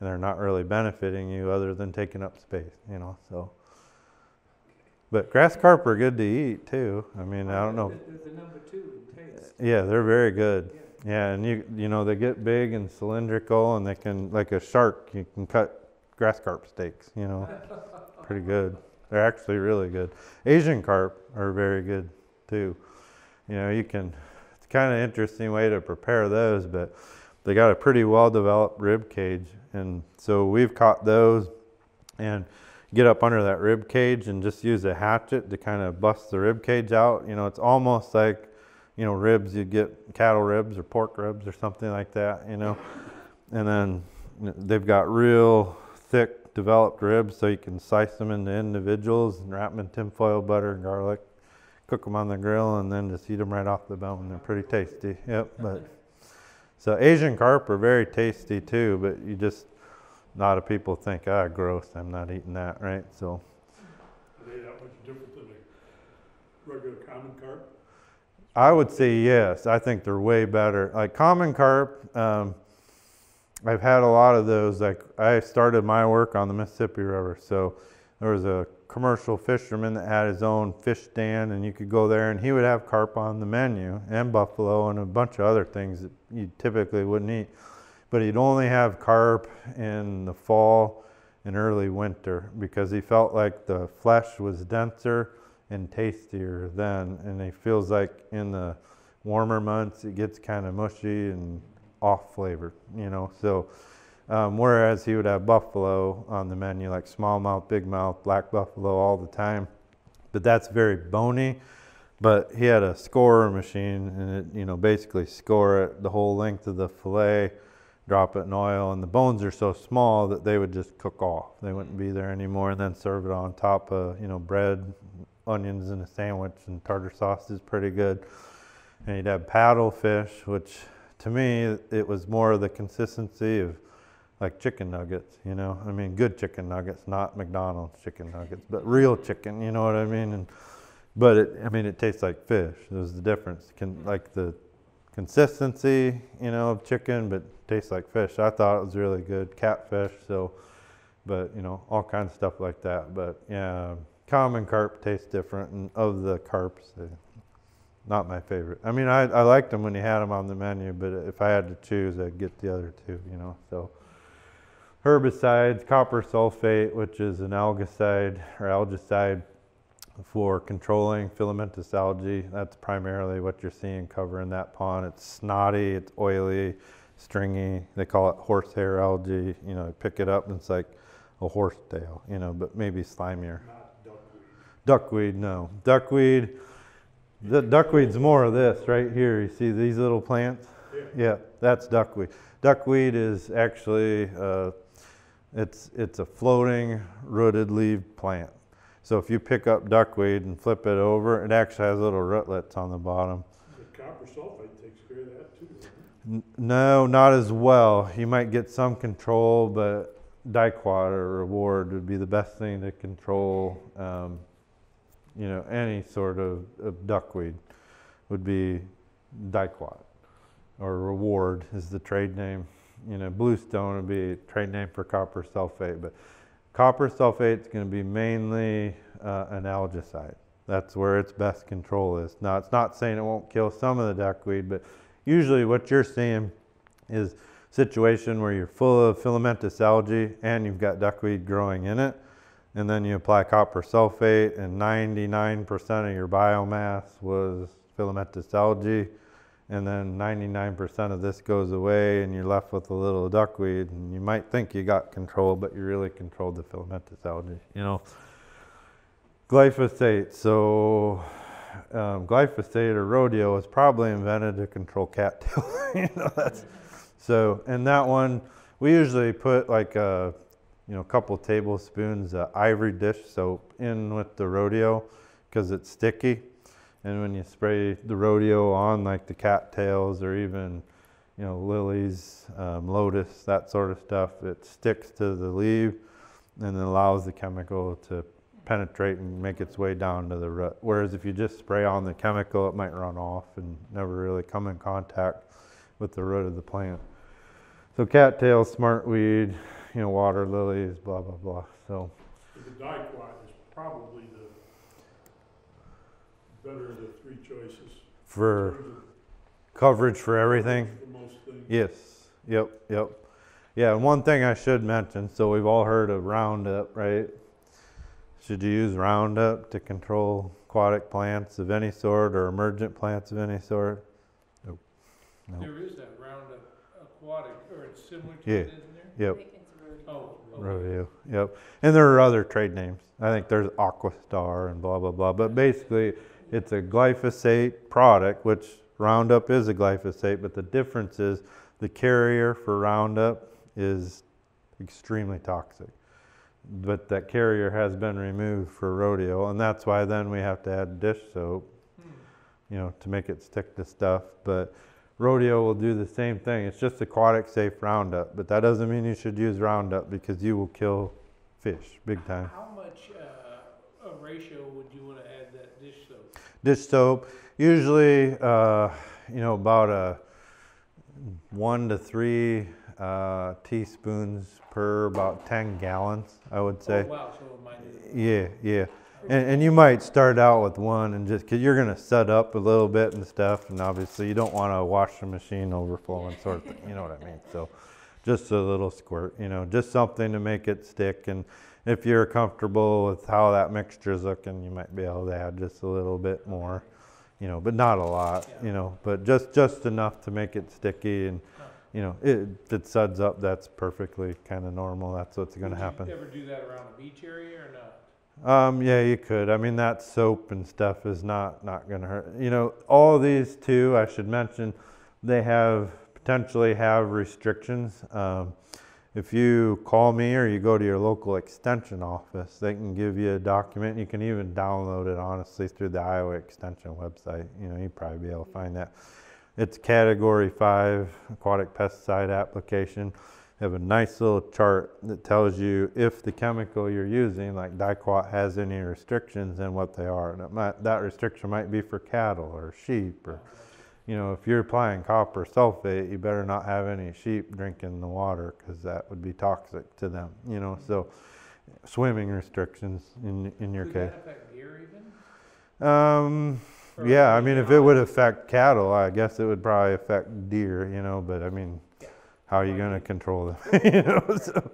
and they're not really benefiting you other than taking up space, you know. So, but grass carp are good to eat too. I mean, I don't know. The, number two in taste. Yeah, they're very good. Yeah. Yeah, and you you know they get big and cylindrical, and they can like a shark. You can cut grass carp steaks. You know, [laughs] pretty good. They're actually really good. Asian carp are very good too. You know, you can. It's kind of interesting way to prepare those, but they got a pretty well developed rib cage, and so we've caught those and get up under that rib cage and just use a hatchet to kind of bust the rib cage out. You know, it's almost like you know, ribs, you get cattle ribs or pork ribs or something like that, you know. and then you know, they've got real thick developed ribs, so you can slice them into individuals and wrap them in tinfoil butter and garlic, cook them on the grill, and then just eat them right off the bone. They're pretty tasty. Yep, [laughs] but so Asian carp are very tasty too, but you just a lot of people think ah gross. I'm not eating that, right? So Are they that much different than a regular common carp? I would say yes. I think they're way better. Like common carp, um, I've had a lot of those. Like I started my work on the Mississippi River, so there was a commercial fisherman that had his own fish stand, and you could go there, and he would have carp on the menu and buffalo and a bunch of other things that you typically wouldn't eat. But he'd only have carp in the fall and early winter because he felt like the flesh was denser and tastier then, and it feels like in the warmer months it gets kind of mushy and off flavored, you know. So, um, whereas he would have buffalo on the menu, like smallmouth, big mouth, black buffalo all the time, but that's very bony. But he had a scorer machine, and it, you know, basically score it the whole length of the fillet, drop it in oil, and the bones are so small that they would just cook off. They wouldn't be there anymore, and then serve it on top of, you know, bread, onions in a sandwich, and tartar sauce is pretty good. And you'd have paddle fish, which to me it was more of the consistency of like chicken nuggets, you know. I mean, good chicken nuggets, not McDonald's chicken nuggets, but real chicken. You know what I mean? And but it, I mean, it tastes like fish. There's the difference. Can mm-hmm. like the consistency, you know, of chicken, but tastes like fish. I thought it was really good. Catfish, so, but you know, all kinds of stuff like that. But yeah, common carp tastes different, and of the carps, uh, not my favorite. I mean, I, I liked them when you had them on the menu, but if I had to choose, I'd get the other two, you know. So, herbicides, copper sulfate, which is an algicide or algicide for controlling filamentous algae. That's primarily what you're seeing covering that pond. It's snotty, it's oily, stringy. They call it horsehair algae. You know, pick it up and it's like a horse tail, you know, but maybe slimier. Duckweed. No. Duckweed, the duckweed's more of this right here. You see these little plants? Yeah. Yeah, that's duckweed. Duckweed is actually, uh, it's, it's a floating rooted leaf plant. So if you pick up duckweed and flip it over, it actually has little rootlets on the bottom. The copper sulfate takes care of that too. doesn't it? N- No, not as well. You might get some control, but diquat or reward would be the best thing to control. Um, you know, any sort of, of duckweed would be diquat or reward is the trade name. You know, bluestone would be a trade name for copper sulfate, but copper sulfate is going to be mainly uh, an algicide. That's where its best control is. Now, it's not saying it won't kill some of the duckweed, but usually what you're seeing is situation where you're full of filamentous algae and you've got duckweed growing in it and then you apply copper sulfate and 99% of your biomass was filamentous algae. And then 99% of this goes away and you're left with a little duckweed. And you might think you got control but you really controlled the filamentous algae you know. Glyphosate. So um, glyphosate or rodeo was probably invented to control cattail [laughs] you know that's so and that one we usually put like a you know a couple tablespoons of ivory dish soap in with the rodeo because it's sticky. And when you spray the rodeo on like the cattails or even you know lilies um, lotus that sort of stuff it sticks to the leaf and then allows the chemical to penetrate and make its way down to the root. Whereas if you just spray on the chemical it might run off and never really come in contact with the root of the plant. So cattail, smartweed you know water lilies blah blah blah so But The diquat is probably the better of the three choices. in for terms coverage for everything For most things. Yes. Yep. Yep. Yeah. And one thing I should mention. So we've all heard of Roundup, right? Should you use Roundup to control aquatic plants of any sort or emergent plants of any sort? Nope. Nope. There is that Roundup aquatic, or it's similar to Yeah. it, isn't there? Yep. Oh, okay. Rodeo. Yep. And there are other trade names. I think there's Aquastar and blah blah blah. But basically, it's a glyphosate product, which Roundup is a glyphosate. But the difference is The carrier for Roundup is extremely toxic. But that carrier has been removed for rodeo, and that's why then we have to add dish soap, hmm. you know, to make it stick to stuff. But rodeo will do the same thing. It's just aquatic safe Roundup, but that doesn't mean you should use Roundup because you will kill fish big time. How much, uh, a ratio would you wanna add that dish soap? dish soap usually uh, you know about a one to three uh, teaspoons per about 10 gallons i would say Oh, wow, so yeah yeah and, and you might start out with one and just because you're going to set up a little bit and stuff and obviously you don't want to wash the machine overflowing sort of thing you know what i mean? So just a little squirt you know just something to make it stick and if you're comfortable with how that mixture is looking you might be able to add just a little bit more you know but not a lot you know but just just enough to make it sticky and you know it, if it suds up that's perfectly kind of normal that's what's going to Would you happen. Ever do that around the beach area or not? Um, yeah, you could. I mean, that soap and stuff is not not going to hurt. You know, all these too. I should mention, they have potentially have restrictions. Um, if you call me or you go to your local extension office, they can give you a document. You can even download it honestly through the Iowa Extension website. You know, you'd probably be able to find that. It's Category Five aquatic pesticide application have a nice little chart that tells you if the chemical you're using, like Diquat, has any restrictions and what they are. And it might, that restriction might be for cattle or sheep, or you know, if you're applying copper sulfate, you better not have any sheep drinking the water because that would be toxic to them. You know, so swimming restrictions in in your Could case. that affect deer even? Um, Or yeah, I mean, if it would affect cattle, I guess it would probably affect deer, you know, but I mean. How are you gonna control them, [laughs] you know, so,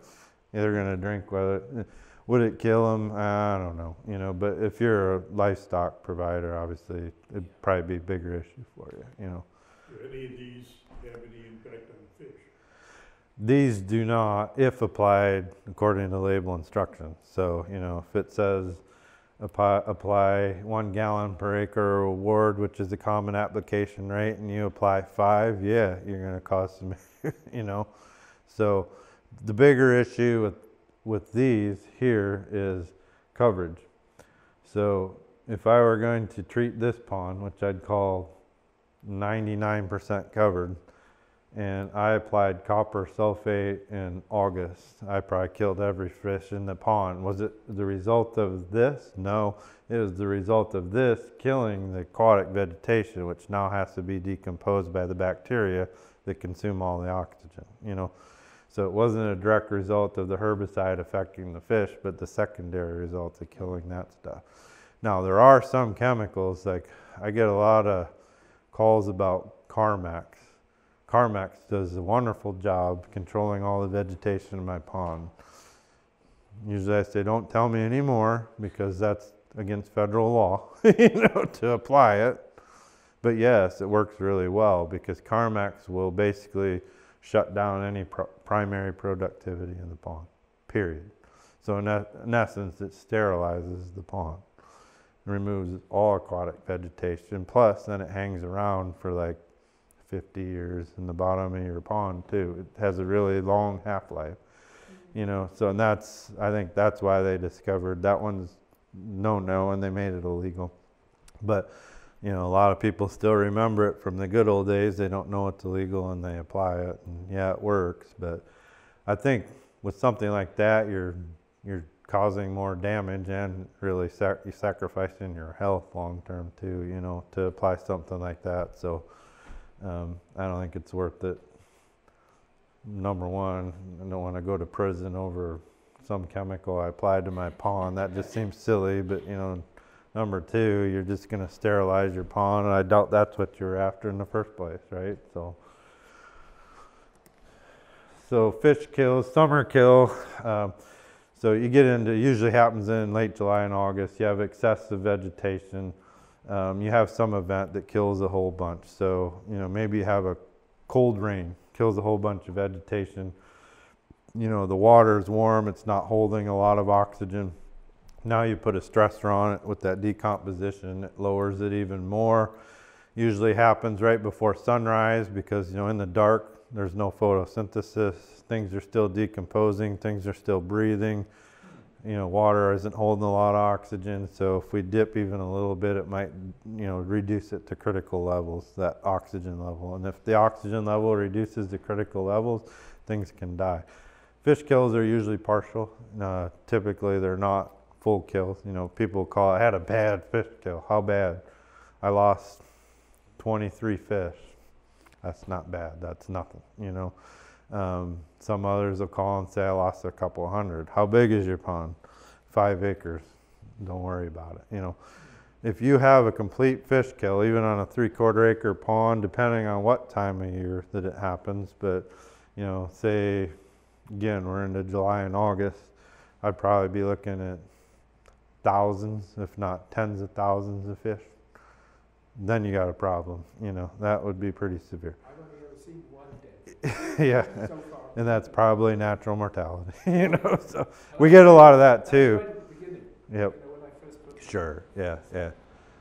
they're gonna drink whether, would it kill them? I don't know, you know, but if you're a livestock provider, obviously, it'd probably be a bigger issue for you, you know. Do any of these have any impact on fish? These do not, if applied according to label instructions. So, you know, if it says apply, one gallon per acre award, which is a common application rate, and you apply five, yeah, you're going to cost [laughs] some, you know. So, the bigger issue with with these here is coverage. So, if I were going to treat this pond, which I'd call 99% covered, and I applied copper sulfate in August. I probably killed every fish in the pond. Was it the result of this? No, it was the result of this killing the aquatic vegetation, which now has to be decomposed by the bacteria that consume all the oxygen. You know, so it wasn't a direct result of the herbicide affecting the fish, but the secondary result of killing that stuff. Now there are some chemicals like I get a lot of calls about Karmex. Karmex does a wonderful job controlling all the vegetation in my pond. Usually I say, don't tell me anymore because that's against federal law, [laughs] you know, to apply it. But yes, it works really well because Karmex will basically shut down any primary productivity in the pond, period. So in, in essence, it sterilizes the pond, removes all aquatic vegetation. Plus, then it hangs around for like 50 years in the bottom of your pond too. It has a really long half-life, mm-hmm. you know. So and that's I think that's why they discovered that one's no no and they made it illegal. But you know, a lot of people still remember it from the good old days. They don't know it's illegal and they apply it, and yeah, it works. But I think with something like that, you're you're causing more damage and really sac- you're sacrificing your health long term too. You know, to apply something like that. So um, I don't think it's worth it. Number one, I don't want to go to prison over some chemical I applied to my pond. That just [laughs] seems silly. But you know, number two, you're just going to sterilize your pond, and I doubt that's what you're after in the first place, right? So. So fish kill, summer kill. Um, so you get into usually happens in late July and August. You have excessive vegetation. Um, you have some event that kills a whole bunch. So you know maybe you have a cold rain kills a whole bunch of vegetation. You know the water is warm. It's not holding a lot of oxygen. Now you put a stressor on it with that decomposition. It lowers it even more. Usually happens right before sunrise because you know in the dark there's no photosynthesis, things are still decomposing, things are still breathing. You know, water isn't holding a lot of oxygen, so if we dip even a little bit, it might, you know, reduce it to critical levels, that oxygen level. And if the oxygen level reduces to critical levels, things can die. Fish kills are usually partial. Uh, typically, they're not full kills. You know, people call I had a bad fish kill. How bad? I lost 23 fish. That's not bad. That's nothing. You know. Um, some others will call and say I lost a couple hundred. How big is your pond? Five acres. Don't worry about it. You know. If you have a complete fish kill, even on a three-quarter acre pond, depending on what time of year that it happens, but you know, say again we're into July and August, I'd probably be looking at thousands, if not tens of thousands of fish. Then you got a problem. You know, that would be pretty severe. I've only ever seen one dead [laughs] yeah, so and that's probably natural mortality. [laughs] You know, so we get a lot of that too. right at the beginning, Yep. you know, when I first put. Sure. Yeah. Yeah.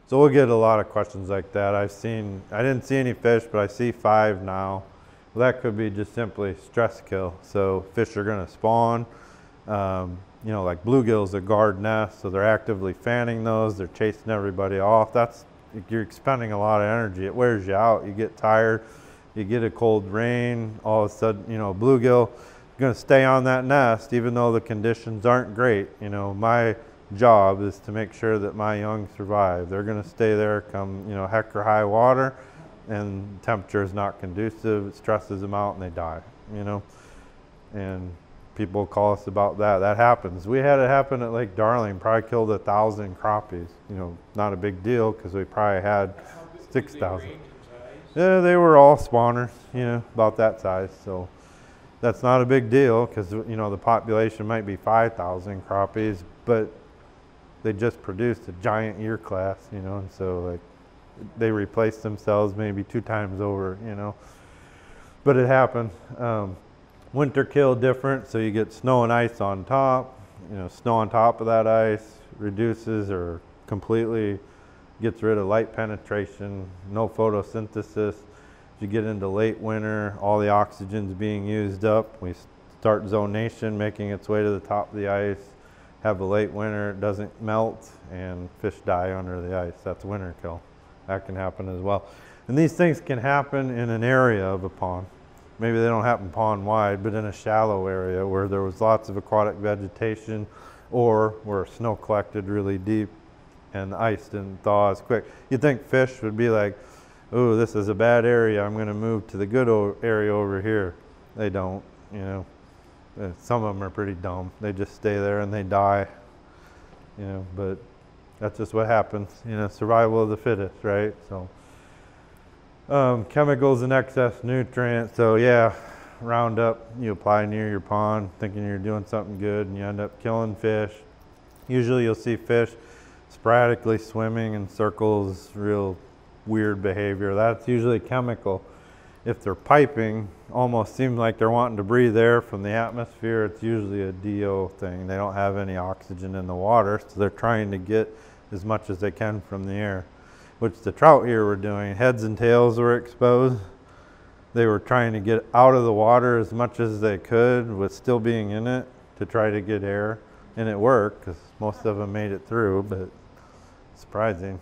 So we'll get a lot of questions like that. I've seen. I didn't see any fish, but I see five now. Well, that could be just simply stress kill. So fish are going to spawn. Um, you know, like bluegills that guard nests, so they're actively fanning those. They're chasing everybody off. That's you're expending a lot of energy. It wears you out. You get tired. You get a cold rain. All of a sudden, you know, bluegill going to stay on that nest even though the conditions aren't great. You know, my job is to make sure that my young survive. They're going to stay there come, you know, heck or high water and temperature is not conducive. It stresses them out and they die, you know. And people call us about that. That happens. We had it happen at Lake Darling, probably killed a thousand crappies. You know, not a big deal because we probably had How big do they 6,000. Yeah, they were all spawners, you know, about that size. So that's not a big deal because you know the population might be 5,000 crappies, but they just produced a giant year class, you know, and so like they replaced themselves maybe two times over, you know. But it happened. Um, winter kill different, so you get snow and ice on top. You know, snow on top of that ice reduces or completely gets rid of light penetration, no photosynthesis. As you get into late winter, all the oxygen's being used up. We start zonation, making its way to the top of the ice. Have a late winter, it doesn't melt, and fish die under the ice. That's winter kill. That can happen as well. And these things can happen in an area of a pond. Maybe they don't happen pond wide, but in a shallow area where there was lots of aquatic vegetation or where snow collected really deep and ice didn't thaw as quick. You'd think fish would be like, oh, this is a bad area. I'm going to move to the good area over here. They don't, you know. Uh, Some of them are pretty dumb. They just stay there and they die, you know. But that's just what happens, you know. Survival of the fittest, right? So, um, chemicals and excess nutrients. So yeah, Roundup you apply near your pond, thinking you're doing something good, and you end up killing fish. Usually, you'll see fish sporadically swimming in circles, real weird behavior. That's usually chemical. If they're piping, almost seems like they're wanting to breathe air from the atmosphere. It's usually a DO thing. They don't have any oxygen in the water, so they're trying to get as much as they can from the air, which the trout here were doing. Heads and tails were exposed. They were trying to get out of the water as much as they could with still being in it to try to get air. And it worked because most of them made it through, but surprising.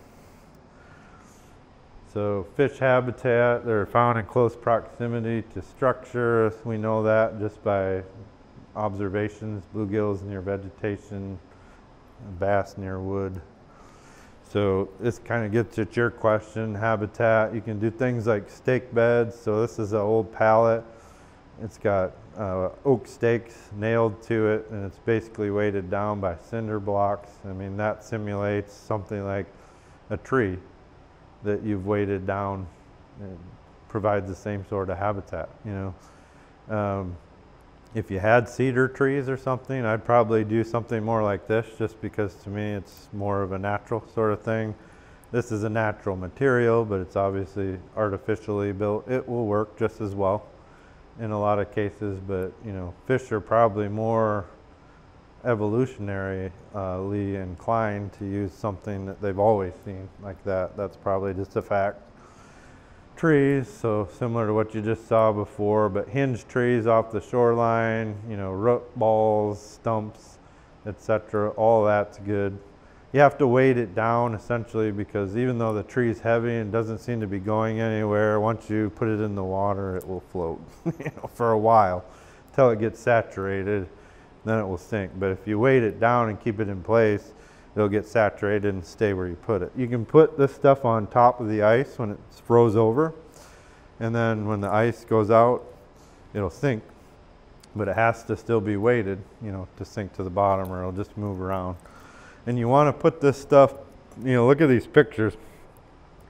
So fish habitat, they're found in close proximity to structure. We know that just by observations, bluegills near vegetation, bass near wood. So this kind of gets at your question, habitat. You can do things like stake beds. So this is an old pallet. It's got uh, oak stakes nailed to it, and it's basically weighted down by cinder blocks. I mean, that simulates something like a tree that you've weighted down and provides the same sort of habitat, you know. Um, if you had cedar trees or something, I'd probably do something more like this just because to me it's more of a natural sort of thing. This is a natural material, but it's obviously artificially built. It will work just as well in a lot of cases, but you know, fish are probably more evolutionarily uh, inclined to use something that they've always seen like that. That's probably just a fact. trees, so similar to what you just saw before, but hinge trees off the shoreline, you know, root balls, stumps, etc. All that's good. You have to weight it down essentially because even though the tree is heavy and doesn't seem to be going anywhere, once you put it in the water, it will float [laughs] you know, for a while until it gets saturated, then it will sink. But if you weight it down and keep it in place, it'll get saturated and stay where you put it. You can put this stuff on top of the ice when it's froze over, and then when the ice goes out, it'll sink. But it has to still be weighted, you know, to sink to the bottom or it'll just move around and you want to put this stuff, you know, look at these pictures,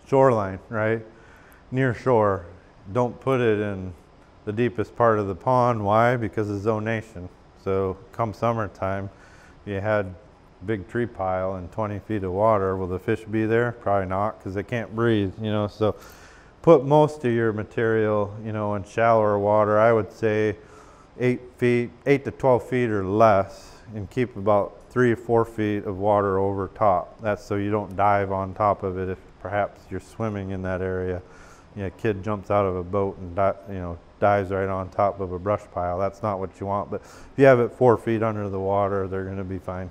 shoreline, right? Near shore. Don't put it in the deepest part of the pond. Why? Because of zonation. So come summertime, you had big tree pile and 20 feet of water. Will the fish be there? Probably not because they can't breathe, you know. So put most of your material, you know, in shallower water. I would say eight feet, eight to 12 feet or less and keep about three or four feet of water over top. That's so you don't dive on top of it if perhaps you're swimming in that area. You know, a kid jumps out of a boat and you know dives right on top of a brush pile. That's not what you want. But if you have it four feet under the water, they're going to be fine.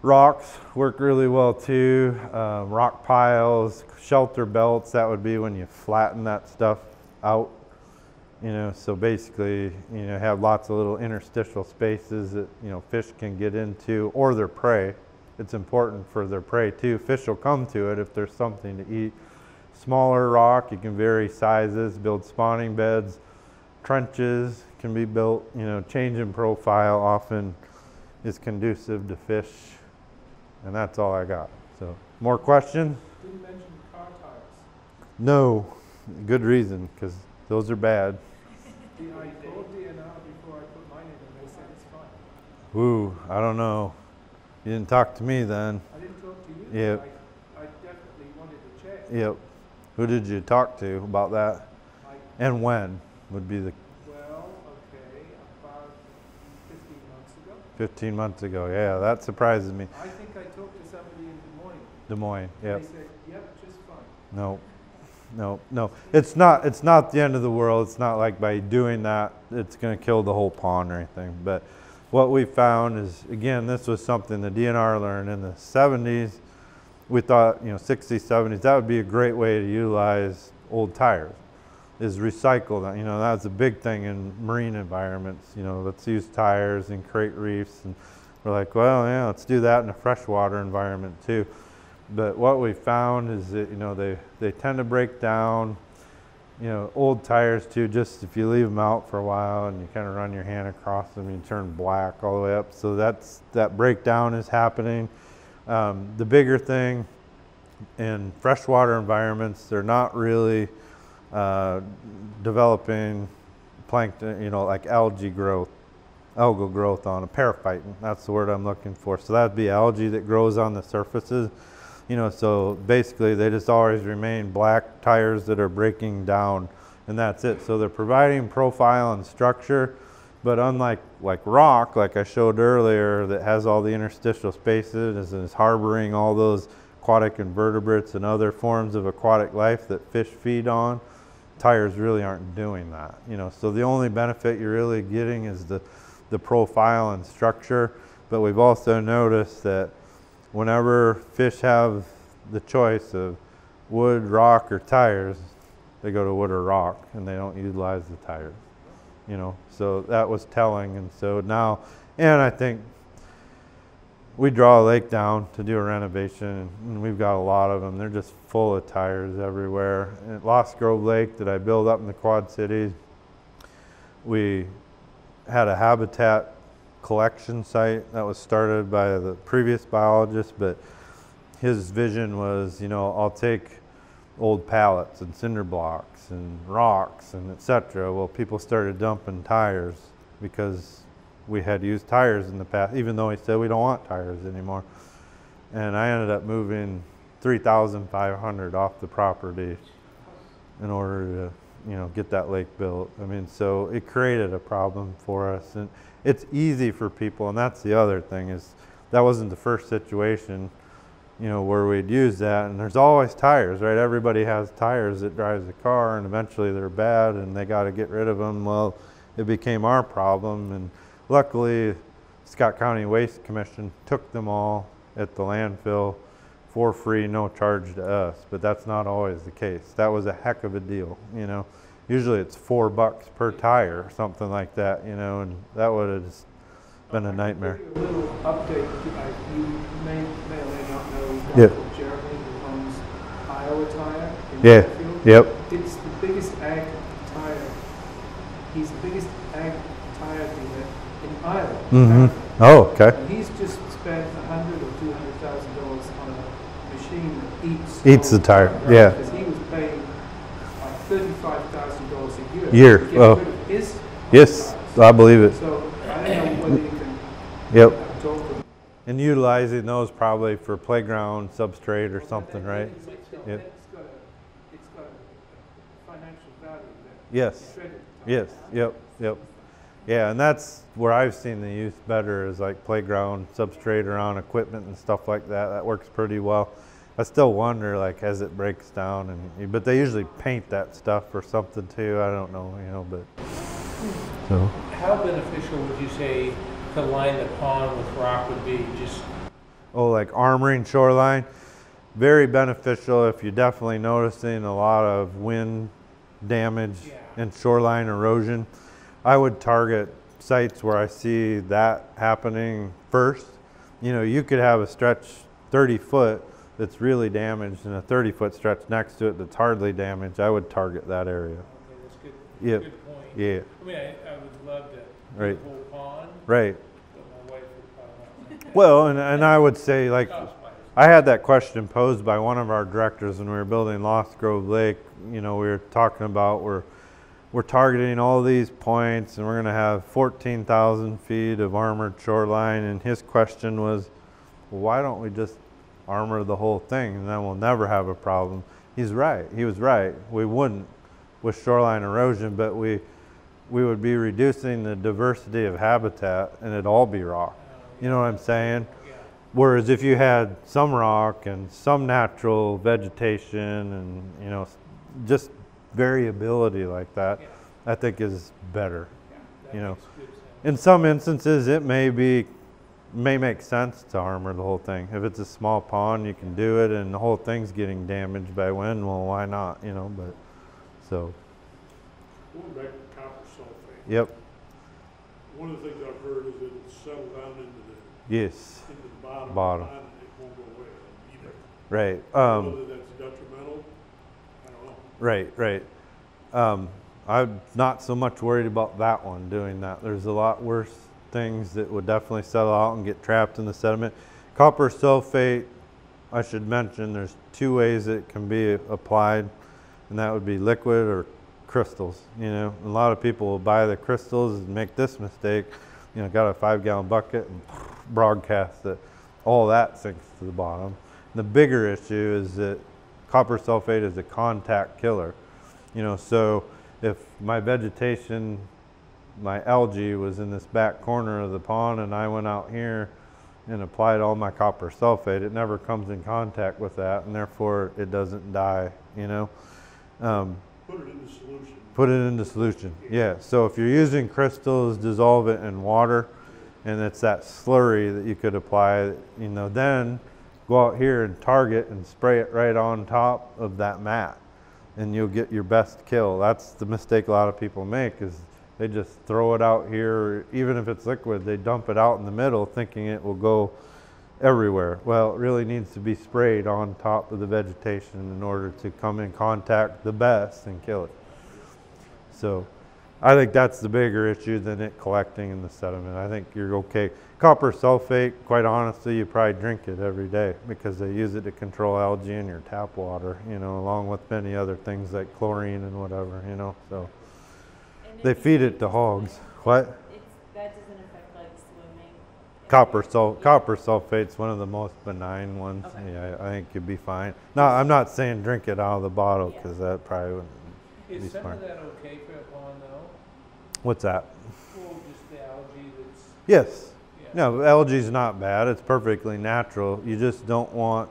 Rocks work really well too. Um, rock piles, shelter belts. That would be when you flatten that stuff out you know, so basically, you know, have lots of little interstitial spaces that, you know, fish can get into or their prey. It's important for their prey too. Fish will come to it if there's something to eat. Smaller rock, you can vary sizes, build spawning beds. Trenches can be built, you know, change in profile often is conducive to fish. And that's all I got. So, more questions? Didn't mention car tires. No. Good reason, because those are bad. I called DNR before I put mine in they said it's fine. Ooh, I don't know. You didn't talk to me then. I didn't talk to you. Yep. I, I definitely wanted to check. Yep. Who did you talk to about that? I, And when would be the well, okay, about 15 months ago. 15 months ago? Yeah, that surprises me. I think I talked to somebody in Des Moines. Des Moines. Yep. They said, yep, just fine. No. No, no. It's not it's not the end of the world. It's not like by doing that it's going to kill the whole pond or anything. But what we found is again, this was something the DNR learned in the 70s. We thought, you know, 60s, 70s, that would be a great way to utilize old tires. Is recycle them. You know, that's a big thing in marine environments. You know, let's use tires and create reefs and we're like, well, yeah, let's do that in a freshwater environment too. But what we found is that you know they they tend to break down. You know, old tires too. Just if you leave them out for a while and you kind of run your hand across them, you turn black all the way up. So that's that breakdown is happening. Um, the bigger thing in freshwater environments, they're not really uh, developing plankton. You know, like algae growth algal growth on a periphyton. That's the word I'm looking for. So that'd be algae that grows on the surfaces. You know, so basically they just always remain black tires that are breaking down and that's it. So they're providing profile and structure, but unlike like rock, like I showed earlier, that has all the interstitial spaces and is harboring all those aquatic invertebrates and other forms of aquatic life that fish feed on, tires really aren't doing that. You know, so the only benefit you're really getting is the the profile and structure, but we've also noticed that whenever fish have the choice of wood, rock, or tires, they go to wood or rock and they don't utilize the tires. You know, so that was telling. And so now, and I think we draw a lake down to do a renovation and we've got a lot of them. They're just full of tires everywhere. At Lost Grove Lake that I built up in the Quad Cities, we had a habitat collection site that was started by the previous biologist, but his vision was, you know, I'll take old pallets and cinder blocks and rocks and etc. Well, people started dumping tires because we had used tires in the past, even though he said we don't want tires anymore. And I ended up moving 3,500 off the property in order to you know, get that lake built. I mean, so it created a problem for us, and it's easy for people. And that's the other thing is that wasn't the first situation. you know, where we'd use that. And there's always tires, right? Everybody has tires that drives a car, and eventually they're bad, and they got to get rid of them. Well, it became our problem, and luckily, Scott County Waste Commission took them all at the landfill for free, no charge to us. But that's not always the case. That was a heck of a deal, you know. Usually it's four bucks per tire or something like that, you know, and that would have just been a nightmare. A little update, you may, may or may not know, a Yeah. Jeremy who owns Iowa Tire in Yeah. Fairfield. Yep. It's the biggest ag tire, he's the biggest ag tire dealer in Iowa. Mm-hmm. Oh, okay. And he's just spent a hundred or two hundred thousand dollars on a machine that eats. Eats the tire, yeah. Because he was paying like thirty-five thousand dollars a year. Get oh. Yes. I believe it. So I don't know whether you can Yep. talk to him. And utilizing those probably for playground substrate or something, right? It's got Yep. a, it's got a financial value that Yes. Yes, yep, yep. Yeah, and that's where I've seen the use better is like playground substrate around equipment and stuff like that. That works pretty well. I still wonder like as it breaks down and but they usually paint that stuff or something too. I don't know, you know, but so How beneficial would you say to line the pond with rock would be? Just, oh like armoring shoreline very beneficial if you're definitely noticing a lot of wind damage Yeah. and shoreline erosion i would target sites where i see that happening first you know you could have a stretch 30 foot that's really damaged and a 30 foot stretch next to it that's hardly damaged i would target that area okay, that's good, Yep. good point. yeah I mean, I, I would love to Right. whole pond, right but my wife would probably well and, and i would say like not. Cost wise. I had that question posed by one of our directors when we were building Lost Grove Lake. You know, we were talking about we're we're targeting all these points and we're going to have 14,000 feet of armored shoreline. And his question was, well, why don't we just armor the whole thing and then we'll never have a problem? He's right. He was right. We wouldn't with shoreline erosion, but we we would be reducing the diversity of habitat and it'd all be rock. You know what I'm saying? Whereas if you had some rock and some natural vegetation and, you know, just variability like that. I think is better. You know, makes good sense. In some instances, it may be, may make sense to armor the whole thing. If it's a small pond, you can do it and the whole thing's getting damaged by wind, well, why not, you know, but, so, Going back to copper sulfate, yep, one of the things I've heard is it'll settle down into the, yes, into the bottom Bottom. and it won't go away either. right. Um, Whether that's detrimental, I don't know. Right, right. Um, I'm not so much worried about that one doing that. There's a lot worse things that would definitely settle out and get trapped in the sediment. Copper sulfate, I should mention, there's two ways it can be applied, and that would be liquid or crystals. You know, a lot of people will buy the crystals and make this mistake. You know, got a five gallon bucket and [laughs] broadcast it. All that sinks to the bottom. The bigger issue is that copper sulfate is a contact killer. You know, so if my vegetation, my algae was in this back corner of the pond and I went out here and applied all my copper sulfate, it never comes in contact with that and therefore it doesn't die, you know. Um, Put it into solution. Put it into solution. Yeah. So if you're using crystals, dissolve it in water, and it's that slurry that you could apply. You know, then go out here and target and spray it right on top of that mat, and you'll get your best kill. That's the mistake a lot of people make is they just throw it out here. Even if it's liquid, they dump it out in the middle, thinking it will go everywhere. Well, it really needs to be sprayed on top of the vegetation in order to come in contact the best and kill it. So I think that's the bigger issue than it collecting in the sediment. I think you're okay. Copper sulfate, quite honestly, you probably drink it every day because they use it to control algae in your tap water, you know, along with many other things like chlorine and whatever, you know. So they feed it to hogs. What? That doesn't affect like swimming. Copper sul copper sulfate's one of the most benign ones. Okay. Yeah, I think you'd be fine. No, I'm not saying drink it out of the bottle Yeah. because that probably wouldn't. Is be some smart. of that okay for a pond though? What's that? Well, just the algae that's, Yes. yeah. No, algae's not bad. It's perfectly natural. You just don't want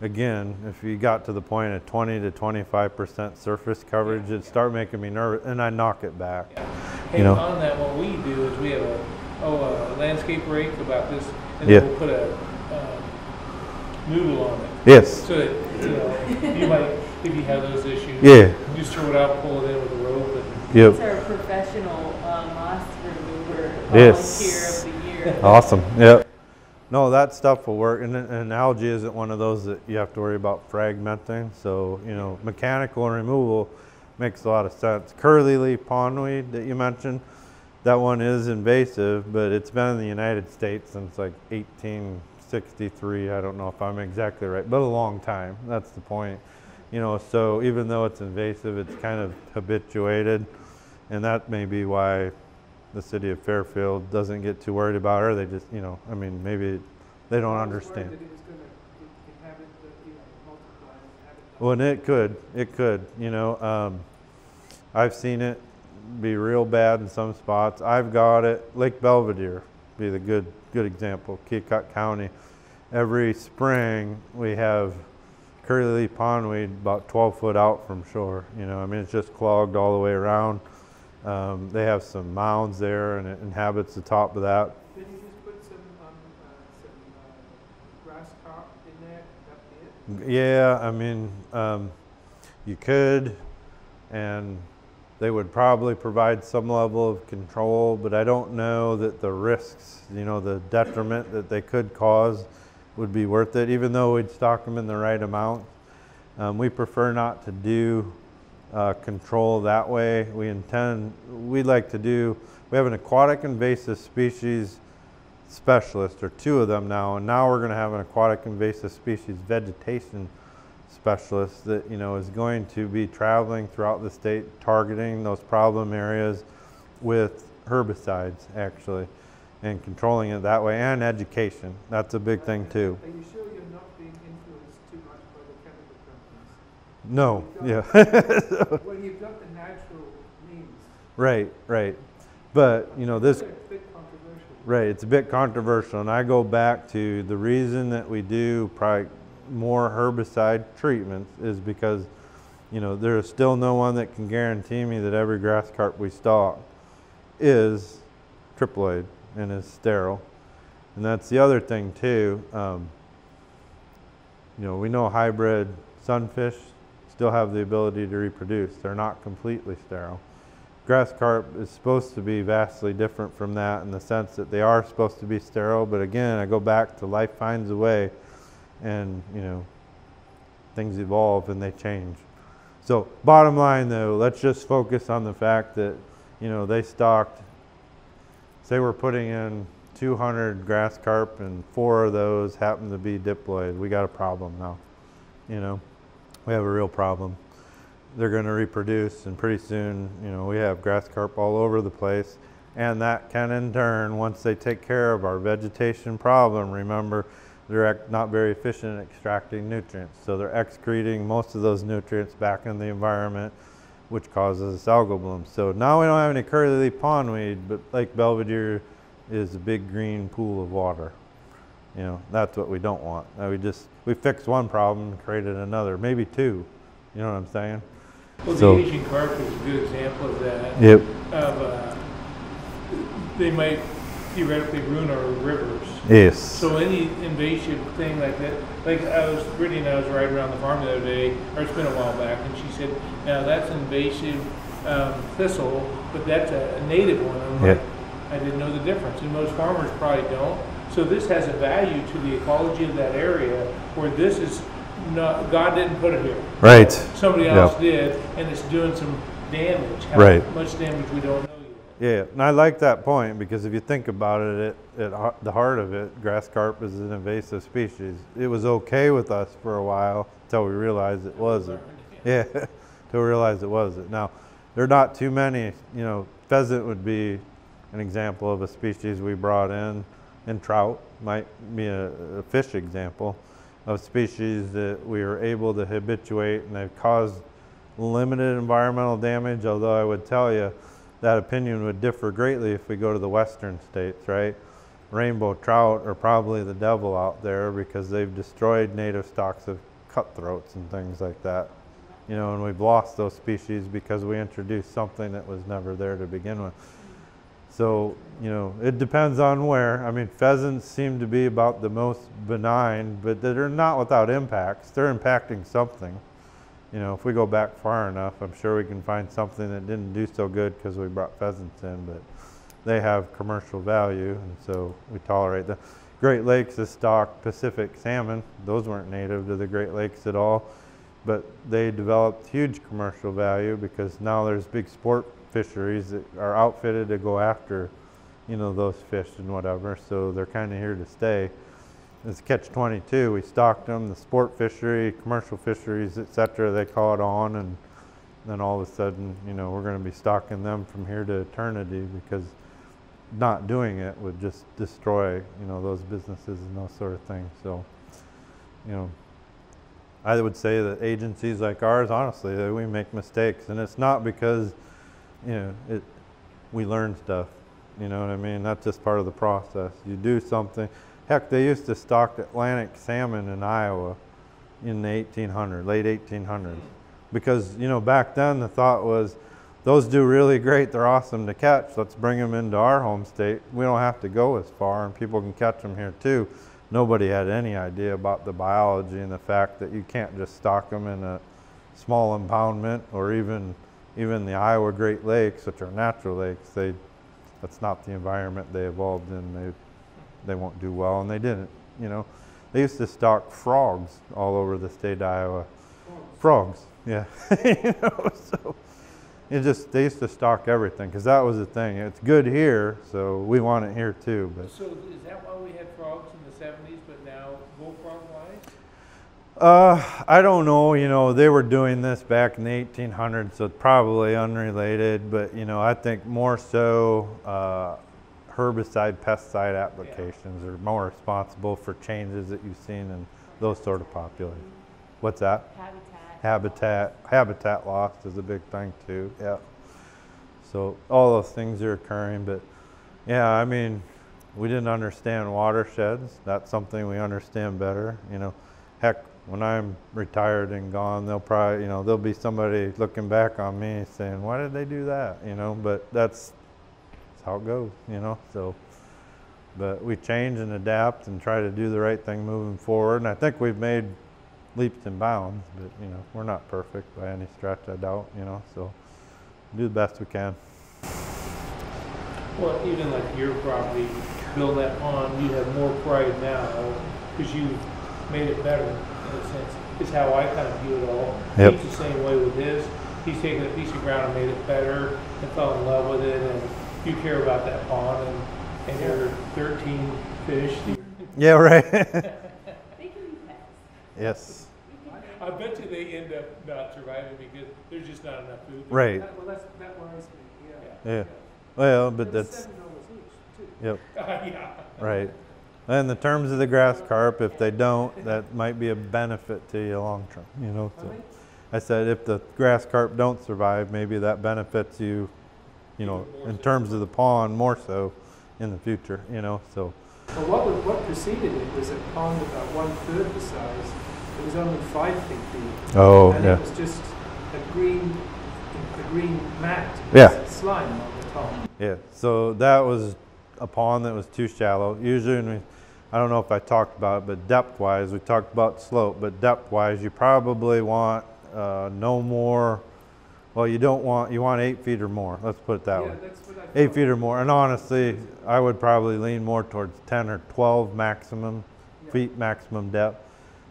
again, if you got to the point of 20 to 25% surface coverage, it'd start making me nervous, and I knock it back. Hey, You know. on that, what we do is we have a, oh, a landscape rake about this, and Yeah. then we'll put a, um, noodle on it. Yes. So that, you know, you might, if you have those issues. Yeah. Just throw it out, pull it in with a rope and. Yep. It's our professional uh, moss remover Yes. volunteer of the year. Awesome. Yep. No, that stuff will work, and, and algae isn't one of those that you have to worry about fragmenting. So you know, mechanical removal makes a lot of sense. Curly leaf pondweed that you mentioned, that one is invasive, but it's been in the United States since like 1863. I don't know if I'm exactly right, but a long time. That's the point. You know, so even though it's invasive, it's kind of habituated, and that may be why the city of Fairfield doesn't get too worried about her. They just, you know, I mean, maybe they don't I was worried understand. that it was gonna inhabit the, you know, multiply and inhabit. Well, and it could, it could, you know. Um, I've seen it be real bad in some spots. I've got it. Lake Belva Deer be the good, good example. Keokuk County. Every spring we have curly leaf pondweed about 12 foot out from shore. You know, I mean, it's just clogged all the way around. Um, they have some mounds there, and it inhabits the top of that. Did you just put some, um, uh, some, uh, grass in there, that? Yeah, I mean, um, you could, and they would probably provide some level of control, but I don't know that the risks, you know, the detriment that they could cause would be worth it, even though we'd stock them in the right amount. Um, we prefer not to do uh, control that way. We intend, we'd like to do, we have an aquatic invasive species specialist, or two of them now, and now we're going to have an aquatic invasive species vegetation specialist that you know is going to be traveling throughout the state, targeting those problem areas with herbicides actually, and controlling it that way, and education. That's a big thing too. Are you sure you're not being influenced too much by the chemical companies? No, yeah, Well, you've got the natural means. right, right. But you know this It's a bit controversial. Right, it's a bit controversial, and I go back to the reason that we do probably more herbicide treatments is because, you know, there is still no one that can guarantee me that every grass carp we stock is triploid and is sterile. And that's the other thing too. Um, you know, we know hybrid sunfish still have the ability to reproduce. They're not completely sterile. Grass carp is supposed to be vastly different from that in the sense that they are supposed to be sterile, but again, I go back to life finds a way and, you know, things evolve and they change. So, bottom line though, let's just focus on the fact that, you know, they stocked, say we're putting in 200 grass carp and four of those happen to be diploid. We got a problem now. You know, we have a real problem. They're going to reproduce and pretty soon you know we have grass carp all over the place. And that can in turn once they take care of our vegetation problem remember they're not very efficient at extracting nutrients. So they're excreting most of those nutrients back in the environment which causes algal bloom so now we don't have any curly leaf pondweed but lake belva deer is a big green pool of water you know that's what we don't want Uh, we just we fixed one problem and created another maybe two you know what i'm saying Well, the Asian carp is a good example of that. Yep. Of, uh, they might theoretically ruin our rivers. Yes. So any invasive thing like that, like I was, Brittany and I was riding around the farm the other day, or it's been a while back, and she said, now that's invasive um, thistle, but that's a a native one. I'm like, I didn't know the difference, and most farmers probably don't. So this has a value to the ecology of that area, where this is not, God didn't put it here. Right. Somebody Yeah. else did, and it's doing some damage. How Right. much damage we don't know yet. Yeah, and I like that point because if you think about it, at, at uh, the heart of it, grass carp is an invasive species. It was okay with us for a while until we realized it wasn't. Yeah, [laughs] until we realized it wasn't. Now, there are not too many, you know, pheasant would be an example of a species we brought in, and trout might be a, a fish example of species that we were able to habituate and they've caused limited environmental damage, although I would tell you that opinion would differ greatly if we go to the western states, right? rainbow trout are probably the devil out there because they've destroyed native stocks of cutthroats and things like that. You know, and we've lost those species because we introduced something that was never there to begin with. So, you know, it depends on where. I mean, pheasants seem to be about the most benign, but they're not without impacts. They're impacting something. You know, if we go back far enough, I'm sure we can find something that didn't do so good because we brought pheasants in, but they have commercial value, and so we tolerate them. Great Lakes is stocked Pacific salmon. Those weren't native to the Great Lakes at all, but they developed huge commercial value because now there's big sport fisheries that are outfitted to go after, you know, those fish and whatever. So they're kind of here to stay. It's catch 22. We stocked them, the sport fishery, commercial fisheries, etc. They caught on, and then all of a sudden, you know, we're going to be stocking them from here to eternity because not doing it would just destroy, you know, those businesses and those sort of things. So, you know, I would say that agencies like ours, honestly, that we make mistakes, and it's not because, you know, it, we learn stuff. You know what I mean? That's just part of the process. You do something. Heck, they used to stock Atlantic salmon in Iowa in the 1800s, late 1800s, because you know back then the thought was those do really great. They're awesome to catch. Let's bring them into our home state. We don't have to go as far, and people can catch them here too. Nobody had any idea about the biology and the fact that you can't just stock them in a small impoundment or even even the Iowa Great Lakes, which are natural lakes, they that's not the environment they evolved in. They they won't do well, and they didn't. You know, they used to stock frogs all over the state of Iowa. Frogs, yeah. [laughs] you know, so it just they used to stock everything because that was the thing. It's good here, so we want it here too. But so is that why we had frogs in the '70s uh, I don't know. You know, they were doing this back in the 1800s, so it's probably unrelated. But you know, I think more so. Uh, herbicide pesticide applications are more responsible for changes that you've seen in those sort of populations. What's that? Habitat. Habitat, habitat loss is a big thing too, yeah. So all those things are occurring, but yeah, I mean, we didn't understand watersheds. That's something we understand better, you know. Heck, when I'm retired and gone, they'll probably, you know, there'll be somebody looking back on me saying, why did they do that, you know, but that's, that's how it goes, you know, so. But we change and adapt and try to do the right thing moving forward, and I think we've made leaps and bounds, but you know, we're not perfect by any stretch, I doubt, you know, so do the best we can. Well, even like your property, building that pond, you have more pride now because you've made it better in a sense. Is how I kind of view it all. Yep. He's the same way with his. He's taken a piece of ground and made it better and fell in love with it, and you care about that pond and and your 13 fish. Yeah, right. [laughs] They can be pets. yes, I bet you they end up not surviving because there's just not enough food. there. right, That, well, that's, that worries me, yeah. yeah. Well, but They're that's, Seven dollars each, too. yep, [laughs] yeah. right. And the terms of the grass carp, if they don't, that might be a benefit to you long term, you know, so. I said if the grass carp don't survive, maybe that benefits you, you know, in terms of the pond more so in the future, you know, so. Well, what, was- what preceded it was a pond about one third the size. It was only five feet deep. Oh, and yeah. it was just a green, a green mat. Yeah. Slime on the top. Yeah, so that was a pond that was too shallow. Usually, when we, I don't know if I talked about it, but depth wise, we talked about slope, but depth wise, you probably want uh, no more. Well, you don't want, you want eight feet or more. Let's put it that yeah, way. that's what I Eight feet or more. And honestly, I would probably lean more towards 10 or 12 maximum Yeah. feet maximum depth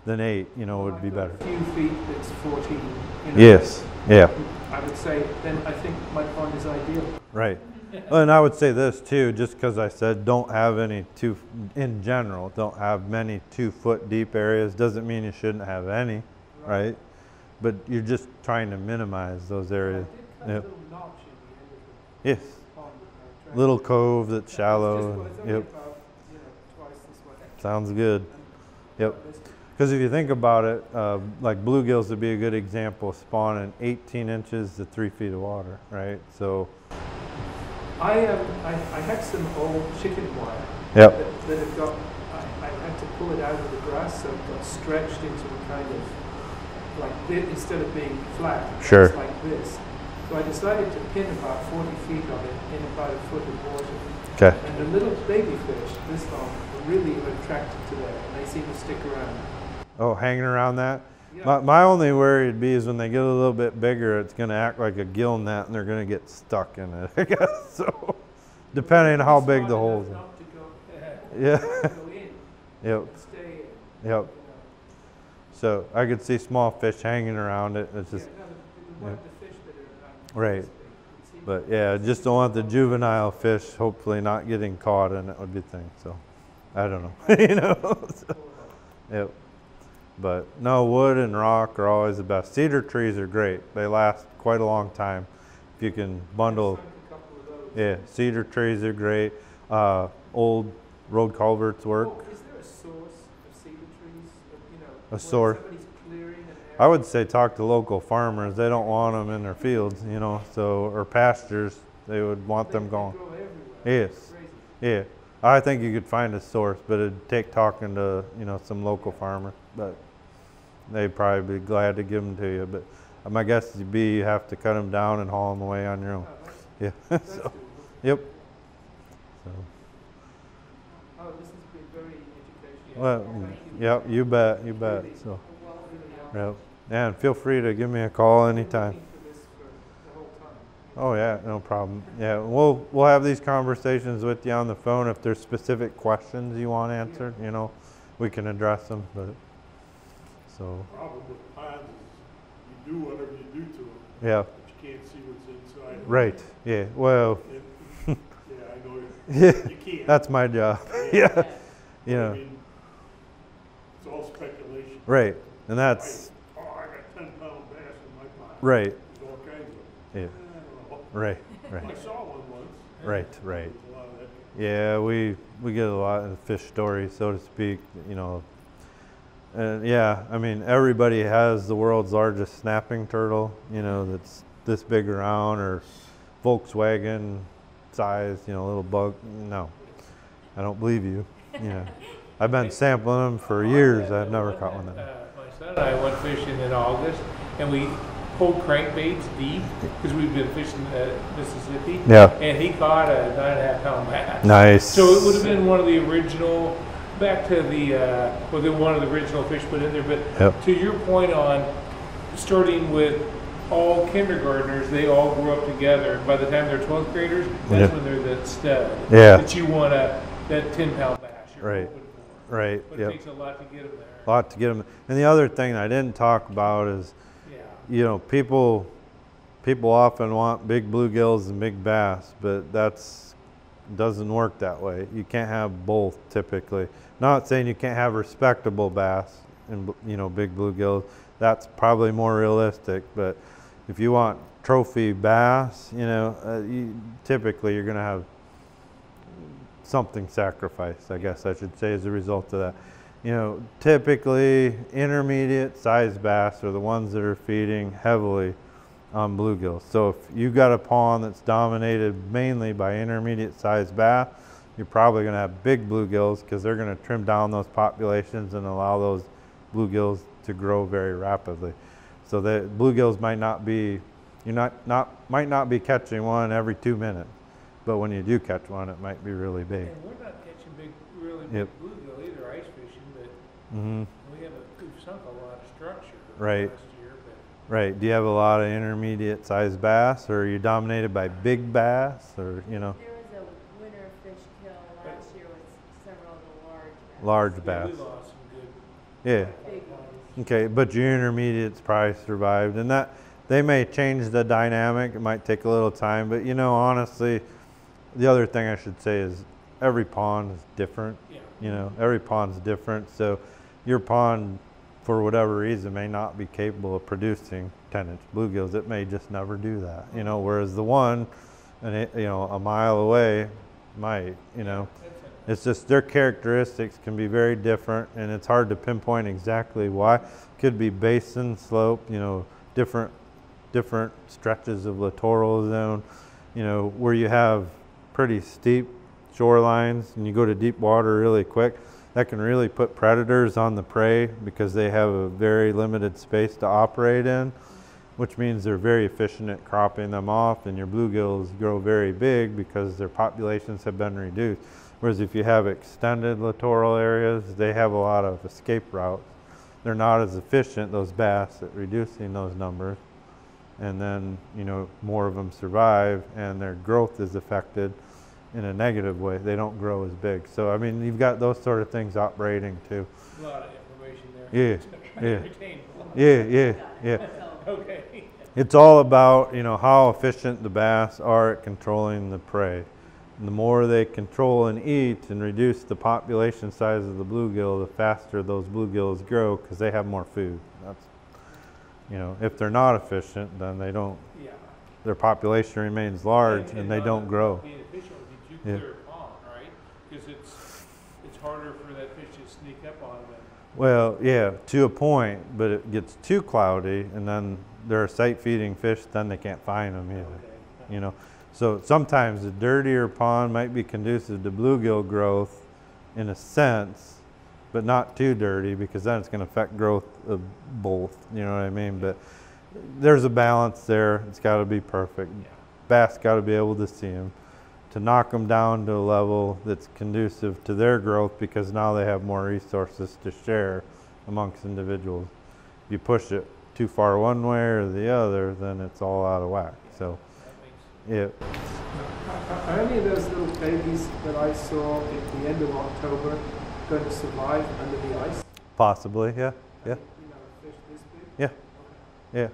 than eight, you know, would I've be better. A few feet that's 14. You know, Yes, yeah. I would say then I think my pond is ideal. Right. And I would say this too, just because I said don't have any two, in general, don't have many two foot deep areas, doesn't mean you shouldn't have any, right? But you're just trying to minimize those areas. Yep. little notch in the end of Yes, pond little cove that's That was shallow. just- well, it's only Yep, about, you know, twice this way. sounds good. Yep. Because if you think about it, uh, like bluegills would be a good example, of spawning 18 inches to three feet of water, right? So, I, um, I, I had some old chicken wire Yep. that, that have got, I, I had to pull it out of the grass, so it got stretched into a kind of, like this, instead of being flat, it's like this. So I decided to pin about 40 feet of it in about a foot of water. Okay. And the little baby fish, this long, are really attracted to that, and they seem to stick around. Oh, hanging around that? My, my only worry would be is when they get a little bit bigger, it's going to act like a gill net and they're going to get stuck in it, [laughs] I guess. So, depending on how big the holes are. not to go, Yeah. yep. stay in. Yep. So I could see small fish hanging around it. It's just, Yeah, no, the- the one- the fish that are, Right. this big, it seems but yeah, just don't want the juvenile fish hopefully not getting caught in it would be thing. So I don't know, [laughs] you know. So, yep. But no, wood and rock are always the best. Cedar trees are great. They last quite a long time. If you can bundle, Sunk a couple of those. yeah, cedar trees are great. Uh, old road culverts work. Oh, is there a source of cedar trees, you know? A source. Somebody's clearing an area? I would say talk to local farmers. They don't want them in their fields, you know, so or pastures. They would want They- them gone. Yes. Yeah, I think you could find a source, but it'd take talking to you know some local farmer. But they'd probably be glad to give them to you. But my guess would be you have to cut them down and haul them away on your own. Oh, Yeah. [laughs] so, yep. So, Oh, this has been very educational. well, Thank you. yep. You bet. You bet. Really, So, yep. And feel free to give me a call anytime. looking for this for the whole time. Oh yeah, no problem. Yeah, we'll we'll have these conversations with you on the phone if there's specific questions you want answered. You know, we can address them. But so Problem with ponds is you do whatever you do to them, yeah, but you can't see what's inside. right. Yeah. Well, And- [laughs] Yeah, I know, yeah, you can't. that's my job. yeah. [laughs] But You I know, mean, It's all speculation. right. And that's Oh, I got ten pound bass in my pond. right. There's all kinds of them. Yeah. I. Right. [laughs] Right. I saw one once. Right. Right. There's a lot of that. Yeah, we we get a lot of fish stories, so to speak. You know, and yeah, I mean everybody has the world's largest snapping turtle. You know, that's this big around or Volkswagen size. You know, little bug. No, I don't believe you. You know, [laughs] I've been sampling them for years. I've never caught one. That. Uh, My son and I went fishing in August, and we pulled crankbaits deep, because we've been fishing uh, Mississippi. Yeah. And he caught a nine and a half pound bass. Nice. So it would have been one of the original, back to the, uh, well, the, one of the original fish put in there, but Yep. to your point on starting with all kindergartners, they all grew up together. By the time they're 12th graders, that's Yeah. when they're the stud. Yeah. That you want to, that 10 pound bass Right. for. Right. But it takes a lot to get them there. lot to get them. And the other thing I didn't talk about is Yeah. you know, people people often want big bluegills and big bass, but that's doesn't work that way. You can't have both typically. Not saying you can't have respectable bass and you know big bluegills. That's probably more realistic, but if you want trophy bass, you know, uh, you, typically you're going to have something sacrificed, I guess I should say, as a result of that. You know, typically intermediate sized bass are the ones that are feeding heavily on bluegills. So if you've got a pond that's dominated mainly by intermediate sized bass, you're probably going to have big bluegills because they're going to trim down those populations and allow those bluegills to grow very rapidly. So the bluegills might not be, you're not, not might not be catching one every two minutes, but when you do catch one, it might be really big. And we're not catching big, really big Yep. bluegill either, ice fishing, but hmm we have a, we've sunk a lot of structure Right. last year, but Right. Do you have a lot of intermediate sized bass, or are you dominated by big bass, or you know, There was a winter fish kill last year with several of the large. bass? we lost some good. Yeah. Okay, but your intermediates probably survived, and that they may change the dynamic. It might take a little time, but you know, honestly, the other thing I should say is every pond is different. Yeah. You know, every pond's different, so your pond, for whatever reason, may not be capable of producing 10-inch bluegills. It may just never do that. You know, whereas the one, and you know, a mile away, might. You know. It's just their characteristics can be very different, and it's hard to pinpoint exactly why. Could be basin slope, you know, different different stretches of littoral zone, you know, where you have pretty steep shorelines and you go to deep water really quick, that can really put predators on the prey because they have a very limited space to operate in, which means they're very efficient at cropping them off and your bluegills grow very big because their populations have been reduced. Whereas if you have extended littoral areas, they have a lot of escape routes. They're not as efficient, those bass, at reducing those numbers. And then, you know, more of them survive and their growth is affected in a negative way. They don't grow as big. So, I mean, you've got those sort of things operating too. A lot of information there. Yeah, [laughs] yeah. Yeah, yeah, yeah. [laughs] Okay. It's all about, you know, how efficient the bass are at controlling the prey. And the more they control and eat and reduce the population size of the bluegill, the faster those bluegills grow because they have more food. That's, you know, if they're not efficient, then they don't, Yeah. their population remains large and they don't grow. Being efficient would be Yeah. too clear a pond, right? Because it's, it's harder for that fish to sneak up on them. Well, yeah, to a point, but it gets too cloudy and then they're a sight feeding fish, then they can't find them either. Okay. you know. So sometimes a dirtier pond might be conducive to bluegill growth in a sense, but not too dirty because then it's going to affect growth of both, you know what I mean? But there's a balance there. It's got to be perfect. Yeah. Bass got to be able to see them. To knock them down to a level that's conducive to their growth because now they have more resources to share amongst individuals. If you push it too far one way or the other, then it's all out of whack. So, yeah. Are- any of those little babies that I saw at the end of October going to survive under the ice? Possibly, yeah, yeah, You know, a fish this big? Yeah. Okay.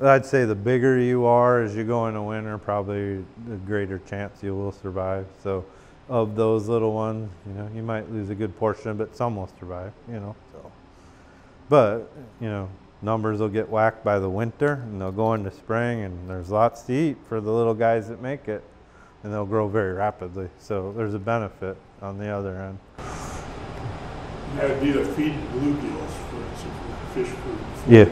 yeah. I'd say the bigger you are as you go into winter, probably the greater chance you will survive. So, of those little ones, you know, you might lose a good portion, but some will survive, you know. So, but you know, numbers will get whacked by the winter, and they'll go into spring, and there's lots to eat for the little guys that make it, and they'll grow very rapidly. So, there's a benefit on the other end. The idea of feeding bluegills, for instance, fish food. Yeah.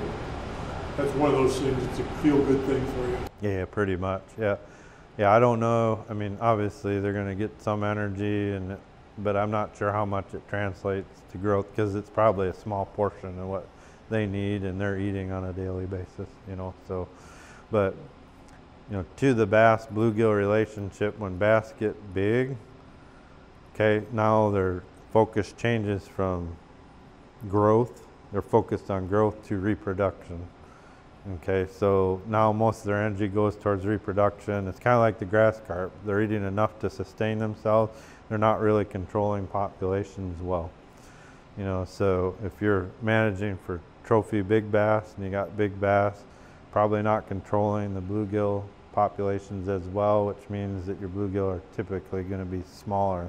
That's one of those things, it's a feel-good thing for you. Yeah, pretty much. Yeah, yeah. I don't know. I mean, obviously they're going to get some energy, and but I'm not sure how much it translates to growth because it's probably a small portion of what they need, and they're eating on a daily basis. You know, so but you know, to the bass bluegill relationship, when bass get big, okay, now their focus changes from growth. They're focused on growth to reproduction. Okay, so now most of their energy goes towards reproduction. It's kind of like the grass carp. They're eating enough to sustain themselves. They're not really controlling populations well. You know, so if you're managing for trophy big bass and you got big bass, probably not controlling the bluegill populations as well, which means that your bluegill are typically going to be smaller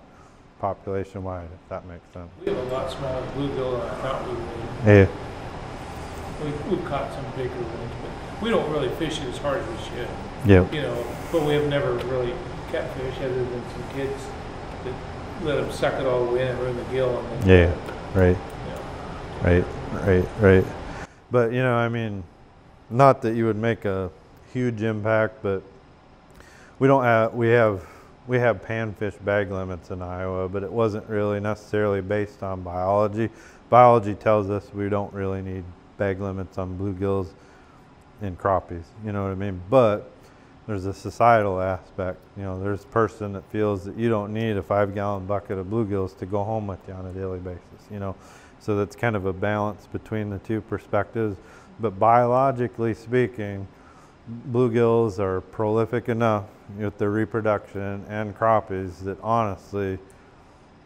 population wide, if that makes sense. we have a lot smaller bluegill than I thought we would. Yeah. We've, we've caught some bigger ones, but we don't really fish it as hard as we should. Yep. You know, but we have never really catfish other than some kids that let them suck it all the way in and ruin the gill and. Yeah. Right. You know, Right, right, right. But you know, I mean, not that you would make a huge impact, but we don't have we have we have panfish bag limits in Iowa, but it wasn't really necessarily based on biology. Biology tells us we don't really need bag limits on bluegills and crappies. You know what I mean? But there's a societal aspect. You know, there's a person that feels that you don't need a five gallon bucket of bluegills to go home with you on a daily basis. You know, so that's kind of a balance between the two perspectives. But biologically speaking, bluegills are prolific enough with their reproduction and crappies that honestly,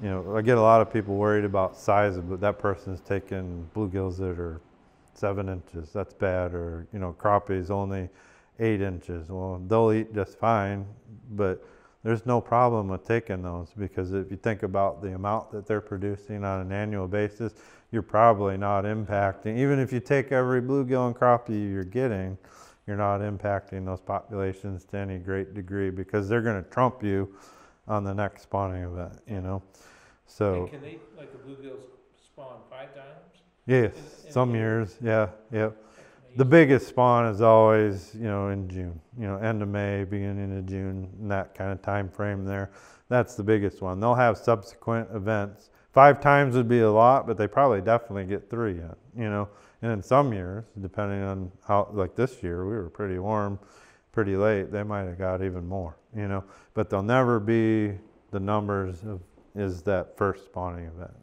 you know, I get a lot of people worried about size, but that person's taking bluegills that are seven inches. That's bad, or you know, crappies only eight inches. Well, they'll eat just fine, but there's no problem with taking those because if you think about the amount that they're producing on an annual basis, you're probably not impacting. Even if you take every bluegill and crappie you're getting, you're not impacting those populations to any great degree because they're going to trump you on the next spawning event. You know, so And can they, like the bluegills spawn five times? yes, in a some year? years, yeah, yeah. The biggest spawn is always, you know, in June, you know, end of May, beginning of June, that kind of time frame there. That's the biggest one. They'll have subsequent events. Five times would be a lot, but they probably definitely get three you know. And in some years, depending on how, like this year, we were pretty warm, pretty late, they might have got even more, you know. But they'll never be the numbers of, is that first spawning event,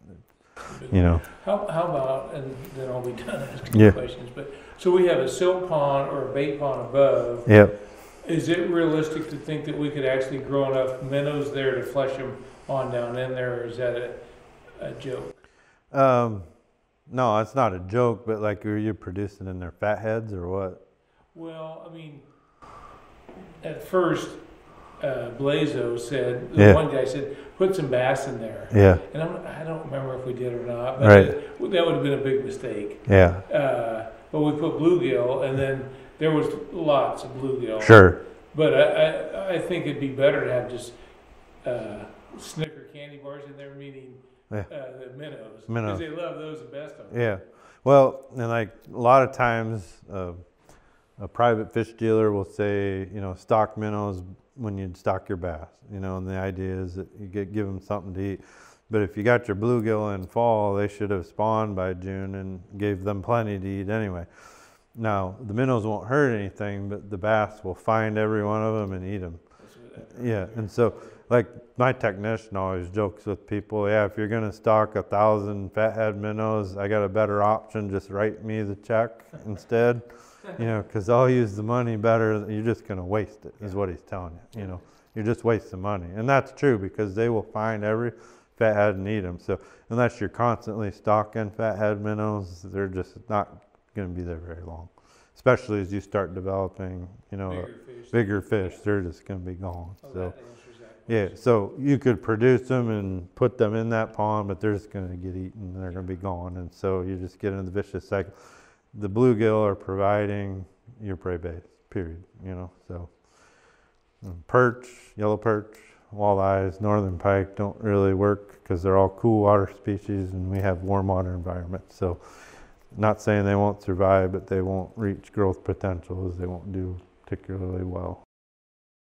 you know. How, how about, and then I'll be [laughs] done asking Yeah. questions, but, so we have a silt pond or a bait pond above. Yep. Is it realistic to think that we could actually grow enough minnows there to flush them on down in there, or is that a, a joke? Um, no, it's not a joke, but like, are you producing in their fat heads or what? Well, I mean, at first, uh, Blazo said, Yeah. one guy said, put some bass in there. Yeah, And I'm, I don't remember if we did or not, but Right. it- that would have been a big mistake. yeah, Uh, but we put bluegill, and then there was lots of bluegill. sure. But I, I, I think it'd be better to have just uh, Snicker candy bars in there, meaning Yeah. uh, the minnows, Minnows. because they love those the best of them. Yeah. Well, and like a lot of times, uh, a private fish dealer will say, you know, stock minnows when you'd stock your bass, you know, and the idea is that you get, give them something to eat. But if you got your bluegill in fall, they should have spawned by June and gave them plenty to eat anyway. Now, the minnows won't hurt anything, but the bass will find every one of them and eat them. Yeah, and so like my technician always jokes with people, yeah, if you're gonna stock a thousand fathead minnows, I got a better option. Just write me the check instead, you know, because I'll use the money better. You're just gonna waste it, is what he's telling you. You know, you're just wasting money, and that's true because they will find every fathead and eat them. So unless you're constantly stocking fathead minnows, they're just not gonna be there very long. Especially as you start developing, you know, Bigger fish. bigger fish, they're just gonna be gone. Oh, So, yeah, so you could produce them and put them in that pond, but they're just gonna get eaten, and they're gonna be gone, and so you just get into the vicious cycle. The bluegill are providing your prey base, period, you know, so. mm, Perch, yellow perch, walleyes, northern pike don't really work, cause they're all cool water species, and we have warm water environments, so. Not saying they won't survive, but they won't reach growth potential, as they won't do particularly well.